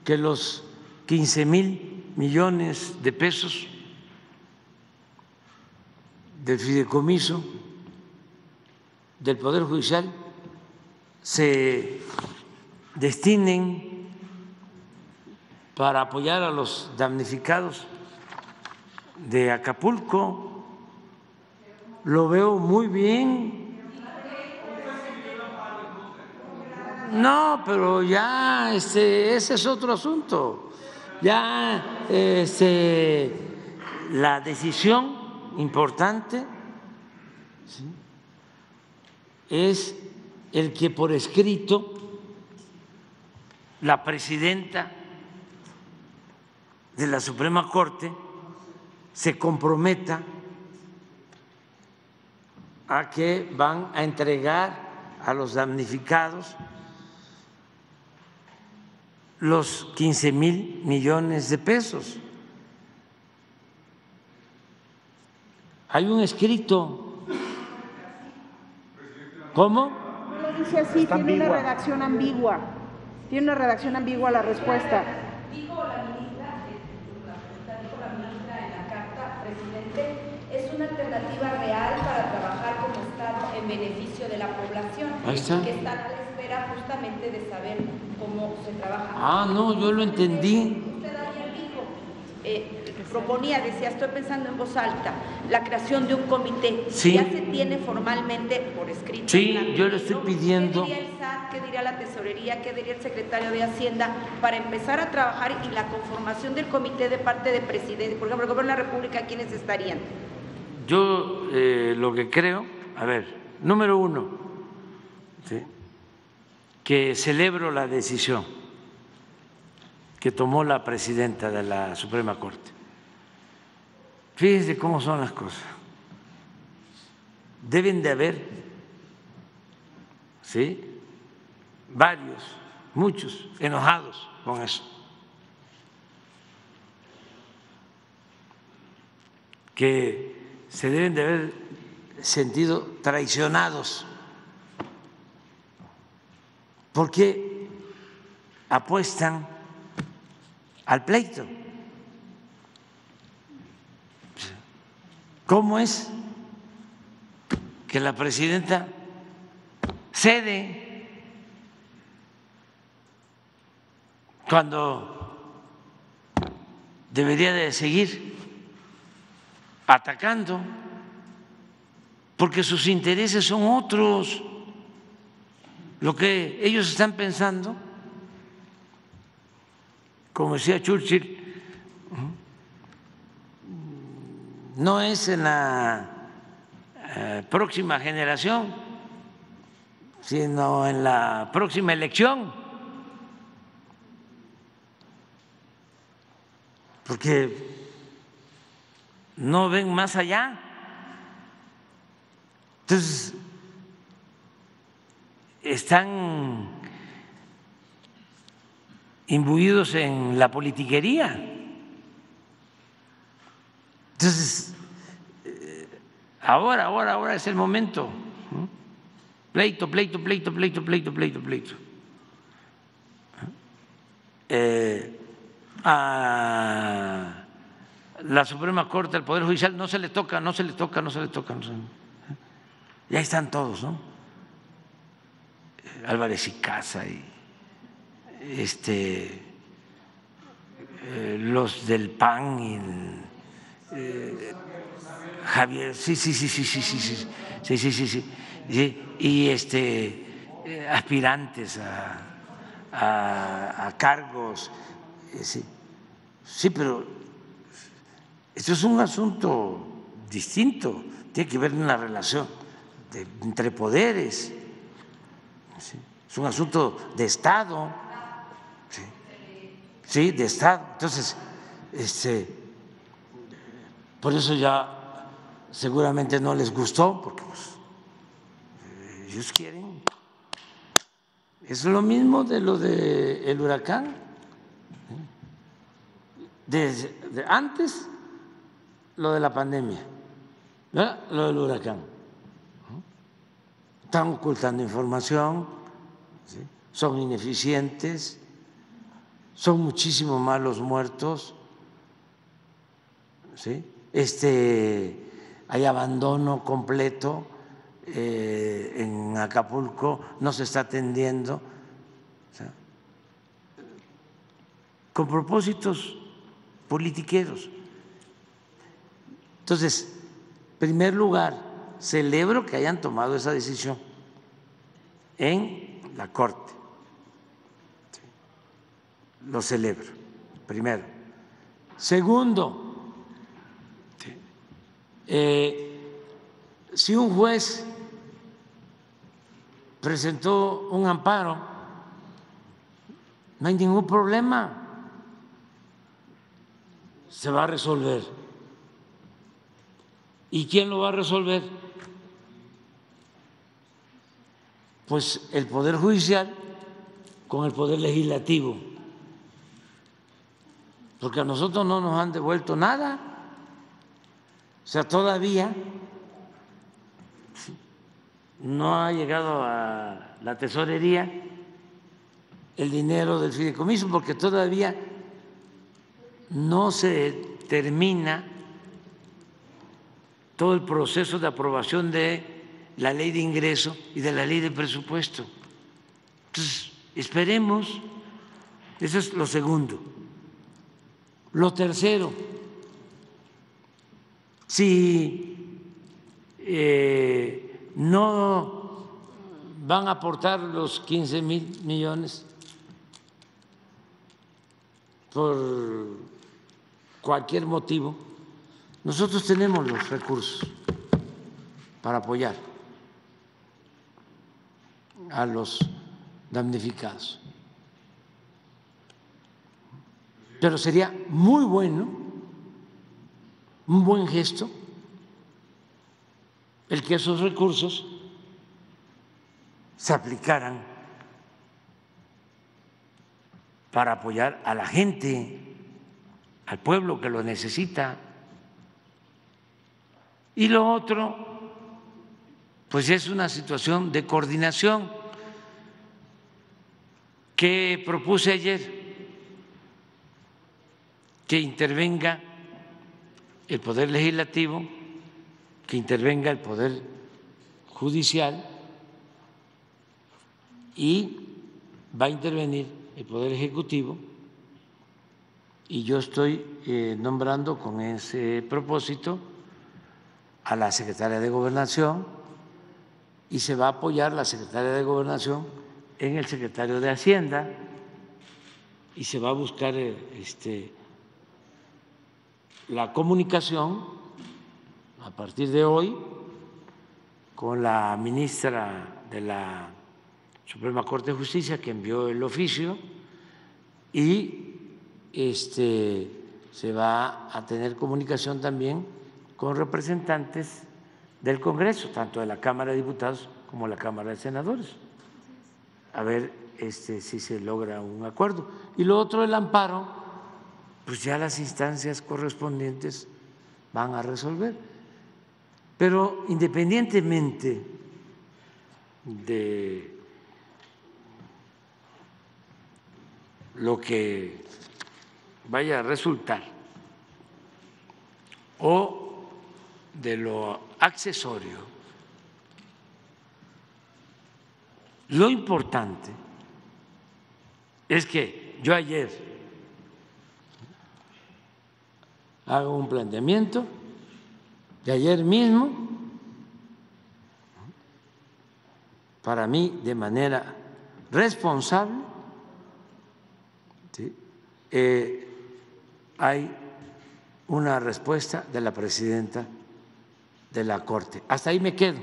que los 15 mil millones de pesos del fideicomiso del Poder Judicial se destinen para apoyar a los damnificados de Acapulco. Lo veo muy bien. No, pero ya este, ese es otro asunto. Ya este, la decisión importante es el que por escrito la presidenta de la Suprema Corte se comprometa a que van a entregar a los damnificados los 15 mil millones de pesos. Hay un escrito. ¿Cómo? No lo dice así, tiene una redacción ambigua. Tiene una redacción ambigua la respuesta. Dijo la ministra, dijo la ministra en la carta, presidente, es una alternativa real para trabajar como Estado en beneficio de la población. Ahí está. Que están a la espera justamente de saber cómo se trabaja. Ah, no, yo lo entendí. Usted ayer dijo, eh, proponía, decía, estoy pensando en voz alta, la creación de un comité. Sí. Ya se tiene formalmente por escrito. Sí, la yo le estoy ¿no? pidiendo. ¿Qué diría el SAT? ¿Qué diría la tesorería? ¿Qué diría el secretario de Hacienda? Para empezar a trabajar y la conformación del comité de parte de presidente, por ejemplo, el gobierno de la República, ¿quiénes estarían? Yo eh, lo que creo, a ver, número uno, ¿sí? que celebro la decisión que tomó la presidenta de la Suprema Corte. Fíjense cómo son las cosas. Deben de haber, ¿sí? Varios, muchos enojados con eso. Que se deben de haber sentido traicionados porque apuestan al pleito. ¿Cómo es que la presidenta cede cuando debería de seguir atacando? Porque sus intereses son otros. Lo que ellos están pensando, como decía Churchill, no es en la eh, próxima generación, sino en la próxima elección. Porque no ven más allá. Entonces, están imbuidos en la politiquería. Entonces, eh, ahora, ahora, ahora es el momento. Pleito, pleito, pleito, pleito, pleito, pleito, pleito. Eh, a la Suprema Corte, al Poder Judicial, no se le toca, no se le toca, no se le toca. No se- ya están todos, ¿no? Álvarez y Casa y este, eh, los del PAN y el, eh, Javier, sí, sí, sí, sí, sí, sí, sí, sí, sí, sí, sí, y este, eh, aspirantes a, a- cargos, eh, sí, sí, pero esto es un asunto distinto, tiene que ver una relación de- entre poderes. Es un asunto de Estado. Sí, de Estado. Entonces, este, por eso ya seguramente no les gustó, porque pues, ellos quieren. Es lo mismo de lo del huracán. Desde de antes, lo de la pandemia, ¿verdad? lo del huracán están ocultando información, son ineficientes, son muchísimo más los muertos, ¿sí? Este, hay abandono completo eh, en Acapulco, no se está atendiendo, con propósitos politiqueros. Entonces, en primer lugar, celebro que hayan tomado esa decisión en la Corte. Lo celebro, primero. Segundo, eh, si un juez presentó un amparo, no hay ningún problema, se va a resolver. ¿Y quién lo va a resolver? Pues el Poder Judicial con el Poder Legislativo, porque a nosotros no nos han devuelto nada, sea, todavía no ha llegado a la tesorería el dinero del fideicomiso porque todavía no se termina todo el proceso de aprobación de la ley de ingreso y de la ley de presupuesto. Entonces, esperemos, eso es lo segundo. Lo tercero, si eh, no van a aportar los 15 mil millones por cualquier motivo, nosotros tenemos los recursos para apoyar a los damnificados. Pero sería muy bueno, un buen gesto, el que esos recursos se aplicaran para apoyar a la gente, al pueblo que lo necesita. Y lo otro, pues es una situación de coordinación que propuse ayer, que intervenga el Poder Legislativo que intervenga el Poder Judicial y va a intervenir el Poder Ejecutivo. Y yo estoy eh, nombrando con ese propósito a la secretaria de Gobernación y se va a apoyar la secretaria de Gobernación en el secretario de Hacienda y se va a buscar eh, este, la comunicación a partir de hoy con la ministra de la Suprema Corte de Justicia que envió el oficio y este, se va a tener comunicación también con representantes del Congreso, tanto de la Cámara de Diputados como de la Cámara de Senadores, a ver este, si se logra un acuerdo. Y lo otro, el amparo, pues ya las instancias correspondientes van a resolver. Pero independientemente de lo que vaya a resultar o de lo accesorio, lo importante es que yo ayer hago un planteamiento de ayer mismo, para mí de manera responsable, eh, hay una respuesta de la presidenta de la Corte. Hasta ahí me quedo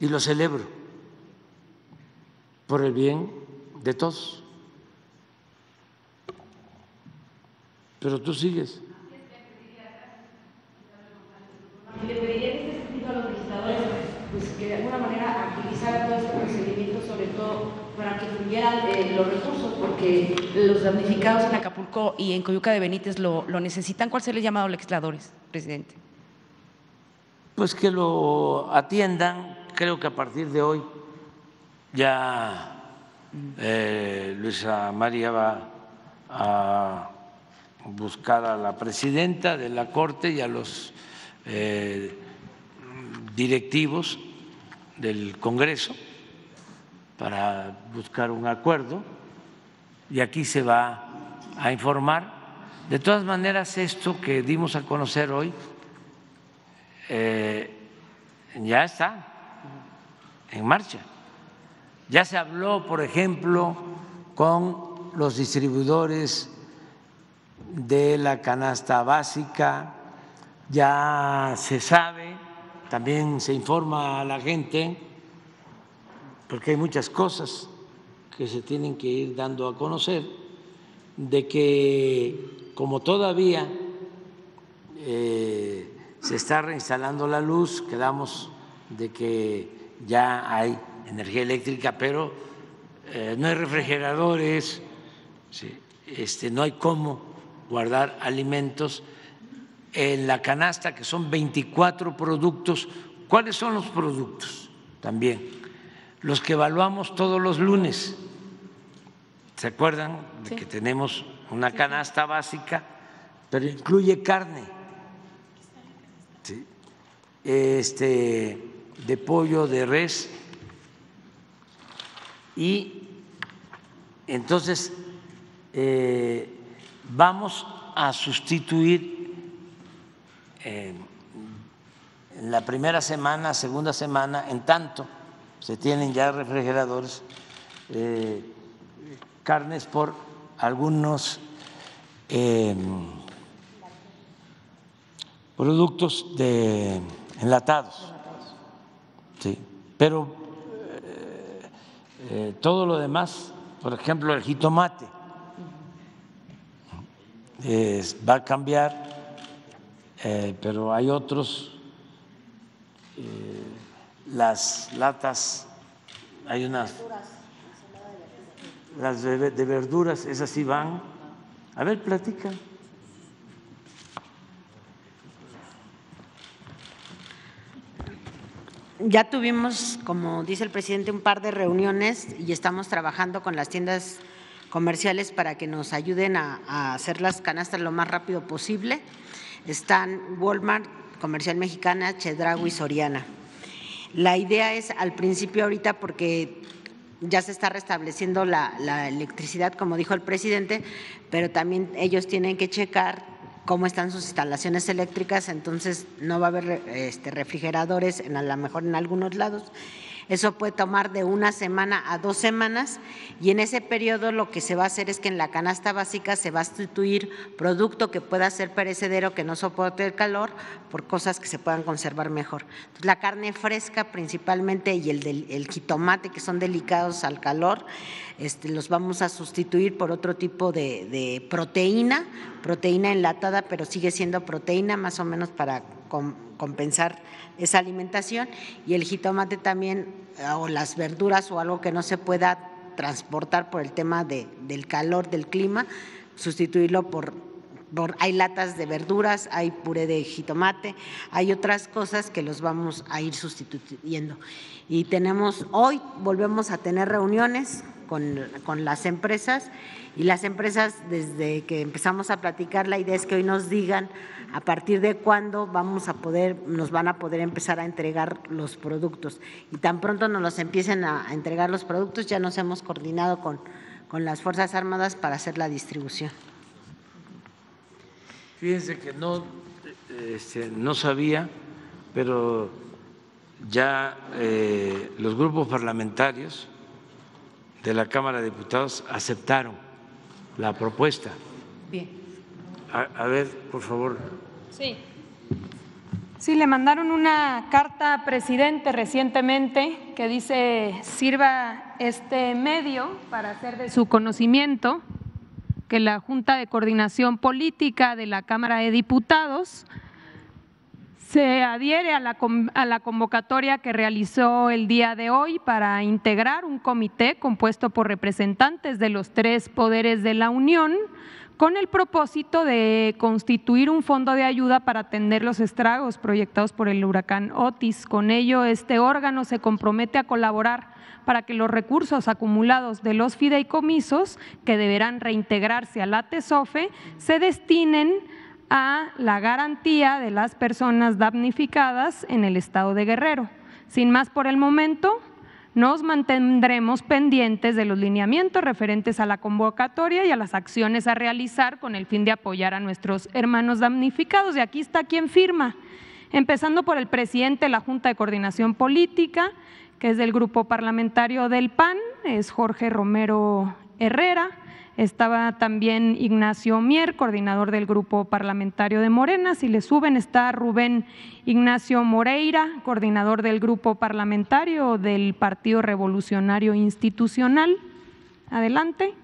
y lo celebro por el bien de todos. Pero tú sigues. le pediría en este sentido a los legisladores pues, que de alguna manera agilizaran todo este procedimiento, sobre todo para que fluyeran eh, los recursos, porque los damnificados en Acapulco y en Coyuca de Benítez lo, lo necesitan. ¿Cuál se les llamado a los legisladores, presidente? Pues que lo atiendan. Creo que a partir de hoy ya eh, Luisa María va a buscar a la presidenta de la Corte y a los eh, directivos del Congreso para buscar un acuerdo y aquí se va a informar. De todas maneras, esto que dimos a conocer hoy eh, ya está en marcha. Ya se habló, por ejemplo, con los distribuidores de la canasta básica, ya se sabe, también se informa a la gente, porque hay muchas cosas que se tienen que ir dando a conocer, de que como todavía eh, se está reinstalando la luz, quedamos de que ya hay energía eléctrica, pero eh, no hay refrigeradores, este, no hay cómo guardar alimentos en la canasta, que son 24 productos. ¿Cuáles son los productos? También los que evaluamos todos los lunes. ¿Se acuerdan de que tenemos una canasta básica, pero incluye carne? Este, de pollo, de res, y entonces eh, vamos a sustituir eh, en la primera semana, segunda semana, en tanto se tienen ya refrigeradores, eh, carnes por algunos productos de enlatados. Sí, pero eh, todo lo demás, por ejemplo, el jitomate, va a cambiar, eh, pero hay otros, eh, las latas, hay unas, las de, de verduras, esas sí van. A ver, platica. Ya tuvimos, como dice el presidente, un par de reuniones y estamos trabajando con las tiendas comerciales para que nos ayuden a, hacer las canastas lo más rápido posible. Están Walmart, Comercial Mexicana, Chedrago y Soriana. La idea es al principio ahorita porque ya se está restableciendo la, electricidad, como dijo el presidente, pero también ellos tienen que checar cómo están sus instalaciones eléctricas, entonces no va a haber este, refrigeradores en, a lo mejor en algunos lados. Eso puede tomar de una semana a dos semanas y en ese periodo lo que se va a hacer es que en la canasta básica se va a sustituir producto que pueda ser perecedero, que no soporte el calor, por cosas que se puedan conservar mejor. Entonces, la carne fresca principalmente y el, del, el jitomate, que son delicados al calor, este, los vamos a sustituir por otro tipo de, proteína, proteína enlatada, pero sigue siendo proteína más o menos para compensar esa alimentación. Y el jitomate también, o las verduras o algo que no se pueda transportar por el tema del calor del clima, sustituirlo por, por, hay latas de verduras, hay puré de jitomate, hay otras cosas que los vamos a ir sustituyendo. Y tenemos, hoy volvemos a tener reuniones con, las empresas y las empresas desde que empezamos a platicar la idea es que hoy nos digan a partir de cuándo vamos a poder nos van a poder empezar a entregar los productos y tan pronto nos los empiecen a, entregar los productos ya nos hemos coordinado con, con las fuerzas armadas para hacer la distribución. Fíjense que no este, no sabía, pero ya eh, los grupos parlamentarios de la Cámara de Diputados aceptaron la propuesta. Bien. A, ver, por favor. Sí. Sí, le mandaron una carta a presidente recientemente que dice sirva este medio para hacer de su conocimiento que la Junta de Coordinación Política de la Cámara de Diputados se adhiere a la, a la, convocatoria que realizó el día de hoy para integrar un comité compuesto por representantes de los tres poderes de la Unión con el propósito de constituir un fondo de ayuda para atender los estragos proyectados por el huracán Otis. Con ello, este órgano se compromete a colaborar para que los recursos acumulados de los fideicomisos, que deberán reintegrarse a la TESOFE, se destinen a la garantía de las personas damnificadas en el estado de Guerrero. Sin más por el momento, nos mantendremos pendientes de los lineamientos referentes a la convocatoria y a las acciones a realizar con el fin de apoyar a nuestros hermanos damnificados. Y aquí está quien firma, empezando por el presidente de la Junta de Coordinación Política, que es del grupo parlamentario del PAN, es Jorge Romero Herrera. Estaba también Ignacio Mier, coordinador del grupo parlamentario de Morena. Si le suben está Rubén Ignacio Moreira, coordinador del grupo parlamentario del Partido Revolucionario Institucional. Adelante.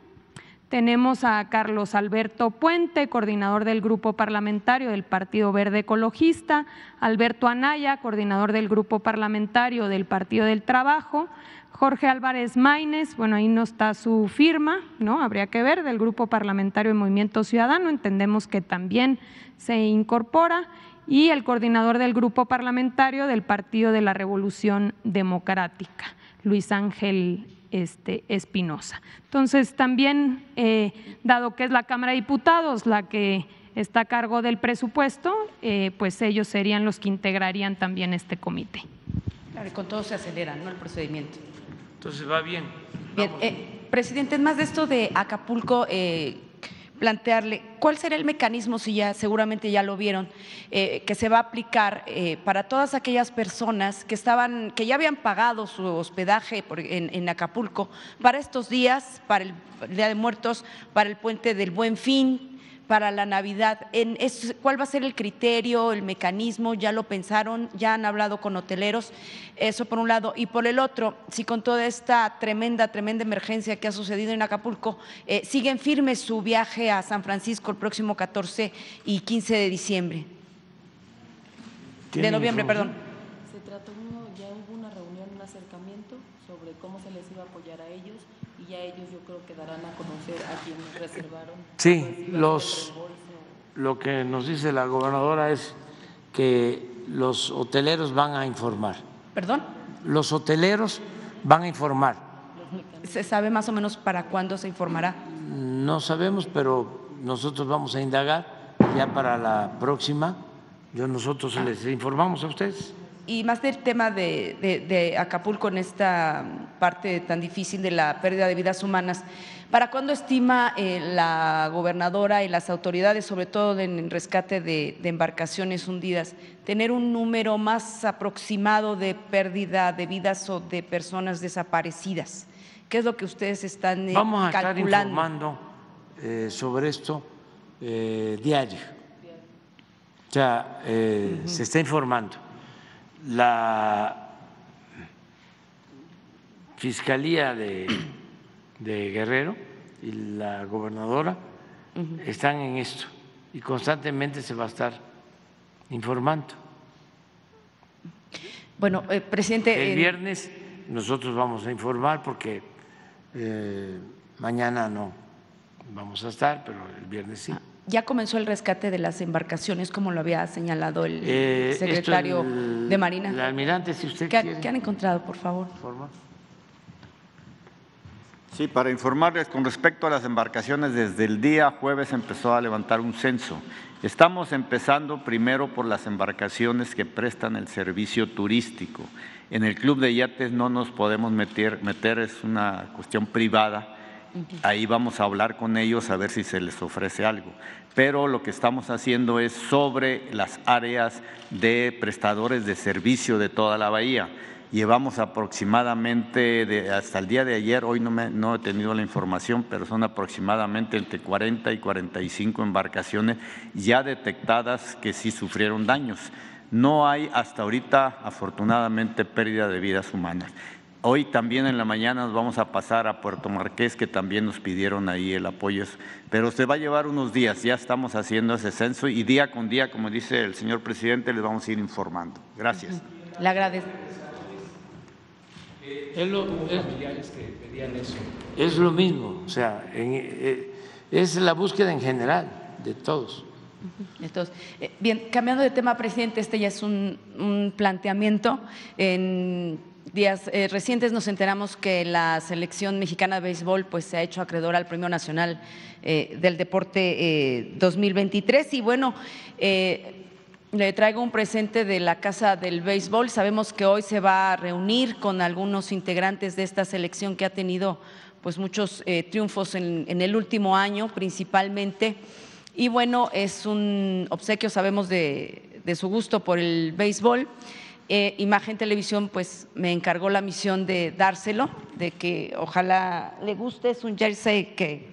Tenemos a Carlos Alberto Puente, coordinador del grupo parlamentario del Partido Verde Ecologista, Alberto Anaya, coordinador del grupo parlamentario del Partido del Trabajo, Jorge Álvarez Maínez, bueno, ahí no está su firma, ¿no? Habría que ver, del Grupo Parlamentario de Movimiento Ciudadano, entendemos que también se incorpora, y el coordinador del Grupo Parlamentario del Partido de la Revolución Democrática, Luis Ángel este, Espinosa. Entonces, también, eh, dado que es la Cámara de Diputados la que está a cargo del presupuesto, eh, pues ellos serían los que integrarían también este comité. Claro, y con todo se acelera, ¿no? El procedimiento. Entonces va bien. Bien, eh, presidente, más de esto de Acapulco, eh, plantearle cuál será el mecanismo, si ya seguramente ya lo vieron, eh, que se va a aplicar para todas aquellas personas que estaban, que ya habían pagado su hospedaje en, en, Acapulco para estos días, para el Día de Muertos, para el puente del Buen Fin, para la Navidad. En, ¿Cuál va a ser el criterio, el mecanismo? ¿Ya lo pensaron? ¿Ya han hablado con hoteleros? Eso por un lado. Y por el otro, si con toda esta tremenda, tremenda emergencia que ha sucedido en Acapulco, eh, siguen firmes su viaje a San Francisco el próximo 14 y 15 de diciembre. De noviembre, perdón. Se trató, ya hubo una reunión, un acercamiento sobre cómo se les iba a apoyar a ellos y ya ellos yo creo que darán a conocer a quienes reservaron. Sí, los, lo que nos dice la gobernadora es que los hoteleros van a informar. ¿Perdón? Los hoteleros van a informar. ¿Se sabe más o menos para cuándo se informará? No sabemos, pero nosotros vamos a indagar ya para la próxima. Yo nosotros les informamos a ustedes y más del tema de, Acapulco en esta parte tan difícil de la pérdida de vidas humanas, ¿para cuándo estima eh, la gobernadora y las autoridades, sobre todo en el rescate de, embarcaciones hundidas, tener un número más aproximado de pérdida de vidas o de personas desaparecidas? ¿Qué es lo que ustedes están calculando? Vamos a estar informando eh, sobre esto eh, diario. O sea, se está informando la Fiscalía de, Guerrero y la gobernadora están en esto y constantemente se va a estar informando. Bueno, eh, presidente. El viernes nosotros vamos a informar porque eh, mañana no vamos a estar, pero el viernes sí. Ya comenzó el rescate de las embarcaciones, como lo había señalado el eh, secretario de Marina. El almirante, si usted ¿Qué, quiere. ¿Qué han encontrado, por favor? Sí, para informarles con respecto a las embarcaciones, desde el día jueves empezó a levantar un censo. Estamos empezando primero por las embarcaciones que prestan el servicio turístico. En el club de yates no nos podemos meter, meter es una cuestión privada Ahí vamos a hablar con ellos a ver si se les ofrece algo. Pero lo que estamos haciendo es sobre las áreas de prestadores de servicio de toda la bahía. Llevamos aproximadamente, hasta el día de ayer, hoy no, no he tenido la información, pero son aproximadamente entre 40 y 45 embarcaciones ya detectadas que sí sufrieron daños. No hay hasta ahorita, afortunadamente, pérdida de vidas humanas. Hoy también en la mañana nos vamos a pasar a Puerto Marqués, que también nos pidieron ahí el apoyo, pero se va a llevar unos días, ya estamos haciendo ese censo y día con día, como dice el señor presidente, les vamos a ir informando. Gracias. Le agradezco. Es lo, es, lo mismo, o sea, en, eh, es la búsqueda en general de todos. Entonces, eh, bien, cambiando de tema, presidente, este ya es un, un planteamiento. En días eh, recientes nos enteramos que la selección mexicana de béisbol pues, se ha hecho acreedora al Premio Nacional eh, del Deporte eh, 2023 y bueno, eh, le traigo un presente de la Casa del Béisbol. Sabemos que hoy se va a reunir con algunos integrantes de esta selección que ha tenido pues, muchos triunfos en, en el último año principalmente. Y bueno, es un obsequio, sabemos de, de su gusto por el béisbol. Eh, Imagen Televisión pues me encargó la misión de dárselo, de que ojalá le guste, es un jersey que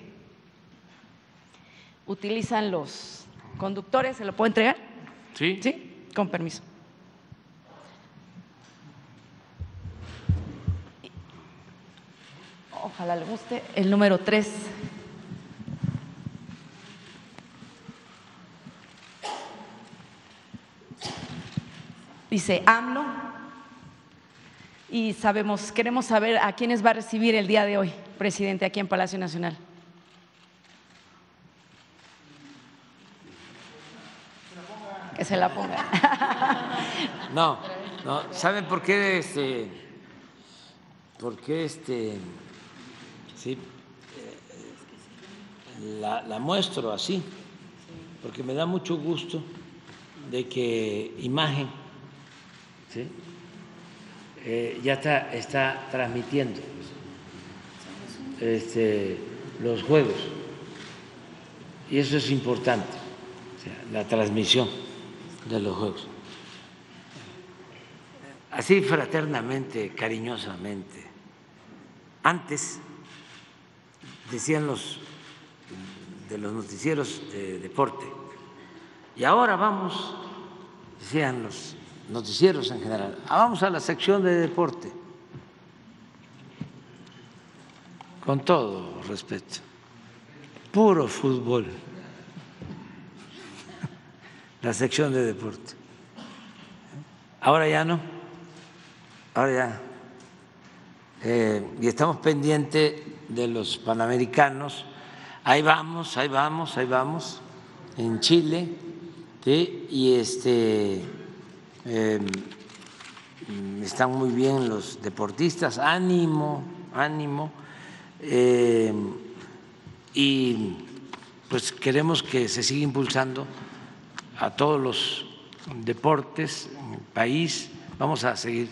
utilizan los conductores, ¿se lo puedo entregar? Sí. Sí, con permiso. Ojalá le guste. El número tres. Dice AMLO. Y sabemos, queremos saber a quiénes va a recibir el día de hoy, presidente, aquí en Palacio Nacional. Que se la ponga. No, no, ¿saben por qué este por qué este sí eh, la, la muestro así? Porque me da mucho gusto de que imagen Eh, ya está, está transmitiendo este, los juegos y eso es importante, la transmisión de los juegos. Así fraternamente, cariñosamente. Antes decían los de los noticieros de deporte, y ahora vamos, decían los noticieros en general, ah, vamos a la sección de deporte, con todo respeto, puro fútbol, la sección de deporte. Ahora ya no, ahora ya. Eh, y estamos pendientes de los panamericanos, ahí vamos, ahí vamos, ahí vamos, en Chile, y este eh, están muy bien los deportistas, ánimo, ánimo. Eh, y pues queremos que se siga impulsando a todos los deportes en el país, vamos a seguir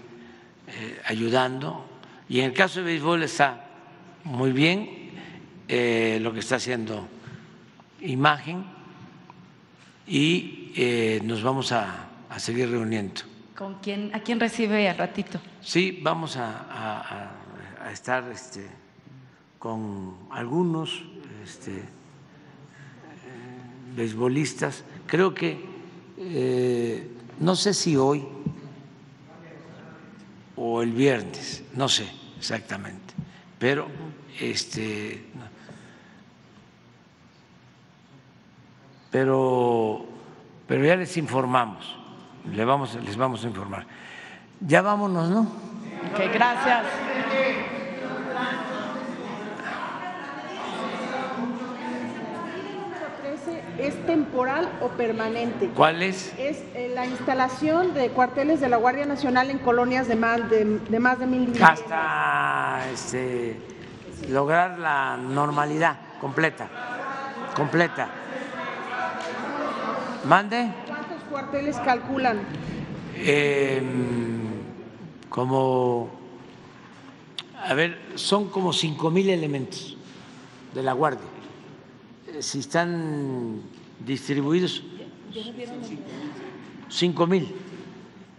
eh, ayudando. Y en el caso de béisbol está muy bien eh, lo que está haciendo Imagen y eh, nos vamos a a seguir reuniendo. ¿Con quién, ¿A quién recibe al ratito? Sí, vamos a, a- a estar este, con algunos este, eh, beisbolistas. Creo que, eh, no sé si hoy o el viernes, no sé exactamente, pero este, pero, pero ya les informamos le vamos, les vamos a informar. Ya vámonos, ¿no? Ok, gracias. ¿Es temporal o permanente? ¿Cuál es? Es eh, la instalación de cuarteles de la Guardia Nacional en colonias de más de, de más de mil viviendas. Hasta este, lograr la normalidad completa, completa. Mande. ¿Cuántos cuarteles calculan? Eh, como, a ver, son como cinco mil elementos de la Guardia. Eh, Si están distribuidos, ¿Ya me dieron el, cinco mil.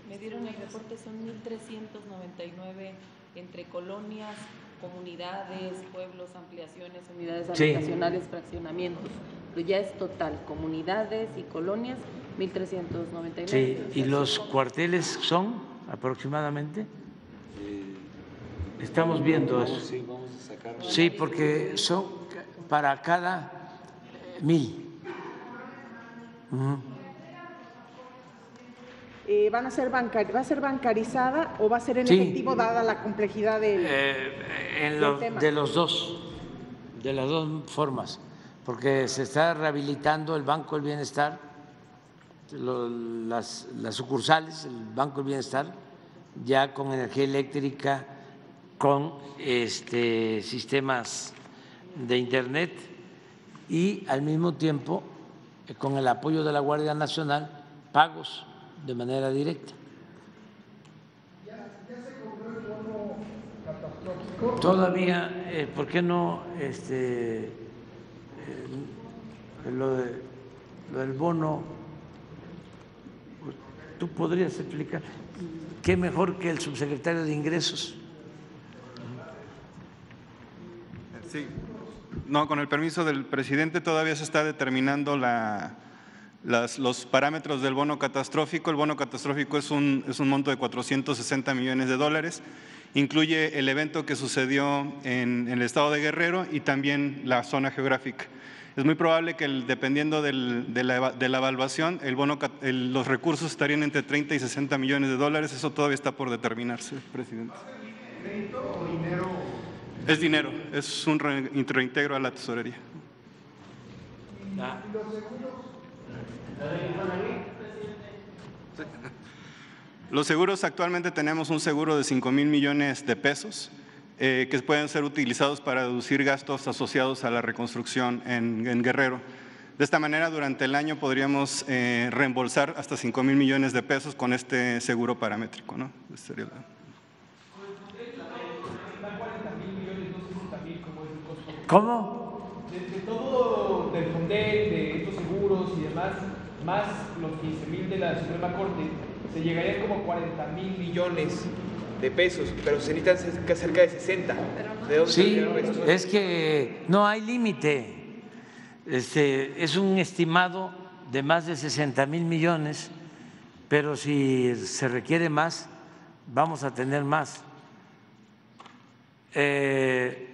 me dieron el reporte? Son 1.399 entre colonias, comunidades, pueblos, ampliaciones, unidades Sí. habitacionales, fraccionamientos. Pero ya es total, comunidades y colonias, 1.399. Sí, ¿y los cuarteles son aproximadamente? Estamos viendo eso. Sí, porque son para cada mil. Ujú. Eh, ¿van a ser bancar ¿Va a ser bancarizada o va a ser en Sí. efectivo dada la complejidad del, Eh, en del lo- tema? de los dos, de las dos formas, porque se está rehabilitando el Banco del Bienestar, las, sucursales, el Banco del Bienestar, ya con energía eléctrica, con este, sistemas de Internet y al mismo tiempo, eh, con el apoyo de la Guardia Nacional, pagos de manera directa. Todavía, eh, ¿por qué no este, eh, lo, de- lo del bono? ¿Tú podrías explicar? ¿Qué mejor que el subsecretario de Ingresos? Sí. No, con el permiso del presidente todavía se está determinando la- los parámetros del bono catastrófico. El bono catastrófico es un, es un monto de 460 millones de dólares. Incluye el evento que sucedió en, en el estado de Guerrero y también la zona geográfica. Es muy probable que el- dependiendo del- de, la, de la evaluación, el bono, el- los recursos estarían entre 30 y 60 millones de dólares. Eso todavía está por determinarse, presidente. Es dinero, es un re- reintegro a la tesorería. Los seguros, actualmente tenemos un seguro de 5 mil millones de pesos eh, que pueden ser utilizados para reducir gastos asociados a la reconstrucción en, en Guerrero. De esta manera, durante el año podríamos eh, reembolsar hasta 5 mil millones de pesos con este seguro paramétrico. ¿no? ¿Cómo? De, de todo, del Fondel, de estos seguros y demás, más los 15 mil de la Suprema Corte, se llegaría como 40 mil millones de pesos, pero se necesitan cerca- de 60. ¿De dónde Sí, es que no hay límite. Este, es un estimado de más de 60 mil millones, pero si se requiere más, vamos a tener más. Eh,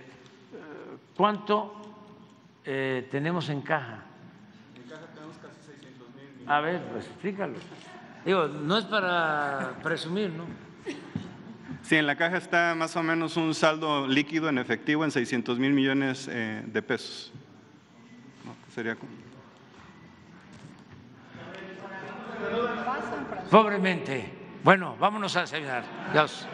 ¿Cuánto eh, tenemos en caja? A ver, pues explícalo. Digo, no es para presumir, ¿no? Sí, en la caja está más o menos un saldo líquido en efectivo en 600 mil millones eh, de pesos. Sería como- Pobremente. Bueno, vámonos a desayunar. Dios.